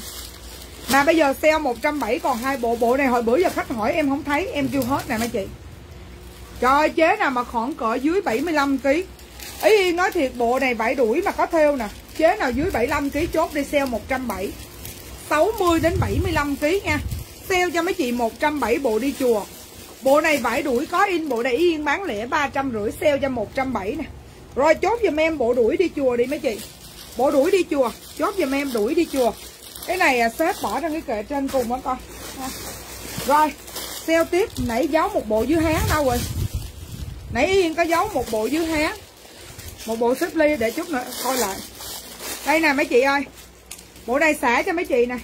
A: Mà bây giờ sale 170 còn hai bộ. Bộ này hồi bữa giờ khách hỏi em không thấy em kêu hết nè mấy chị Trời ơi, chế nào mà khoảng cỡ dưới 75 kg ý Yên nói thiệt bộ này vải đuổi mà có theo nè. Chế nào dưới 75 kg chốt đi sale 170 60 đến 75 kg nha. Sale cho mấy chị 170 bộ đi chùa. Bộ này vải đuổi có in bộ này Ý Yên bán lẻ ba trăm rưỡi sale cho 170 nè. Rồi chốt giùm em bộ đuổi đi chùa đi mấy chị. Bộ đuổi đi chùa Chốt giùm em đuổi đi chùa. Cái này à, xếp bỏ trong cái kệ trên cùng đó con. Rồi Sale tiếp Nãy giấu một bộ dưới háng đâu rồi. Nãy Yên có giấu một bộ dưới hé, Một bộ xếp ly để chút nữa, coi lại. Đây nè, mấy chị ơi. Bộ này xả cho mấy chị nè.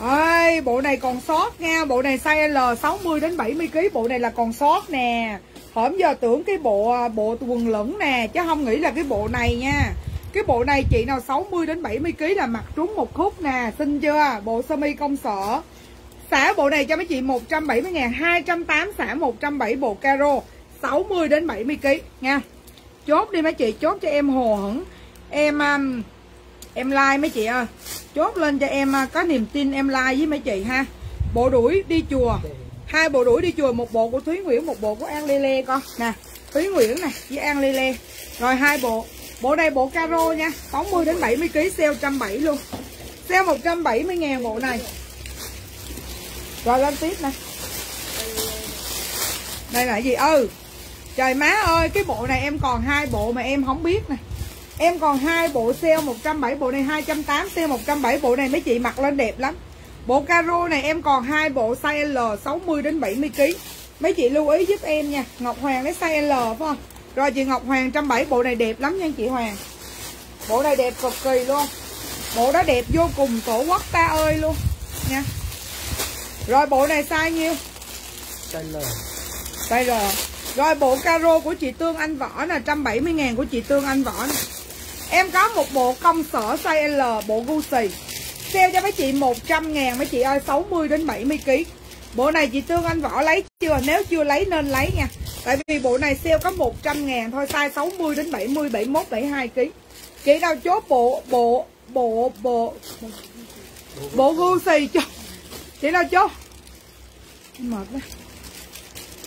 A: Ơi bộ này còn sót nha, bộ này size L 60 đến 70 kg bộ này là còn sót nè. Hổm giờ tưởng cái bộ à, bộ quần lửng nè, chứ không nghĩ là cái bộ này nha. Cái bộ này chị nào 60 đến 70 kg là mặc trúng một khúc nè xin chưa? Bộ sơ mi công sở. Xả bộ này cho mấy chị 170 ngàn 280 xả 170 bộ caro. 60 đến 70 kg nha. Chốt đi mấy chị, chốt cho em hồ hững em um, em like mấy chị ơi. Chốt lên cho em uh, có niềm tin em like với mấy chị ha. Bộ đuổi đi chùa. Hai bộ đuổi đi chùa, một bộ của thúy nguyễn, một bộ của an lê lê con. Nè, thúy nguyễn này với an lê lê. Rồi hai bộ. Bộ này bộ caro nha 60 đến 70 kg sale 170 luôn. Sale 170 ngàn bộ này. Rồi lên tiếp nè. Đây là gì? Ừ trời má ơi cái bộ này em còn hai bộ mà em không biết nè Em còn hai bộ sale 170 bộ này 280 sale 170 bộ này mấy chị mặc lên đẹp lắm. Bộ caro này em còn hai bộ size L 60 đến 70 kg. Mấy chị lưu ý giúp em nha. Ngọc Hoàng lấy size L phải không? Rồi chị Ngọc Hoàng 170 bộ này đẹp lắm nha chị Hoàng. Bộ này đẹp cực kỳ luôn. Bộ đó đẹp vô cùng tổ quốc ta ơi luôn nha. Rồi bộ này size nhiêu?
C: Size L
A: Size R. Rồi bộ caro của chị Tương Anh Võ là 170 ngàn của chị Tương Anh Võ nè. Em có một bộ công sở size L bộ Gucci. Sale cho mấy chị 100 ngàn mấy chị ơi 60 đến 70 kg Bộ này chị Tương Anh Võ lấy chưa? Nếu chưa lấy nên lấy nha. Tại vì bộ này sale có 100 ngàn thôi Size 60 đến 70, 71, 72 kg Chị nào chốt bộ Bộ Bộ Bộ Bộ Gucci cho. Chị nào chốt? Mệt quá.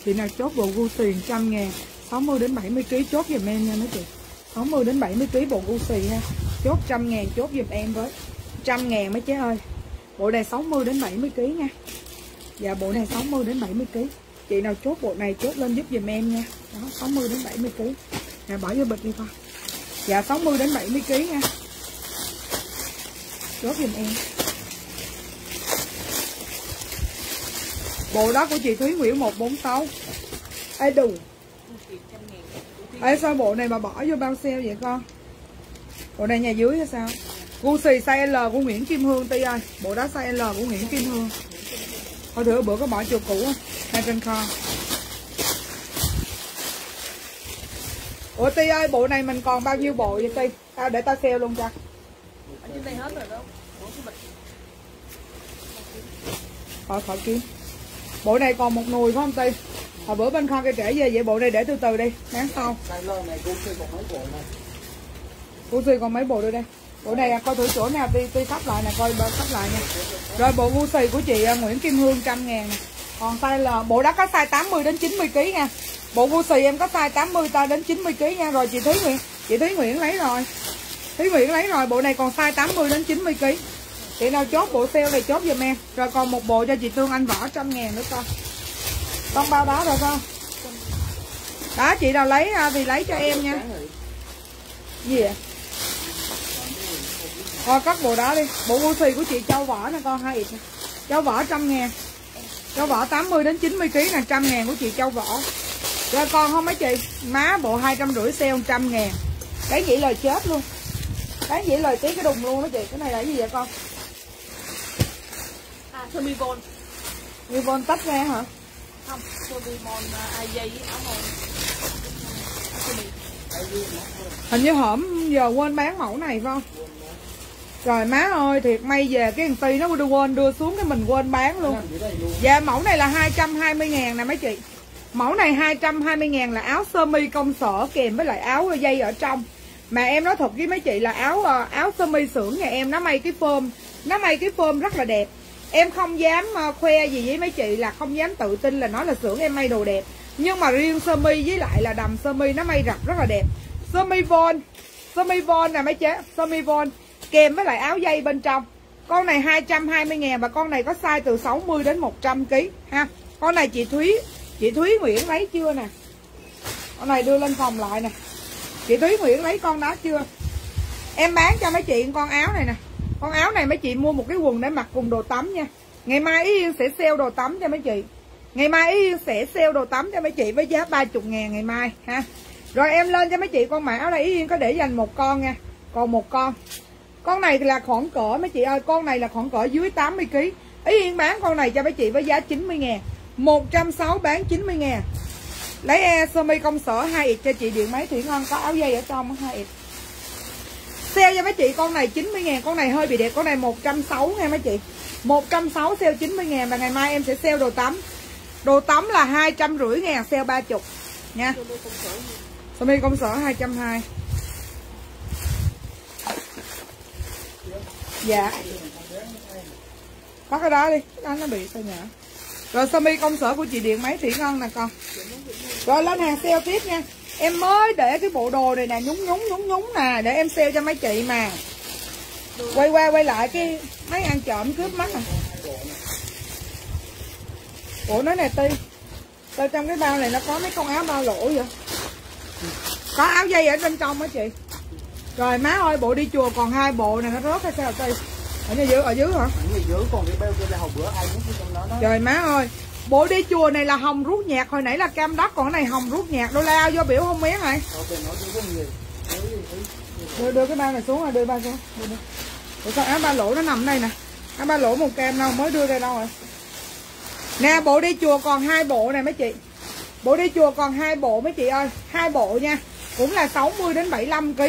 A: Chị nào chốt bộ gu xì 100 ngàn 60 đến 70 kg chốt giùm em nha mấy chị. 60 đến 70 kg bộ gu xì ha chốt trăm ngàn chốt giùm em với. Trăm ngàn mấy chế ơi. Bộ này 60 đến 70 kg nha. Dạ bộ này 60 đến 70 kg chị nào chốt bộ này chốt lên giúp giùm em nha. Đó 60 đến 70 kg dạ bỏ vô bịch đi con. Dạ 60 đến 70 kg nha. Chốt giùm em. Bộ đó của chị Thúy Nguyễn 146 Ê đủ Ê sao bộ này mà bỏ vô bao sale vậy con? Bộ này nhà dưới hay sao? Gucci size L của Nguyễn Kim Hương Ti ơi Bộ đó size L của Nguyễn Kim Hương. Hồi thử bữa có bỏ chuột cũ Hai trên kho. Ủa Ti ơi bộ này mình còn bao nhiêu bộ vậy Ti Tao để tao sale luôn cho.
B: Ở trên đây hết rồi bịch.
A: Khỏi khỏi kiếm Bộ này còn một nùi phải không Ti? Hồi bữa bên kho kia trễ về vậy bộ này để từ từ đi Bán sau
C: này Gucci còn mấy bộ này.
A: Gucci còn mấy bộ nữa đây. Bộ này à, coi thử chỗ nào Ti Ti sắp lại nè Coi sắp lại nha Rồi bộ Gucci của chị à, Nguyễn Kim Hương trăm ngàn. Nè Còn size L Bộ đó có size 80 đến 90 kg nha. Bộ Gucci em có size 80 ta đến 90 kg nha. Rồi chị Thúy Nguyễn Chị Thúy Nguyễn lấy rồi. Thúy Nguyễn lấy rồi Bộ này còn size 80 đến 90 kg Chị nào chốt bộ sale này chốt giùm em Rồi còn một bộ cho chị Tương Anh Võ trăm ngàn nữa con. Con bao đó rồi con. Đó, chị nào lấy à, thì lấy cho em nha. Gì vậy? Thôi, cắt bộ đó đi. Bộ Gucci của chị Châu Võ nè con, hai ít nè. Châu Võ trăm ngàn. Châu Võ 80 đến 90 kg là trăm ngàn của chị Châu Võ Rồi con không mấy chị? Má bộ hai trăm rưỡi xe trăm ngàn. Cái gì lời chết luôn. Cái gì lời tí cái đùng luôn đó chị. Cái này là cái gì vậy con?
B: À, sơ mi von.
A: Như von tách ra hả?
B: Không, sơ mi von à, dây với áo mi.
A: Hình như hổm giờ quên bán mẫu này phải không? Trời má ơi thiệt may về cái thằng Ti nó đưa quên đưa xuống cái mình quên bán luôn. Dạ mẫu này là 220 ngàn nè mấy chị. Mẫu này 220 ngàn là áo sơ mi công sở kèm với lại áo dây ở trong. Mà em nói thật với mấy chị là áo ờ, áo sơ mi xưởng nhà em nó may cái phơm Nó may cái phơm rất là đẹp Em không dám ờ, khoe gì với mấy chị là không dám tự tin là nói là xưởng em may đồ đẹp. Nhưng mà riêng sơ mi với lại là đầm sơ mi nó may rập rất là đẹp. Sơ mi von, Sơ mi von nè mấy chế Sơ mi von. Kèm với lại áo dây bên trong. Con này 220 ngàn Và con này có size từ 60 đến 100 kg ha. Con này chị Thúy Chị Thúy Nguyễn lấy chưa nè? Con này đưa lên phòng lại nè. Chị Thúy Nguyễn lấy con đó chưa? Em bán cho mấy chị con áo này nè. Con áo này mấy chị mua một cái quần để mặc cùng đồ tắm nha. Ngày mai Ý Yên sẽ sale đồ tắm cho mấy chị. Ngày mai Ý Yên sẽ sale đồ tắm cho mấy chị với giá 30 ngàn ngày mai, ha. Rồi em lên cho mấy chị con mã áo này. Ý Yên có để dành một con nha. Còn một con. Con này là khoảng cỡ, mấy chị ơi, Con này là khoảng cỡ dưới 80 kg Ý Yên bán con này cho mấy chị với giá 90 ngàn. 160 bán 90 ngàn. Lấy e sơ mi công sở 2 ít cho chị điện máy Thủy Ngon có áo dây ở trong 2 ít Sale cho mấy chị, con này 90 ngàn, Con này hơi bị đẹp, Con này 160 nha mấy chị. 160 sale 90 ngàn Và ngày mai em sẽ sale đồ tắm. Đồ tắm là 250 ngàn, sale 30 nha. Sơ mi công sở 220 Dạ. Bắt cái đó đi, Cái đó nó bị sao nhở? Rồi sơ mi công sở của chị Điện máy Thủy Ngân nè con. Rồi, lên hàng sale tiếp nha. Em mới để cái bộ đồ này nè nhúng nhúng nhúng nhúng nè Để em sale cho mấy chị mà. Quay qua quay lại cái Mấy ăn trộm cướp mắt à. Ủa nói nè Ti Sao trong cái bao này nó có mấy con áo bao lỗ vậy? Có áo dây ở bên trong á chị. Rồi má ơi bộ đi chùa còn hai bộ này nó rớt hay sao Ti? Ở nhà dưới ở dưới hả?
C: Những người giữ còn cái beo kia là hồi bữa ai muốn trong đó đó.
A: Trời má ơi Bộ đi chùa này là hồng rút nhạt Hồi nãy là cam đất Còn cái này hồng rút nhạt Đô lao do biểu không miếng này đưa, đưa cái bao này xuống rồi Đưa ba xuống. Đưa, đưa. Ủa sao á ba lỗ nó nằm đây nè? Á ba lỗ một cam đâu Mới đưa ra đâu rồi? Nè bộ đi chùa còn hai bộ này mấy chị. Bộ đi chùa còn hai bộ mấy chị ơi. Hai bộ nha Cũng là 60 đến 75 kg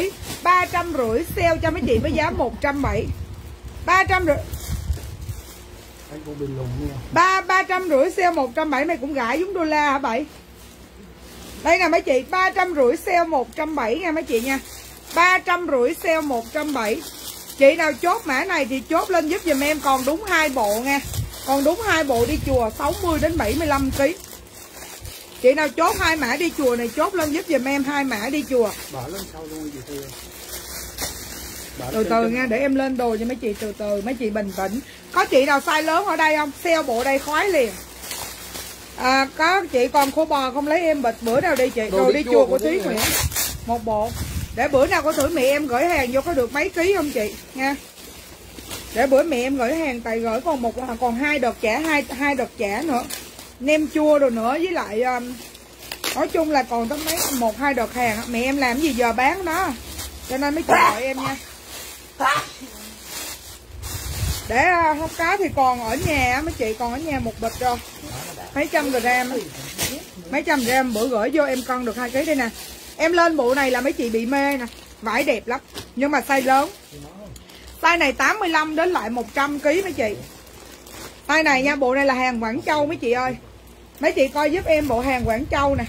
A: rưỡi sale cho mấy chị với giá 170
C: 350
A: ba ba trăm rưỡi sale một trăm bảy mày cũng gãi giống đô la hả bảy? Đây nè mấy chị ba trăm rưỡi sale một trăm bảy nha mấy chị nha. Ba trăm rưỡi sale một trăm bảy. Chị nào chốt mã này thì chốt lên giúp giùm em còn đúng hai bộ nha còn đúng hai bộ đi chùa 60 đến 75 kg chị nào chốt hai mã đi chùa này chốt lên giúp giùm em hai mã đi chùa.
C: Bỏ lên sau luôn chị Thư Bỏ
A: từ từ nha để em lên đồ cho mấy chị từ từ mấy chị bình tĩnh. Có chị nào size lớn ở đây không? Sale bộ đây khoái liền. À, có chị còn khô bò không? Lấy em bịch bữa nào đi chị?
C: Đồ
A: đồ
C: đi
A: đi
C: chùa của Thúy
A: Nguyễn. Một bộ. Để bữa nào có thử mẹ em gửi hàng vô có được mấy ký không chị? Nha. Để bữa mẹ em gửi hàng tại gửi còn một còn hai đợt trả hai hai đợt trả nữa. Nem chua đồ nữa với lại um, nói chung là còn tới mấy một hai đợt hàng. Mẹ em làm gì giờ bán đó? Cho nên mấy chị gọi em nha để à, hấp cá thì còn ở nhà mấy chị còn ở nhà một bịch rồi. Mấy trăm gram mấy trăm gram bữa gửi vô em cân được hai ký đây nè. Em lên bộ này là mấy chị bị mê nè. Vải đẹp lắm nhưng mà size lớn. Size này 85 đến lại 100 kg mấy chị. Size này nha bộ này là hàng Quảng Châu mấy chị ơi. Mấy chị coi giúp em bộ hàng Quảng Châu nè.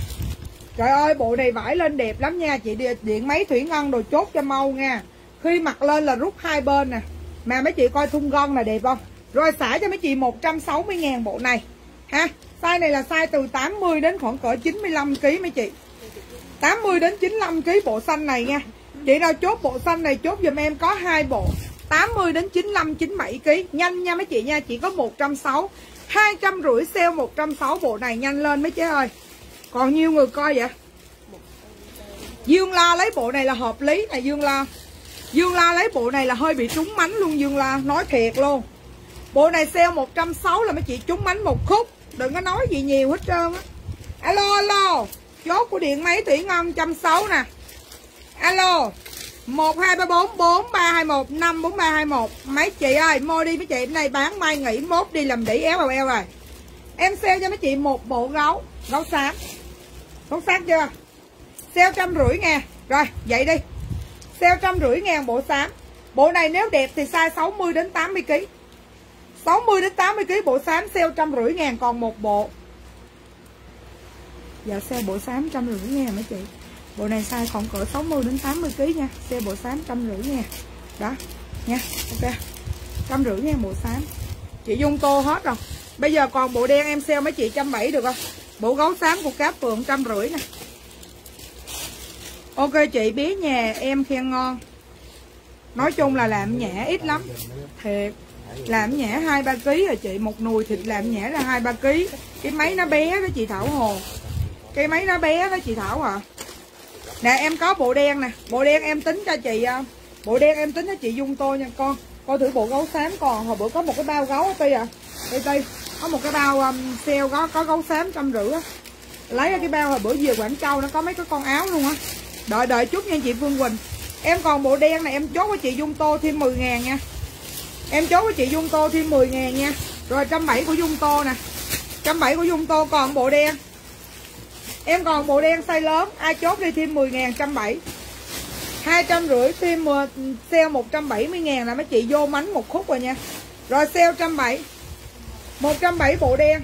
A: Trời ơi bộ này vải lên đẹp lắm nha. Chị điện máy thủy ngân đồ chốt cho mau nha khi mặc lên là rút hai bên nè. Mà mấy chị coi thun gân là đẹp không? Rồi xả cho mấy chị 160 ngàn bộ này. Ha, size này là size từ 80 đến khoảng cỡ 95 kg mấy chị. 80 đến 95 kg bộ xanh này nha. Chị nào chốt bộ xanh này chốt giùm em có hai bộ. 80 đến 95 97 kg nhanh nha mấy chị nha, chỉ có 160 250 sale 160 bộ này nhanh lên mấy chị ơi. Còn nhiêu người coi vậy? Dương Lo lấy bộ này là hợp lý này Dương Lo Dương La lấy bộ này là hơi bị trúng mánh luôn, Dương La, Nói thiệt luôn. Bộ này sale 160 là mấy chị trúng mánh một khúc, Đừng có nói gì nhiều hết trơn á. Alo alo, Chốt của điện máy Thủy Ngân 160 nè. Alo 1 2 3 4 4 3 2 1 5 4 3 2 1 Mấy chị ơi mua đi mấy chị, Hôm nay bán mai nghỉ mốt đi làm đỉ éo eo rồi. Em sale cho mấy chị một bộ gấu Gấu xám Gấu xám chưa? Sale trăm rưỡi nghe Rồi, vậy đi. Sale trăm rưỡi ngàn bộ xám. Bộ này nếu đẹp thì size 60 đến 80 kg 60 đến 80 kg bộ xám sale trăm rưỡi ngàn còn một bộ. Dạ sale bộ xám trăm rưỡi ngàn mấy chị? Bộ này size khoảng cỡ 60 đến 80 kg nha. Sale bộ xám trăm rưỡi ngàn. Đó, nha, ok. Trăm rưỡi ngàn bộ xám. Chị Dung tô hết rồi. Bây giờ còn bộ đen em sale mấy chị, trăm bảy được không? Bộ gấu xám của cá phượng trăm rưỡi nè. Ok chị bé nhà em khen ngon. Nói chung là làm nhẹ ít lắm. Thiệt. Làm nhẹ 2-3 kg rồi chị. Một nùi thịt làm nhẹ là 2-3 kg Cái máy nó bé đó chị Thảo Hồ. Cái máy nó bé đó chị Thảo à. Nè em có bộ đen nè. Bộ đen em tính cho chị à. Bộ đen em tính cho chị Dung tôi nha. Con Coi thử bộ gấu xám còn. Hồi bữa có một cái bao gấu Ti à. Ti Ti Có một cái bao um, sale có, có gấu xám trăm rưỡi á. Lấy ra cái bao hồi bữa về Quảng Châu Nó có mấy cái con áo luôn á. Đợi đợi chút nha chị Phương Quỳnh. Em còn bộ đen này, em chốt với chị Dung Tô thêm 10 ngàn nha. Em chốt với chị Dung Tô thêm 10 ngàn nha. Rồi, trăm bảy của Dung Tô nè. Trăm bảy của Dung Tô còn bộ đen. Em còn bộ đen size lớn, Ai chốt đi thêm 10 ngàn, trăm bảy. Hai trăm rưỡi thêm ờ, sale 170 ngàn là mấy chị vô mánh một khúc rồi nha. Rồi, sale trăm bảy. Một trăm bảy bộ đen.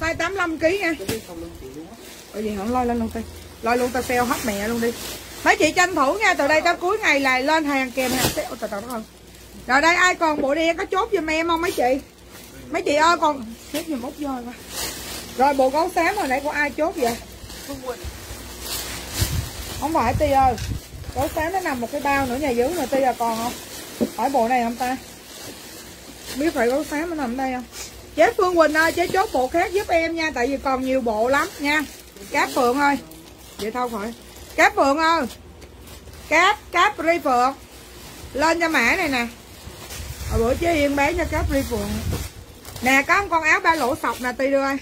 A: Size 85 kg nha. Ủa gì không lôi lên luôn tay Lôi luôn, tao sale hết mẹ luôn đi. Mấy chị tranh thủ nha, Từ đây tới cuối ngày là lên hàng kèm hàng sale. Từ từ đó Rồi đây, ai còn bộ đen có chốt giùm em không mấy chị? Mấy chị ơi, còn Xếp giùm út rồi qua Rồi, bộ gấu xám hồi nãy của ai chốt vậy? Không phải Ti ơi. Gấu xám nó nằm một cái bao nữa, nhà dưới nè, Ti là còn không? Hỏi bộ này không ta? Biết phải gấu xám nó nằm đây không? Chế Phương Quỳnh ơi chế chốt bộ khác giúp em nha, Tại vì còn nhiều bộ lắm nha. Cáp Phượng ơi. Vậy thôi khỏi. Cáp Phượng ơi. Cáp, cáp ri Phượng. Lên cho mã này nè. Hồi bữa chứ Yên bé cho cáp ri Phượng. Nè có một con áo ba lỗ sọc nè Ti đưa ơi.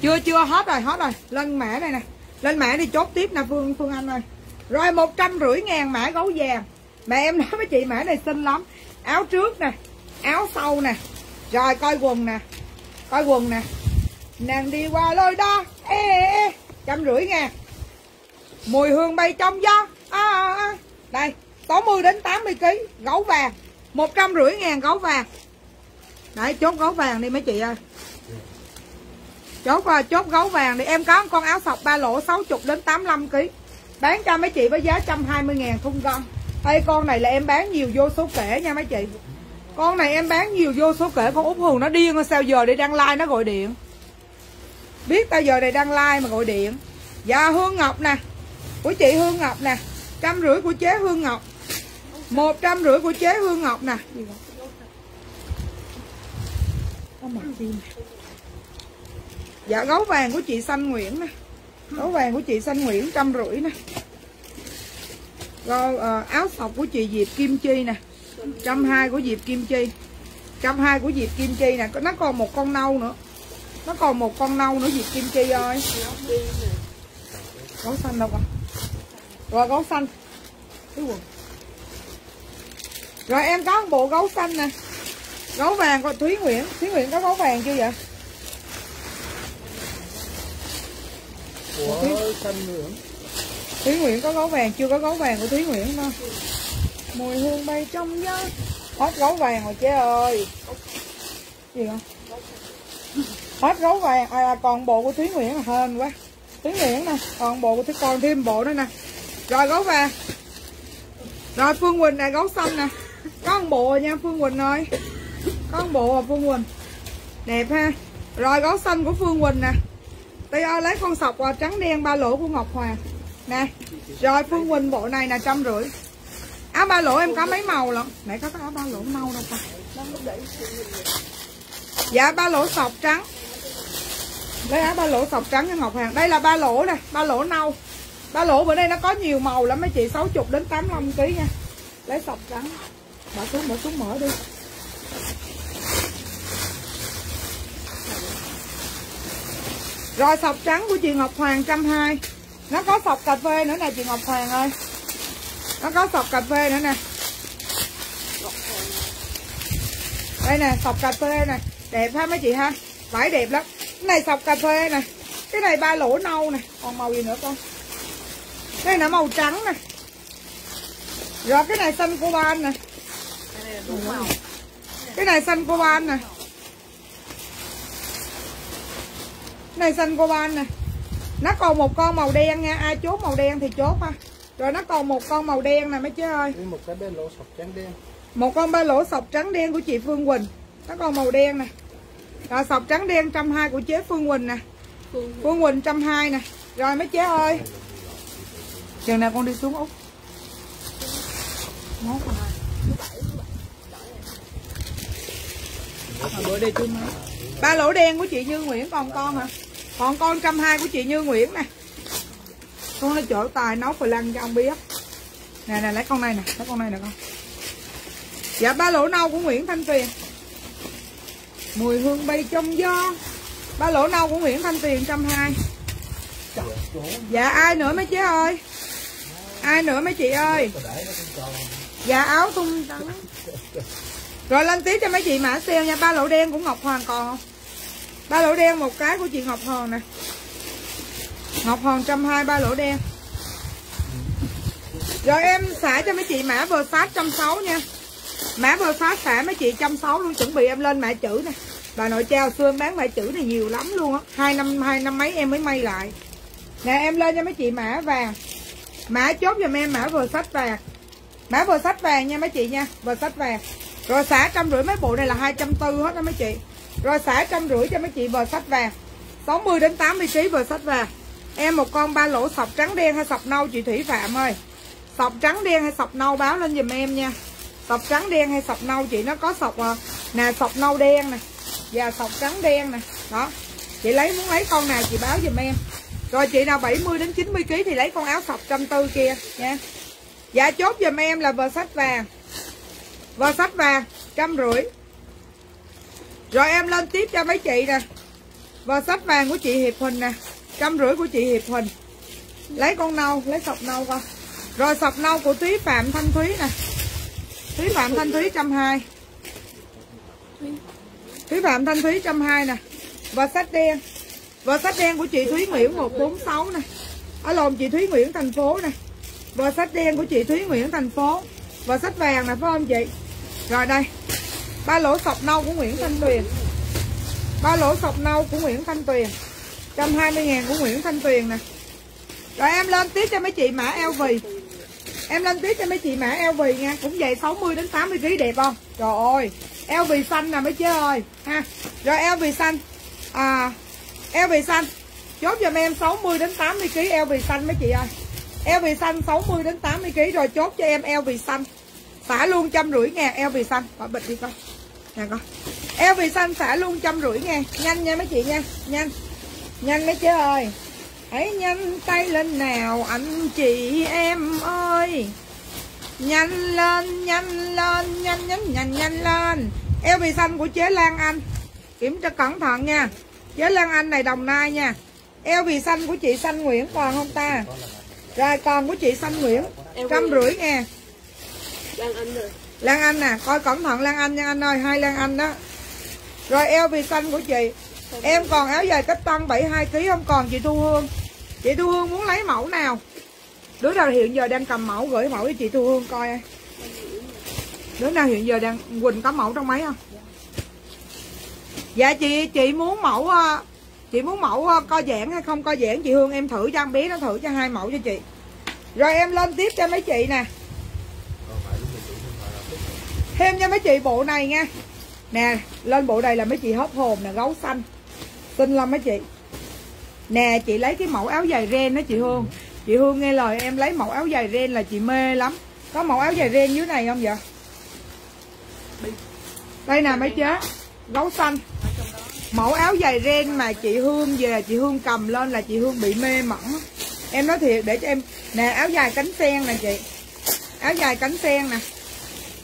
A: Chưa chưa hết rồi hết rồi. Lên mã này nè. Lên mã đi chốt tiếp nè Phương Phương Anh ơi. Rồi một trăm rưỡi ngàn mã gấu vàng. Mà em nói với chị mã này xinh lắm. Áo trước nè Áo sau nè. Rồi coi quần nè. Coi quần nè. Nàng đi qua lôi đó. Ê, ê, ê trăm rưỡi ngàn mùi hương bay trong gió. À, à, à. đây 60 đến 80 kg gấu vàng. một trăm rưỡi ngàn gấu vàng. Đấy chốt gấu vàng đi mấy chị ơi. Chốt à, chốt gấu vàng đi. Em có con áo sọc ba lỗ 60 đến 85 kg bán cho mấy chị với giá 120 ngàn thun con đây con này là em bán nhiều vô số kể nha mấy chị. Con này em bán nhiều vô số kể. Con út hường nó điên sao? Giờ đi đăng like nó gọi điện biết tao giờ này đang like mà gọi điện. Dạ hương ngọc nè. Của chị hương ngọc nè. Trăm rưỡi của chế hương ngọc. Một trăm rưỡi của chế hương ngọc nè. Dạ gấu vàng của chị xanh nguyễn nè. Gấu vàng của chị xanh nguyễn trăm rưỡi nè. Rồi uh, áo sọc của chị diệp kim chi nè. Trăm hai của diệp kim chi. Trăm hai của diệp kim chi nè. Nó còn một con nâu nữa nó còn một con nâu nữa Diệp Kim Chi ơi. Gấu xanh đâu con? Rồi gấu xanh. Rồi em có một bộ gấu xanh nè. Gấu vàng của Thúy Nguyễn. Thúy Nguyễn có gấu vàng chưa vậy?
C: Của xanh Nguyễn
A: Thúy Nguyễn có gấu vàng chưa có gấu vàng của Thúy Nguyễn đâu. Mùi hương bay trong gió. Hết gấu vàng rồi chế ơi. Gì không hết gấu vàng à, còn bộ của thúy nguyễn hên quá. Thúy nguyễn nè còn bộ của thúy còn thêm bộ nữa nè. Rồi gấu vàng rồi phương quỳnh này gấu xanh nè. Có một bộ nha phương quỳnh ơi. Có một bộ rồi phương quỳnh. Đẹp ha. Rồi gấu xanh của phương quỳnh nè. Tây ơi lấy con sọc và trắng đen ba lỗ của Ngọc Hoàng. Nè. Rồi Phương Quỳnh bộ này là trăm rưỡi. Áo ba lỗ em có mấy màu lận? Nãy có cái áo ba lỗ màu đâu ta? Dạ ba lỗ sọc trắng. Lấy áo ba lỗ sọc trắng cho Ngọc Hàng đây là ba lỗ nè, ba lỗ nâu. Ba lỗ bữa nay nó có nhiều màu lắm mấy chị 60 đến 85 kg nha. Lấy sọc trắng. Bỏ xuống bỏ xuống, mở đi. Rồi, sọc trắng của chị Ngọc Hoàng trăm hai. Nó có sọc cà phê nữa nè chị Ngọc Hoàng ơi. Nó có sọc cà phê nữa nè. Đây nè, sọc cà phê nè đẹp ha mấy chị ha. Vải đẹp lắm. Cái này sọc cà phê nè. Cái này ba lỗ nâu nè. Còn màu gì nữa con? Cái này là màu trắng nè. Rồi cái này xanh coban nè. Cái này xanh coban nè. Cái này xanh coban nè. Nó còn một con màu đen nha. Ai chốt màu đen thì chốt ha. Rồi nó còn một con màu đen nè mấy chế ơi.
C: Một cái bên lỗ sọc trắng đen.
A: Một con ba lỗ sọc trắng đen của chị Phương Quỳnh. Nó còn màu đen nè rồi sọc trắng đen trăm hai của chế Phương Quỳnh nè. Phương Quỳnh. Trăm hai nè. Rồi mấy chế ơi. Chừng nào con đi xuống bữa đi chưa mấy ba lỗ đen của chị Như Nguyễn còn con hả? Còn con trăm hai của chị Như Nguyễn nè. Con nó chỗ tài nấu phở lăng cho ông biết. Nè nè lấy con này nè lấy con này nè con. Dạ ba lỗ nâu của Nguyễn Thanh Tuyền mùi hương bay trong gió. Ba lỗ nâu của Nguyễn Thanh tiền trăm hai. Dạ ai nữa mấy chế ơi? Ai nữa mấy chị ơi? Dạ áo tung trắng. Rồi lên tiếp cho mấy chị mã sale nha. Ba lỗ đen của Ngọc Hoàng còn không? Ba lỗ đen một cái của chị Ngọc Hoàng nè. Ngọc Hoàng trăm hai, ba lỗ đen. Rồi em xả cho mấy chị mã vừa phát trăm sáu nha mã vừa phát xả mấy chị trăm sáu luôn, chuẩn bị em lên mã chữ nè. Bà nội treo xưa em bán mã chữ này nhiều lắm luôn á. Hai năm hai năm mấy em mới may lại. Nè, em lên cho mấy chị mã vàng. Mã chốt giùm em mã vừa sách vàng. Mã vừa sách vàng nha mấy chị nha vừa sách vàng. Rồi xả trăm rưỡi mấy bộ này là hai trăm tư hết đó mấy chị. Rồi xả trăm rưỡi cho mấy chị vừa sách vàng. 60 đến 80 kg vừa sách vàng. Em một con ba lỗ sọc trắng đen hay sọc nâu, chị Thủy Phạm ơi. Sọc trắng đen hay sọc nâu báo lên giùm em nha sọc trắng đen hay sọc nâu chị nó có sọc à, nè sọc nâu đen nè. Và sọc trắng đen nè. Đó. Chị lấy muốn lấy con nào chị báo giùm em. Rồi chị nào 70 đến 90 kg thì lấy con áo sọc trăm tư kia nha. Dạ chốt giùm em là vờ sách vàng. Vờ sách vàng trăm rưỡi. Rồi em lên tiếp cho mấy chị nè. Vờ sách vàng của chị Hiệp Huỳnh nè. Trăm rưỡi của chị Hiệp Huỳnh. Lấy con nâu lấy sọc nâu con. Rồi sọc nâu của Thúy Phạm Thanh Thúy nè. Thúy Phạm Thanh Thúy trăm hai. Thúy Phạm Thanh Thúy trăm hai nè. Và sách đen. Và sách đen của chị Thúy Nguyễn 146 nè. Ở lồn chị Thúy Nguyễn thành phố nè. Và sách đen của chị Thúy Nguyễn thành phố. Và sách vàng nè, phải không chị? Rồi đây. Ba lỗ sọc nâu của Nguyễn Thanh Tuyền. Ba lỗ sọc nâu của Nguyễn Thanh Tuyền. 120 ngàn của Nguyễn Thanh Tuyền nè. Rồi em lên tiếp cho mấy chị mã eo vì Em lên tiếp cho mấy chị mã eo vì nha Cũng vậy 60 đến 80 kg đẹp không? Trời ơi eo vì xanh nè mấy chị ơi. Ha Rồi eo vì xanh. À, LV xanh. Chốt giùm em 60 đến 80 kg eo vì xanh mấy chị ơi. Eo vì xanh 60 đến 80 kg Rồi chốt cho em eo vì xanh. Xả luôn trăm rưỡi ngàn eo vì xanh. Bỏ bịch đi coi. Nè coi. Eo vì xanh xả luôn trăm rưỡi ngàn. Nhanh nha mấy chị nha. Nhanh. Nhanh mấy chị ơi. Hãy nhanh tay lên nào anh chị em ơi. Nhanh lên, nhanh lên, nhanh nhanh nhanh nhanh lên. Eo bì xanh của chế Lan Anh. Kiểm tra cẩn thận nha. Chế Lan Anh này Đồng Nai nha. Eo bì xanh của chị Xanh Nguyễn còn không ta? Rồi còn của chị Xanh Nguyễn. Trăm rưỡi nha.
D: Lan Anh rồi.
A: Lan Anh nè Coi cẩn thận Lan Anh nha anh ơi. Hai Lan Anh đó. Rồi eo bì xanh của chị. Em còn áo dài cách tăng 72kg không còn chị Thu Hương Chị Thu Hương muốn lấy mẫu nào? Đứa nào hiện giờ đang cầm mẫu, gửi mẫu cho chị Thu Hương coi Đứa nào hiện giờ đang Quỳnh có mẫu trong máy không? Dạ chị chị muốn mẫu ờ, Chị muốn mẫu ờ, co giãn hay không co giãn? Chị Hương, em thử cho, em bé nó thử cho hai mẫu cho chị. Rồi em lên tiếp cho mấy chị nè. Thêm cho mấy chị bộ này nha. Nè, lên bộ này là mấy chị hớp hồn nè, gấu xanh. Xinh lắm mấy chị. Nè, chị lấy cái mẫu áo dài ren đó chị Hương. Chị Hương nghe lời em lấy mẫu áo dài ren là chị mê lắm. Có mẫu áo dài ren dưới này không vậy? Đây nè, mấy chế. Gấu xanh. Mẫu áo dài ren mà chị Hương về chị Hương cầm lên là chị Hương bị mê mẩn. Em nói thiệt, để cho em nè, áo dài cánh sen nè chị. Áo dài cánh sen nè.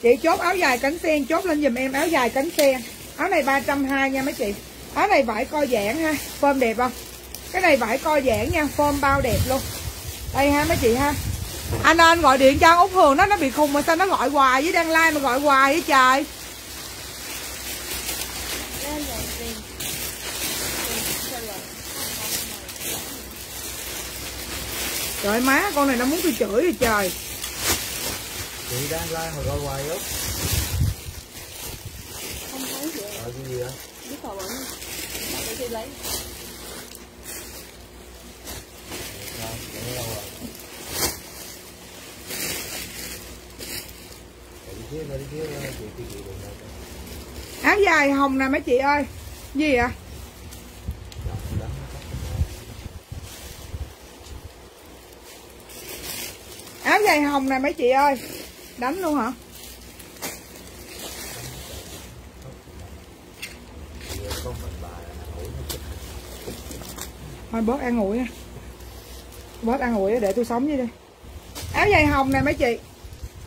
A: Chị chốt áo dài cánh sen, chốt lên giùm em áo dài cánh sen. Áo này 320 nha mấy chị. Áo này vải co giãn ha. Phơm đẹp không? Cái này vải co giãn nha form bao đẹp luôn đây ha mấy chị ha anh anh gọi điện cho út hường nó nó bị khùng mà sao nó gọi hoài với đang like mà gọi hoài với trời
D: rồi
A: trời má con này nó muốn tôi chửi rồi trời
C: chị đang like mà gọi hoài út
D: Không thấy gì.
C: ờ cái gì vậy
D: Biết cầu vẫn. Để tôi lấy.
C: Rồi, để lâu rồi Để đi phía, để đi phía, chị chị chị đừng nghe
A: áo dài hồng nè mấy chị ơi. Gì ạ áo dài hồng nè mấy chị ơi. Đánh luôn hả? Thôi bớt ăn ủi bớt ăn ủi để tôi sống với đi. Áo dài hồng nè mấy chị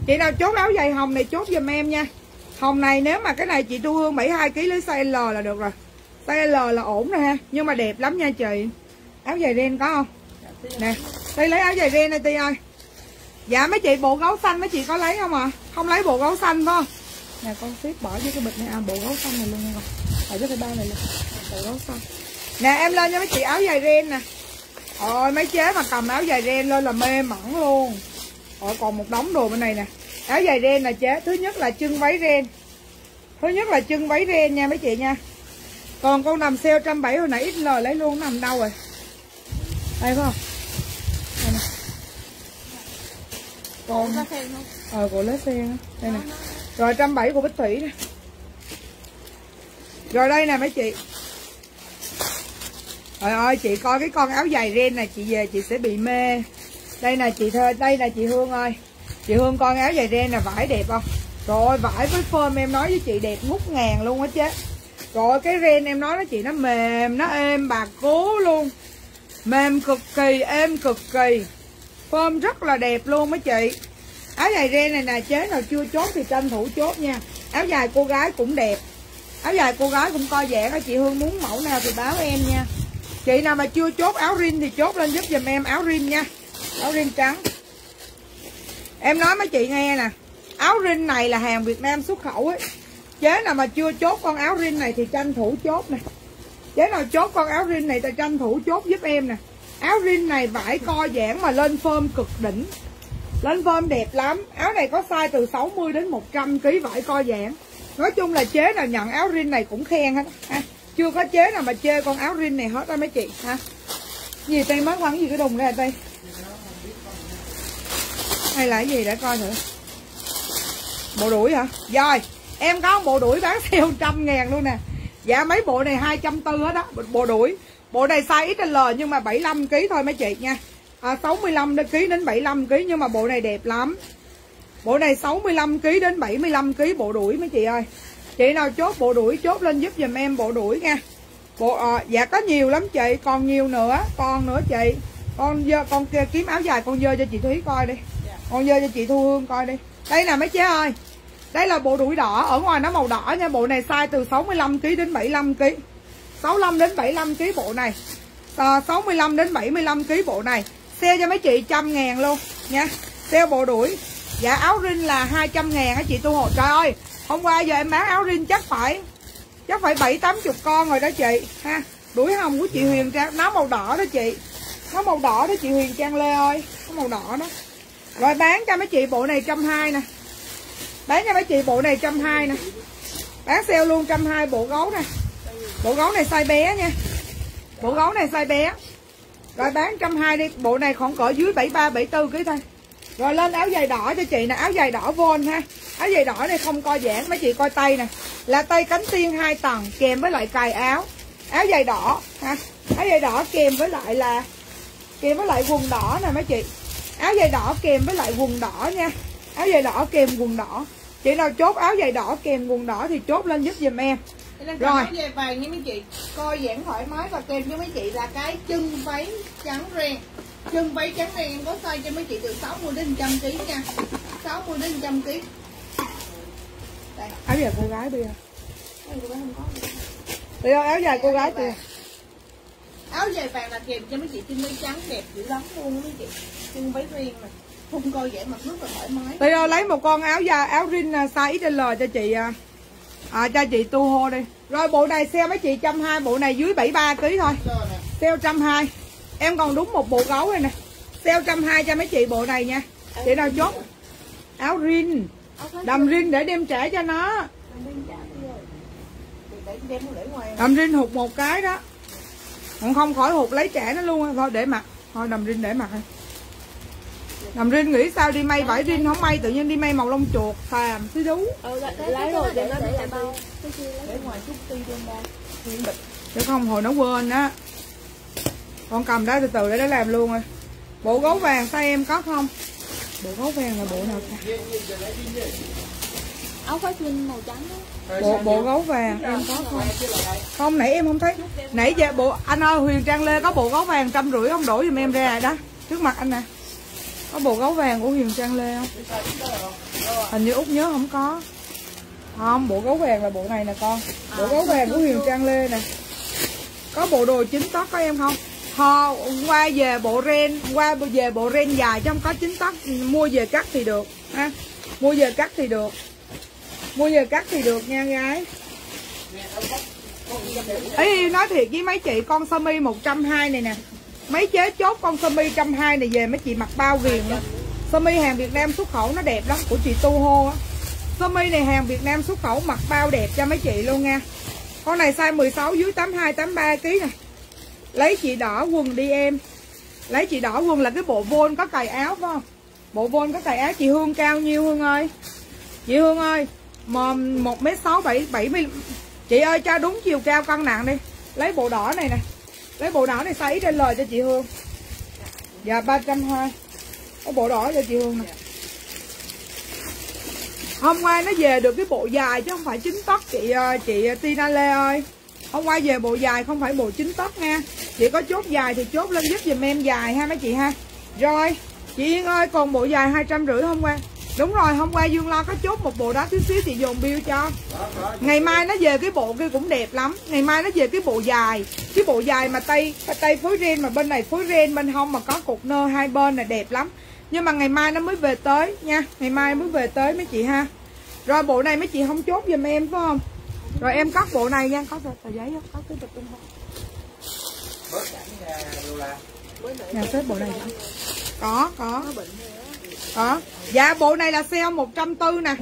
A: chị nào chốt áo dài hồng này chốt giùm em nha. Hồng này nếu mà cái này chị tu hương 72 kg lấy size L là được rồi. Size L là ổn rồi ha nhưng mà đẹp lắm nha chị. Áo dài ren có không? Nè Ti lấy áo dài ren này Ti ơi. Dạ mấy chị bộ gấu xanh mấy chị có lấy không à không lấy bộ gấu xanh phải không? Nè con ship bỏ với cái bịch này. À bộ gấu xanh này luôn nha con. Ở với cái bao này luôn. Bộ gấu xanh. Nè em lên cho mấy chị áo dài ren nè. Ôi mấy chế mà cầm áo dài ren lên là mê mẩn luôn Ôi còn một đống đồ bên này nè. Áo dài ren là chế. Thứ nhất là chân váy ren Thứ nhất là chân váy ren nha mấy chị nha. Còn con nằm sale 170 hồi nãy XL lấy luôn nằm đâu rồi? Đây phải không? Đây nè. Còn? Ờ của lấy xe đó Đây nè. Rồi 170 của Bích Thủy nè. Rồi đây nè mấy chị. Trời ơi chị coi cái con áo dài ren này chị về chị sẽ bị mê đây là chị thơ, đây là chị Hương ơi. Chị Hương con áo dài đen là vải đẹp không? Rồi vải với phơm em nói với chị đẹp ngút ngàn luôn á chứ. Rồi cái ren em nói với chị, nó mềm, Nó êm, bà cố luôn. Mềm cực kỳ, êm cực kỳ. Phơm rất là đẹp luôn mấy chị. Áo dài ren này nè, chế nào chưa chốt thì tranh thủ chốt nha. Áo dài cô gái cũng đẹp. Áo dài cô gái cũng coi vẻ Chị Hương muốn mẫu nào thì báo em nha. Chị nào mà chưa chốt áo rin thì chốt lên giúp giùm em áo rin nha. Áo rin trắng. Em nói mấy chị nghe nè, Áo rin này là hàng Việt Nam xuất khẩu ấy. Chế nào mà chưa chốt con áo rin này thì tranh thủ chốt nè. Chế nào chốt con áo rin này thì tranh thủ chốt giúp em nè. Áo rin này vải co giãn mà lên phơm cực đỉnh. Lên phơm đẹp lắm. Áo này có size từ 60 đến 100 kg vải co giãn. Nói chung là chế nào nhận áo rin này cũng khen hết ha chưa có chế nào mà chê con áo rin này hết á mấy chị ha gì tay mất quăng gì cái đùng đây? tay hay là cái gì để coi thử. Bộ đuổi hả? Rồi em có bộ đuổi bán sale trăm ngàn luôn nè. Dạ mấy bộ này hai trăm tư hết đó bộ đuổi. Bộ này size XL nhưng mà 75 kg thôi mấy chị nha. À, 65 kg đến 75 kg nhưng mà bộ này đẹp lắm. Bộ này 65 kg đến 75 kg bộ đuổi mấy chị ơi. Chị nào chốt bộ đuổi chốt lên giúp giùm em bộ đuổi nha. Bộ à, dạ có nhiều lắm chị còn nhiều nữa còn nữa chị. Con dơ con kia kiếm áo dài con dơ cho chị thúy coi đi con dơ cho chị thu hương coi đi. Đây nè mấy chế ơi. Đây là bộ đuổi đỏ. Ở ngoài nó màu đỏ nha. Bộ này size từ 65 kg đến 75 kg 65 đến 75 kg bộ này. À, 65 đến 75 kg bộ này. Xe cho mấy chị trăm ngàn luôn nha. Xe bộ đuổi dạ áo rin là 200 ngàn á chị tu hộ trời ơi hôm qua giờ em bán áo rin chắc phải chắc phải bảy tám chục con rồi đó chị. Ha đuổi hồng của chị Huyền Trang. Nó màu đỏ đó chị. Nó màu đỏ đó chị Huyền Trang Lê ơi. Nó màu đỏ đó rồi bán cho mấy chị bộ này trăm hai nè. Bán cho mấy chị bộ này trăm hai nè. Bán sale luôn trăm hai bộ gấu nè. Bộ gấu này size bé nha. Bộ gấu này size bé. Rồi bán trăm hai đi. Bộ này khoảng cỡ dưới bảy ba, bảy thôi. Rồi lên áo dài đỏ cho chị nè. Áo dài đỏ von ha. Áo dài đỏ này không co giãn, mấy chị coi tay nè. Là tay cánh tiên hai tầng, kèm với lại cài áo. Áo dài đỏ ha. Áo dài đỏ kèm với lại là, kèm với lại quần đỏ nè mấy chị áo dài đỏ kèm với lại quần đỏ nha. Áo dài đỏ kèm quần đỏ. Chị nào chốt áo dài đỏ kèm quần đỏ thì chốt lên giúp giùm em.
B: Đây
A: Rồi.
B: áo dài vàng nha mấy chị. Coi giãn thoải mái và kèm cho mấy chị là cái chân váy trắng ren. Chân váy trắng này em có size cho mấy chị từ 60 đến 100 kg nha. 60 đến 100 kg
A: áo dài cô gái bây giờ bây giờ áo dài cô gái bây
B: áo dài vàng là kèm cho mấy chị chân váy trắng đẹp dữ lắm luôn mấy chị chân váy riêng mà không coi dễ mặc rất là thoải mái
A: Bây giờ lấy một con áo dài áo rin à, size XL cho chị à, à cho chị tu hô đi. Rồi bộ này sale mấy chị trăm hai bộ này dưới 73 kg thôi. Sale trăm hai. Em còn đúng một bộ gấu này nè. Sale trăm hai cho mấy chị bộ này nha. Chị nào chốt. Áo rin. Đầm rin để đem trả cho nó. Đầm rin hụt một cái đó. Còn không khỏi hụt lấy trả nó luôn thôi để mặc. Thôi đầm rin để mặc thôi. Đầm rin nghĩ sao đi may vải rin không may tự nhiên đi may màu lông chuột phàm xí đú.
D: Ừ, lấy rồi để nó để bao.
B: để ngoài chút ti đem ra
A: chứ không hồi nó quên á. Con cầm đó từ từ để nó làm luôn rồi. Bộ gấu vàng tay em có không? Bộ gấu vàng là bộ nào ta?
D: Áo khoác jean màu trắng đó.
A: bộ bộ gấu vàng em có không? Không nãy em không thấy. Nãy giờ bộ anh ơi huyền trang lê có bộ gấu vàng trăm rưỡi không? Đổ giùm em ra đó. Trước mặt anh nè có bộ gấu vàng của huyền trang lê không? Hình như út nhớ không có. Không bộ gấu vàng là bộ này nè con. Bộ gấu vàng của huyền trang lê nè. Có bộ đồ chính tóc có em không? Ho, qua về bộ ren qua về bộ ren dài chứ không có chính tóc. Mua về cắt thì được ha? Mua về cắt thì được. Mua về cắt thì được nha gái. Ấy nói thiệt với mấy chị con sơ mi 120 này nè mấy chế chốt con sơ mi 120 này về mấy chị mặc bao viền luôn. Sơ mi hàng Việt Nam xuất khẩu nó đẹp lắm, của chị Tu Hô á. Sơ mi này hàng Việt Nam xuất khẩu mặc bao đẹp cho mấy chị luôn nha. Con này size 16 dưới 82 83 kg nè. Lấy chị đỏ quần đi em. Lấy chị đỏ quần là cái bộ vôn có cài áo, phải không? Bộ vôn có cài áo, chị Hương cao nhiêu Hương ơi? Chị Hương ơi mà một mét sáu bảy bảy mươi chị ơi, cho đúng chiều cao cân nặng đi. Lấy bộ đỏ này nè lấy bộ đỏ này size XL cho chị Hương. Dạ ba trăm hai. Bộ đỏ cho chị Hương nè. Hôm qua nó về được cái bộ dài chứ không phải chính tóc chị ờ, chị Tina Lê ơi. Hôm qua về bộ dài không phải bộ chính tóc nha. Chị có chốt dài thì chốt lên giúp dùm em dài ha mấy chị ha. Rồi, chị Yên ơi, còn bộ dài hai trăm rưỡi hôm qua đúng rồi hôm qua Dương Lo có chốt một bộ đó tí xíu chị dồn bill cho. Ngày mai nó về cái bộ kia cũng đẹp lắm. Ngày mai nó về cái bộ dài. Cái bộ dài mà tay tay phối ren mà bên này phối ren bên hông mà có cục nơ hai bên là đẹp lắm. Nhưng mà ngày mai nó mới về tới nha. Ngày mai mới về tới mấy chị ha. Rồi bộ này mấy chị không chốt giùm em phải không? Rồi em cắt bộ này nha. Có tờ, giấy không? Có cái bịch không? Nhà xếp bộ này hả? có có đó, dạ bộ này là sale 140 nè.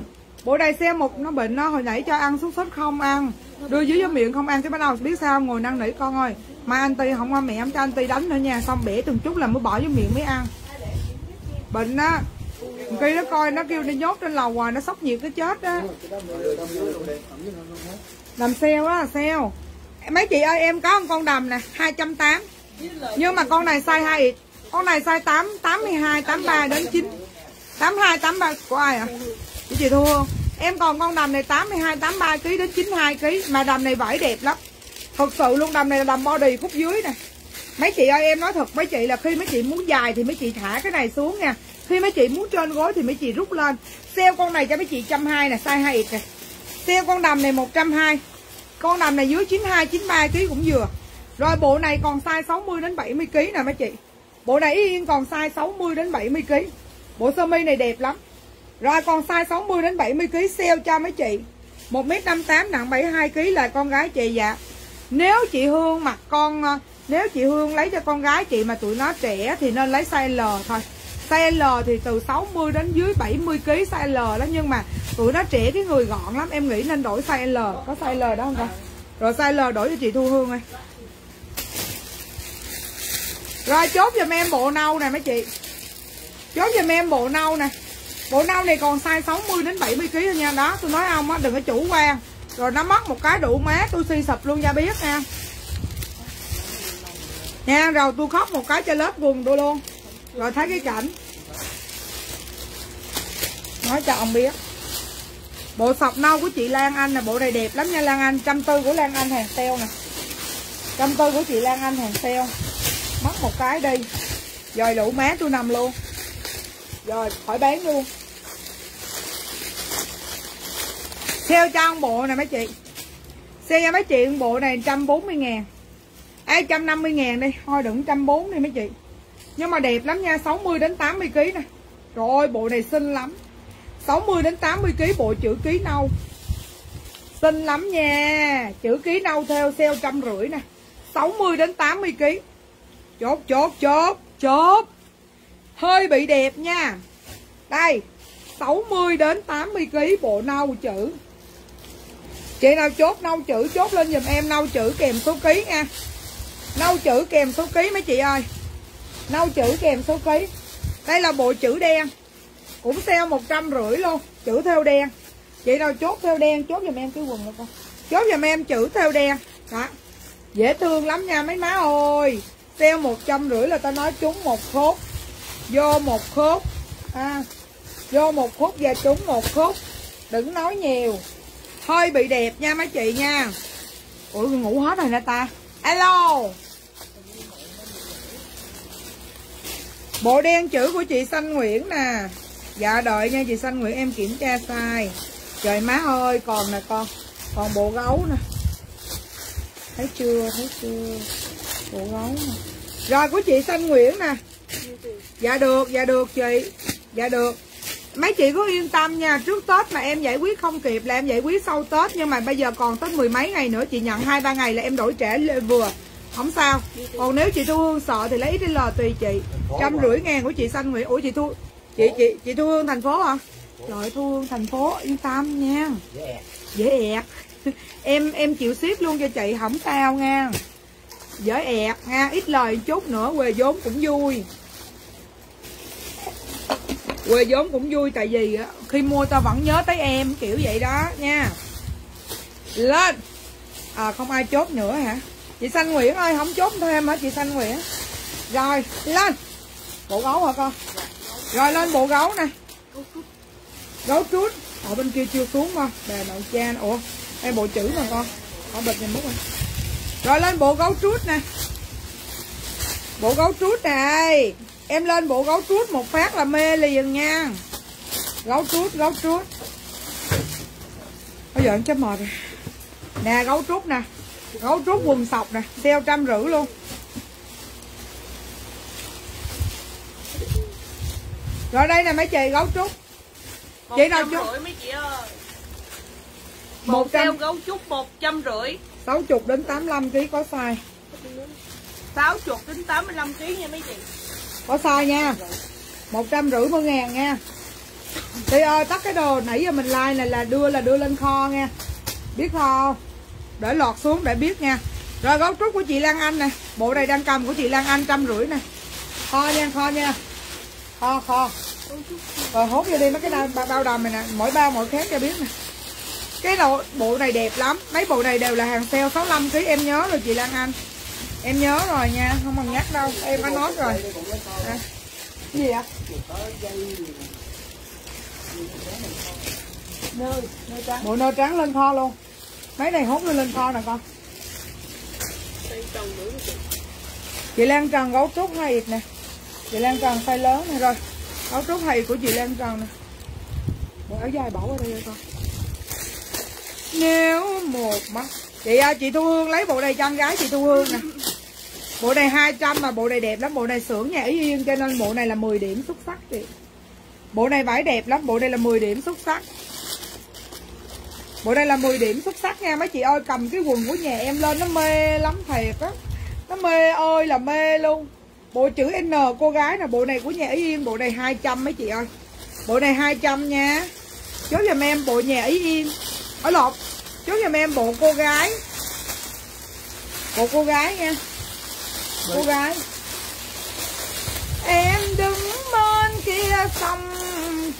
A: Bộ này sale một nó bệnh nó hồi nãy cho ăn xúc xích không ăn. Đưa dưới cho miệng không ăn cái bắt đầu biết sao ngồi năn nỉ con ơi. Mai anh ti không qua mẹ em cho anh ti đánh nữa nha. Xong bể từng chút là mới bỏ vô miệng mới ăn. Bệnh á. Khi nó coi nó kêu nó nhốt trên lầu hoài nó sốc nhiệt cái chết á. Làm sale á sale. Mấy chị ơi em có một con đầm nè 280 nhưng mà con này size 2 con này size 8 82 83 đến 9 82 83 của ai ạ chị chị thua không? Em còn con đầm này 82 83 kg đến 92 kg mà đầm này vải đẹp lắm. Thật sự luôn, đầm này là đầm body khúc dưới nè. Mấy chị ơi, em nói thật mấy chị là khi mấy chị muốn dài thì mấy chị thả cái này xuống nha. Khi mấy chị muốn trên gối thì mấy chị rút lên. Sale con này cho mấy chị trăm hai nè, size 2 nè. Sale con đầm này 120 con đầm này dưới 92 93 kg cũng vừa. Rồi bộ này còn size 60 đến 70 kg nè mấy chị. Bộ này yên còn size 60 đến 70 kg bộ sơ mi này đẹp lắm? Rồi còn size 60 đến 70 kg sale cho mấy chị. 1m58 nặng 72 kg là con gái chị dạ. Nếu chị Hương mặc con ờ, nếu chị Hương lấy cho con gái chị mà tụi nó trẻ thì nên lấy size L thôi. Size L thì từ 60 đến dưới 70 kg size L đó, nhưng mà tụi nó trẻ cái người gọn lắm, em nghĩ nên đổi size L. Có size L đó không con rồi size L đổi cho chị Thu Hương ơi. Rồi chốt giùm em bộ nâu nè mấy chị chốt giùm em bộ nâu nè. Bộ nâu này còn size 60 đến 70 kg thôi nha. Đó, tôi nói ông á, đừng có chủ quan rồi nó mất một cái đủ má, tôi suy sụp luôn nha biết nha. Nha, rồi tôi khóc một cái cho lớp quần tôi luôn. Rồi thấy cái cảnh. Nói cho ông biết. Bộ sọc nâu của chị Lan Anh nè, bộ này đẹp lắm nha. Lan Anh, trăm tư của Lan Anh hàng sale nè. Trăm tư của chị Lan Anh hàng sale. Mất một cái đi. Rồi đủ má tôi nằm luôn rồi, khỏi bán luôn. Theo cho bộ này mấy chị. Xe cho mấy chị bộ này 140 ngàn. Ai 150 ngàn đi. Thôi đừng 140 đi mấy chị. Nhưng mà đẹp lắm nha 60 đến 80 kg nè. Trời ơi, bộ này xinh lắm. 60 đến 80 kg bộ chữ ký nâu. Xinh lắm nha. Chữ ký nâu theo sale trăm rưỡi nè. 60 đến 80 kg Chốt chốt chốt chốt. Hơi bị đẹp nha. Đây 60 đến 80 kg bộ nâu chữ. Chị nào chốt nâu chữ, chốt lên giùm em nâu chữ kèm số ký nha. Nâu chữ kèm số ký mấy chị ơi. Nâu chữ kèm số ký. Đây là bộ chữ đen. Cũng sale một trăm rưỡi luôn, Chữ theo đen. Chị nào chốt theo đen, chốt giùm em cái quần được con. Chốt giùm em chữ theo đen. Đó. Dễ thương lắm nha, mấy má ơi. Sale một trăm rưỡi là tao nói trúng một khốt. Vô một khúc, à, Vô một khúc và trúng một khúc. Đừng nói nhiều. Hơi bị đẹp nha mấy chị nha. Ủa ngủ hết rồi nè ta? Alo. Bộ đen chữ của chị Xanh Nguyễn nè. Dạ đợi nha chị Xanh Nguyễn em kiểm tra sai. Trời má ơi còn nè con. Còn bộ gấu nè. Thấy chưa thấy chưa? Bộ gấu nè. Rồi của chị Xanh Nguyễn nè. Dạ được dạ được chị. Dạ được. Mấy chị cứ yên tâm nha Trước Tết mà em giải quyết không kịp là em giải quyết sau Tết Nhưng mà bây giờ còn tới mười mấy ngày nữa Chị nhận hai ba ngày là em đổi lên vừa. Không sao. Còn nếu chị Thu Hương sợ thì lấy XL tùy chị. Trăm rưỡi ngàn của chị Xanh Nguyễn. Ủa chị Thu Chị chị chị Thu Hương thành phố hả? Trời Thu Hương thành phố yên tâm nha. Dễ ẹt. [laughs] Em em chịu ship luôn cho chị không sao nha. Dễ ẹt nha. Ít lời chút nữa quề vốn cũng vui quê vốn cũng vui tại vì khi mua tao vẫn nhớ tới em, kiểu vậy đó nha. Lên. À không ai chốt nữa hả? Chị xanh nguyễn ơi, không chốt thêm hả chị xanh nguyễn? Rồi, lên. Bộ gấu hả con? Rồi, lên bộ gấu nè. Gấu trút ở bên kia chưa xuống con. Bè nội cha ủa, đây bộ chữ mà con. Ở bịch nhìn mút rồi. Rồi, lên bộ gấu trút nè. Bộ gấu trút này em lên bộ gấu trút một phát là mê liền nha. Gấu trút gấu trút. Bây giờ anh chấm mệt rồi. Nè gấu trút nè. Gấu trút quần sọc nè sale trăm rưỡi luôn. Rồi đây nè mấy chị gấu trút chị nào chút
B: mấy chị ơi.
A: Một trăm
B: gấu trúc một trăm rưỡi.
A: Sáu chục đến tám mươi kg có size.
B: Sáu chục đến tám mươi lăm kg nha mấy chị
A: có size nha. Một trăm rưỡi mươi ngàn nha. Tuy ơi tắt cái đồ nãy giờ mình like này là đưa là đưa lên kho nha. Biết kho không? Để lọt xuống để biết nha. Rồi gấu trúc của chị Lan Anh nè. Bộ này đang cầm của chị Lan Anh trăm rưỡi nè. Kho nha kho nha. Kho kho. Rồi hốt vô đi mấy cái bao, bao đầm này nè. Mỗi bao mỗi khác cho biết nè. Cái đồ, bộ này đẹp lắm. Mấy bộ này đều là hàng sale 65 kg Em nhớ rồi chị Lan Anh. Em nhớ rồi nha Không còn nhắc đâu. Em có nói rồi. À. Gì vậy
B: nơi nơi trắng.
A: Bộ nơ trắng lên kho luôn. Mấy này hốt lên lên kho nè con.
B: Chị
A: Lan Trần gấu trúc hay ịt nè. Chị Lan Trần size lớn này rồi. Gấu trúc hay của chị Lan Trần nè. Bộ áo dài bỏ qua đây rồi con? Nếu một mắt Chị à, chị Thu Hương lấy bộ này cho con gái chị Thu Hương nè. Bộ này 200 mà bộ này đẹp lắm, Bộ này xưởng nhà Ý Yên, cho nên bộ này là 10 điểm xuất sắc chị. Bộ này vải đẹp lắm, Bộ này là 10 điểm xuất sắc. Bộ này là 10 điểm xuất sắc nha, mấy chị ơi, Cầm cái quần của nhà em lên nó mê lắm thiệt á. Nó mê ơi là mê luôn. Bộ chữ N cô gái nè, Bộ này của nhà Ý Yên, Bộ này 200 mấy chị ơi. Bộ này 200 nha. Chốt giùm em, bộ nhà Ý Yên. Ở lột Chốt giùm em bộ cô gái. Bộ cô gái nha. Cô gái. Em đứng bên kia sông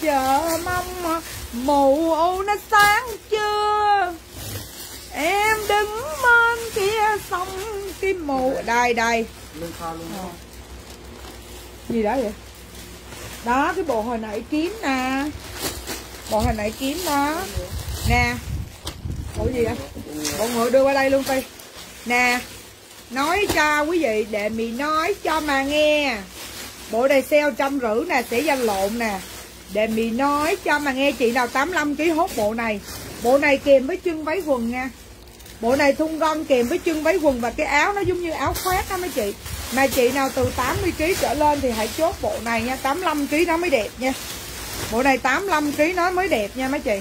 A: chờ mong mù ô nó sáng chưa? Em đứng bên kia sông cái mù Đây đây. Ờ. Gì đó vậy? Đó cái bộ hồi nãy kiếm nè. Bộ hồi nãy kiếm đó. Nè Bộ gì vậy? Bộ ngựa đưa qua đây luôn coi, Nè Nói cho quý vị để mì nói cho mà nghe. Bộ này sale trăm rưỡi nè sẽ danh lộn nè. Để mì nói cho mà nghe chị nào 85 kg hốt bộ này. Bộ này kèm với chân váy quần nha. Bộ này thun gom kèm với chân váy quần và cái áo nó giống như áo khoác đó mấy chị. Mà chị nào từ 80 kg trở lên thì hãy chốt bộ này nha 85 kg nó mới đẹp nha. Bộ này 85 kg nó mới đẹp nha mấy chị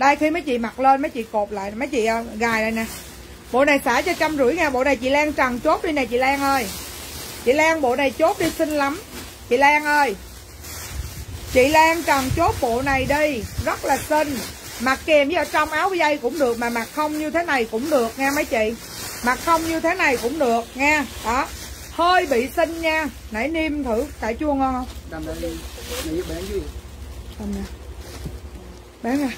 A: đây khi mấy chị mặc lên mấy chị cột lại mấy chị uh, gài lại nè. Bộ này xả cho trăm rưỡi nha. Bộ này chị Lan Trần chốt đi nè chị Lan ơi. Chị Lan bộ này chốt đi xinh lắm. Chị Lan ơi. Chị Lan Trần chốt bộ này đi. Rất là xinh. Mặc kèm với ở trong áo dây cũng được mà mặc không như thế này cũng được nha mấy chị. Mặc không như thế này cũng được nha. Đó. Hơi bị xinh nha. Nãy niêm thử cải chua ngon không?
F: Đây với bán gì?
A: Không nè bán nè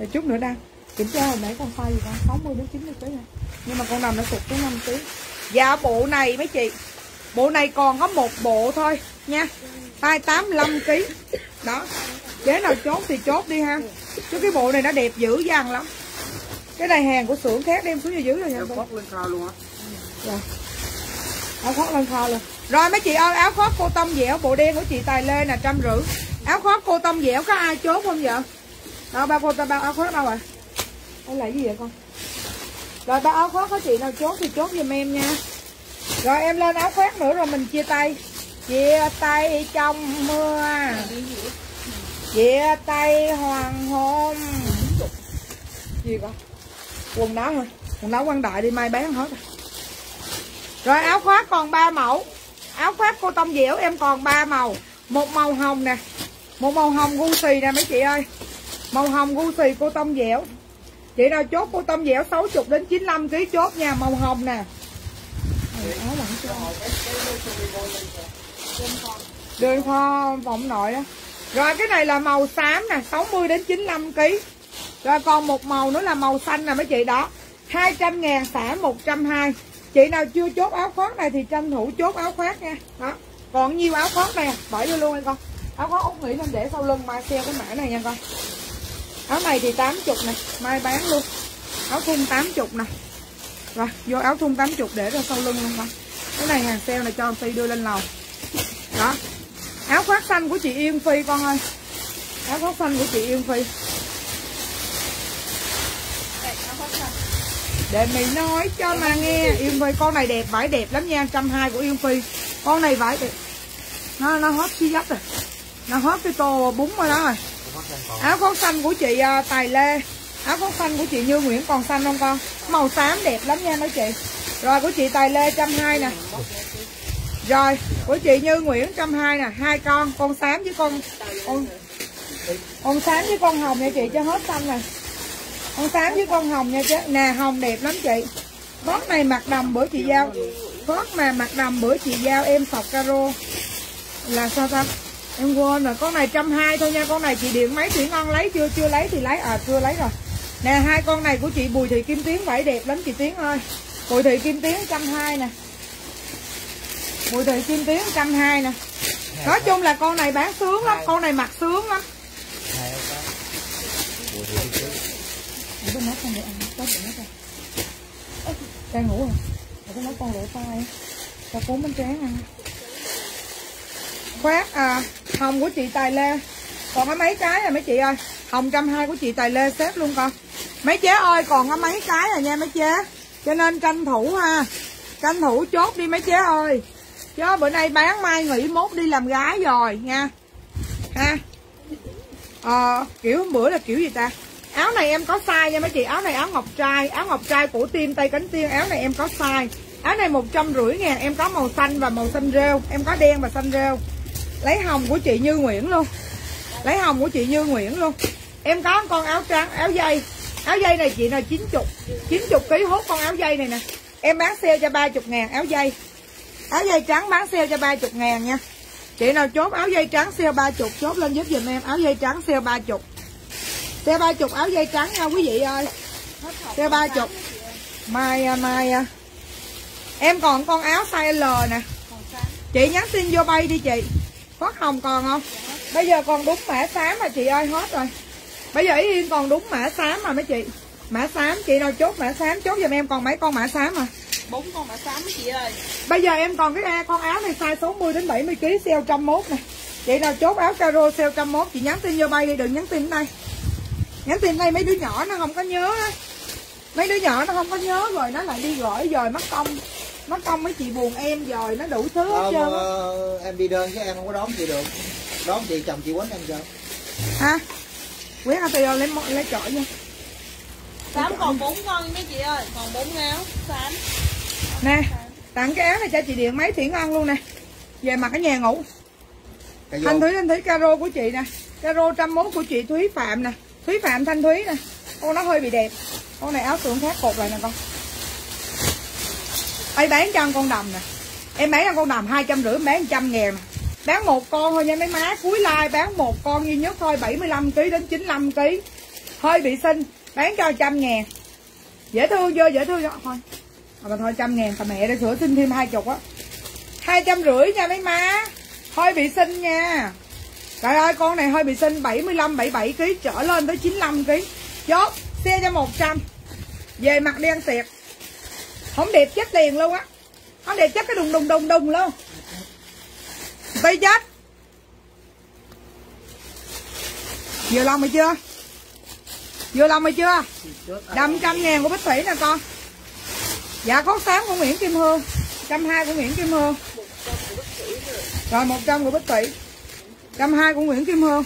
A: để chút nữa đang kiểm tra hồi nãy con phai gì con 60 đến 90 kg nha nhưng mà con nằm nó sụt tới 5 kg dạ bộ này mấy chị? Bộ này còn có một bộ thôi nha. Tay 85 kg đó. Chế nào chốt thì chốt đi ha. Chứ cái bộ này nó đẹp dữ dằn lắm. Cái này hàng của xưởng khác đem xuống dưới rồi nha.
F: Khoác lên kho luôn á.
A: rồi áo khoác lên kho luôn. Rồi mấy chị ơi áo khoác cô tông dẻo bộ đen của chị tài lê là trăm rưỡi. Áo khoác cô tông dẻo có ai chốt không vậy đâu ba cô ta bao áo khoác đâu rồi đây là gì vậy con? Rồi ba áo khoác có chị nào chốt thì chốt giùm em nha. Rồi, em lên áo khoác nữa rồi mình chia tay. Chia tay trong mưa. Chia tay hoàng hôn. Gì con quần áo thôi quần áo quan đại đi, mai bán hết rồi rồi, áo khoác còn 3 mẫu. Áo khoác cô tông dẻo em còn 3 màu. Một màu hồng nè. Một màu hồng gu xì nè, mấy chị ơi màu hồng gu xì cô tông dẻo. Chị nào chốt cô tông dẻo 60 đến 95 kg chốt nha, màu hồng nè. Đường kho vọng nội đó rồi cái này là màu xám nè 60 đến 95 kg rồi còn một màu nữa là màu xanh nè mấy chị đó. 200 ngàn xả 120 Chị nào chưa chốt áo khoác này thì tranh thủ chốt áo khoác nha. Đó. Còn nhiêu áo khoác này bỏ vô luôn anh con. Áo khoác út nghĩ nên để sau lưng mai xe cái mã này nha con áo này thì 80 nè mai bán luôn. Áo thun 80 nè rồi vô áo thun 80 để ra sau lưng luôn con cái này hàng sale này cho anh Phi đưa lên lầu. Đó. Áo khoác xanh của chị Yên Phi con ơi. Áo khoác xanh của chị Yên Phi. Để mình nói cho mà nghe. Yên Phi con này đẹp vải đẹp lắm nha trăm hai của Yên Phi. Con này vải đẹp. Nó nó hot xí dấp rồi. Nó hot cái tô bún rồi đó rồi áo khoác xanh của chị uh, Tài Lê. Áo khoác xanh của chị Như Nguyễn còn xanh không con? Màu xám đẹp lắm nha mấy chị. Rồi của chị Tài Lê trăm hai nè. Rồi của chị Như Nguyễn trăm hai nè. Hai con con xám với con con con xám với con hồng nha chị cho hết xanh nè. Con xám với con hồng nha chứ nè hồng đẹp lắm chị. Phớt này mặc đầm bữa chị giao. Phớt mà mặc đầm bữa chị giao em sọc caro. Là sao ta? Em quên rồi con này trăm hai thôi nha con này chị điện máy thủy ngon lấy chưa chưa lấy thì lấy à chưa lấy rồi. Nè hai con này của chị bùi thị kim tiến vải đẹp lắm chị tiến ơi. Bùi thị kim tiến trăm hai nè. Bùi thị kim tiến trăm hai nè. Nói chung là con này bán sướng lắm con này mặc sướng lắm. Để bên đó con để ăn có để nó ra đang ngủ rồi để bên đó con để tay. Cho cuốn bánh tráng ăn khoác à, hồng của chị Tài Lê. Còn có mấy cái rồi mấy chị ơi? Hồng trăm hai của chị Tài Lê xếp luôn con. Mấy chế ơi còn có mấy cái rồi nha mấy chế. Cho nên tranh thủ ha. Tranh thủ chốt đi mấy chế ơi. Chứ bữa nay bán mai nghỉ mốt đi làm gái rồi nha. Ha. Ờ, kiểu bữa là kiểu gì ta? Áo này em có size nha mấy chị. Áo này áo ngọc trai. Áo ngọc trai của tim tay cánh tiên. Áo này em có size. Áo này một trăm rưỡi ngàn. Em có màu xanh và màu xanh rêu. Em có đen và xanh rêu lấy hồng của chị Như Nguyễn luôn. Lấy hồng của chị Như Nguyễn luôn. Em có con áo trắng áo dây. Áo dây này chị là 90 90 kg hốt con áo dây này nè. Em bán sale cho 30 ngàn áo dây. Áo dây trắng bán sale cho 30 ngàn nha. Chị nào chốt áo dây trắng sale 30 chốt lên giúp dùm em. Áo dây trắng sale 30 sale 30 áo dây trắng nha quý vị ơi. Sale 30 mai à, mai à. em còn con áo size L nè. Chị nhắn tin vô bay đi chị. Phát hồng còn không bây giờ còn đúng mã xám mà chị ơi hết rồi bây giờ ý yên còn đúng mã xám mà mấy chị mã xám chị nào chốt mã xám chốt giùm em còn mấy con mã xám mà
B: bốn con mã xám chị ơi
A: Bây giờ em còn cái con áo này size 60 đến 70 kg sale 101 nè. Chị nào chốt áo caro sale 101 chị nhắn tin vô bay đi đừng nhắn tin đây. Nhắn tin đây mấy đứa nhỏ nó không có nhớ á. Mấy đứa nhỏ nó không có nhớ rồi nó lại đi gửi rồi mất công. Mất công mấy chị buồn em rồi nó đủ thứ hết
E: Không,
A: trơn á.
E: ờ, em đi đơn chứ em không có đón chị được đón chị chồng chị quýnh em chưa
A: Ha. Quý anh tôi lấy lấy chọi nha.
B: xám còn bốn con mấy chị ơi còn bốn áo xám
A: Nè, tặng cái áo này cho chị điện máy thiển ngon luôn nè. Về mặc ở nhà ngủ. Thanh Thúy Thanh Thúy caro của chị nè Caro trăm mốt của chị Thúy Phạm nè Thúy Phạm Thanh Thúy nè Con nó hơi bị đẹp Con này áo tượng khác cột lại nè con đây bán cho con đầm nè. Em bán cho con đầm 250 em bán 100 ngàn. Nè Bán một con thôi nha mấy má. Cuối like bán một con duy nhất thôi 75 kg đến 95 kg Hơi bị xinh Bán cho 100 ngàn. Dễ thương chưa? Dễ thương chưa? Thôi. Mà thôi trăm ngàn. Tà mẹ đã sửa xin thêm hai chục á. hai trăm rưỡi nha mấy má. Hơi bị xinh nha. Trời ơi, con này hơi bị xinh 75 77 kg trở lên tới 95 kg chốt, xe cho 100 về mặt đi ăn tiệc không đẹp chết tiền luôn á. Không đẹp chết cái đùng đùng đùng đùng luôn. Tay chết. Vừa lòng rồi chưa? Vừa lòng rồi chưa? Đâm trăm ngàn của Bích Thủy nè con. Dạ có sáng của Nguyễn Kim Hương. Trăm hai của Nguyễn Kim Hương. Rồi 100 của Bích Thủy. Trăm hai của Nguyễn Kim Hương.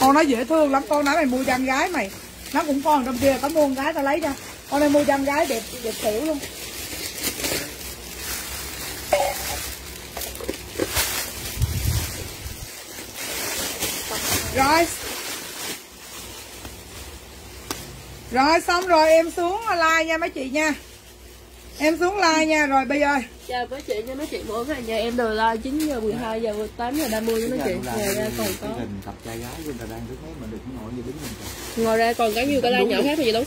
A: Con nói dễ thương lắm. Con nói mày mua cho gái mày nó cũng còn trong kia có mua gái tao lấy cho con này mua trăm gái đẹp đẹp tiểu luôn. Rồi. Rồi, xong rồi, em xuống like nha mấy chị nha em xuống like nha rồi bây giờ
D: chào mấy chị nha mấy chị mỗi ngày nhà em đều like 9 giờ 12 giờ 8 giờ 30 nha mấy chị ngoài ra còn có
E: hình cặp trai gái người ta đang đứng đấy mà đừng ngồi như đứng mình
D: ngoài ra còn có nhiều cái like nhỏ khác mà chị đóng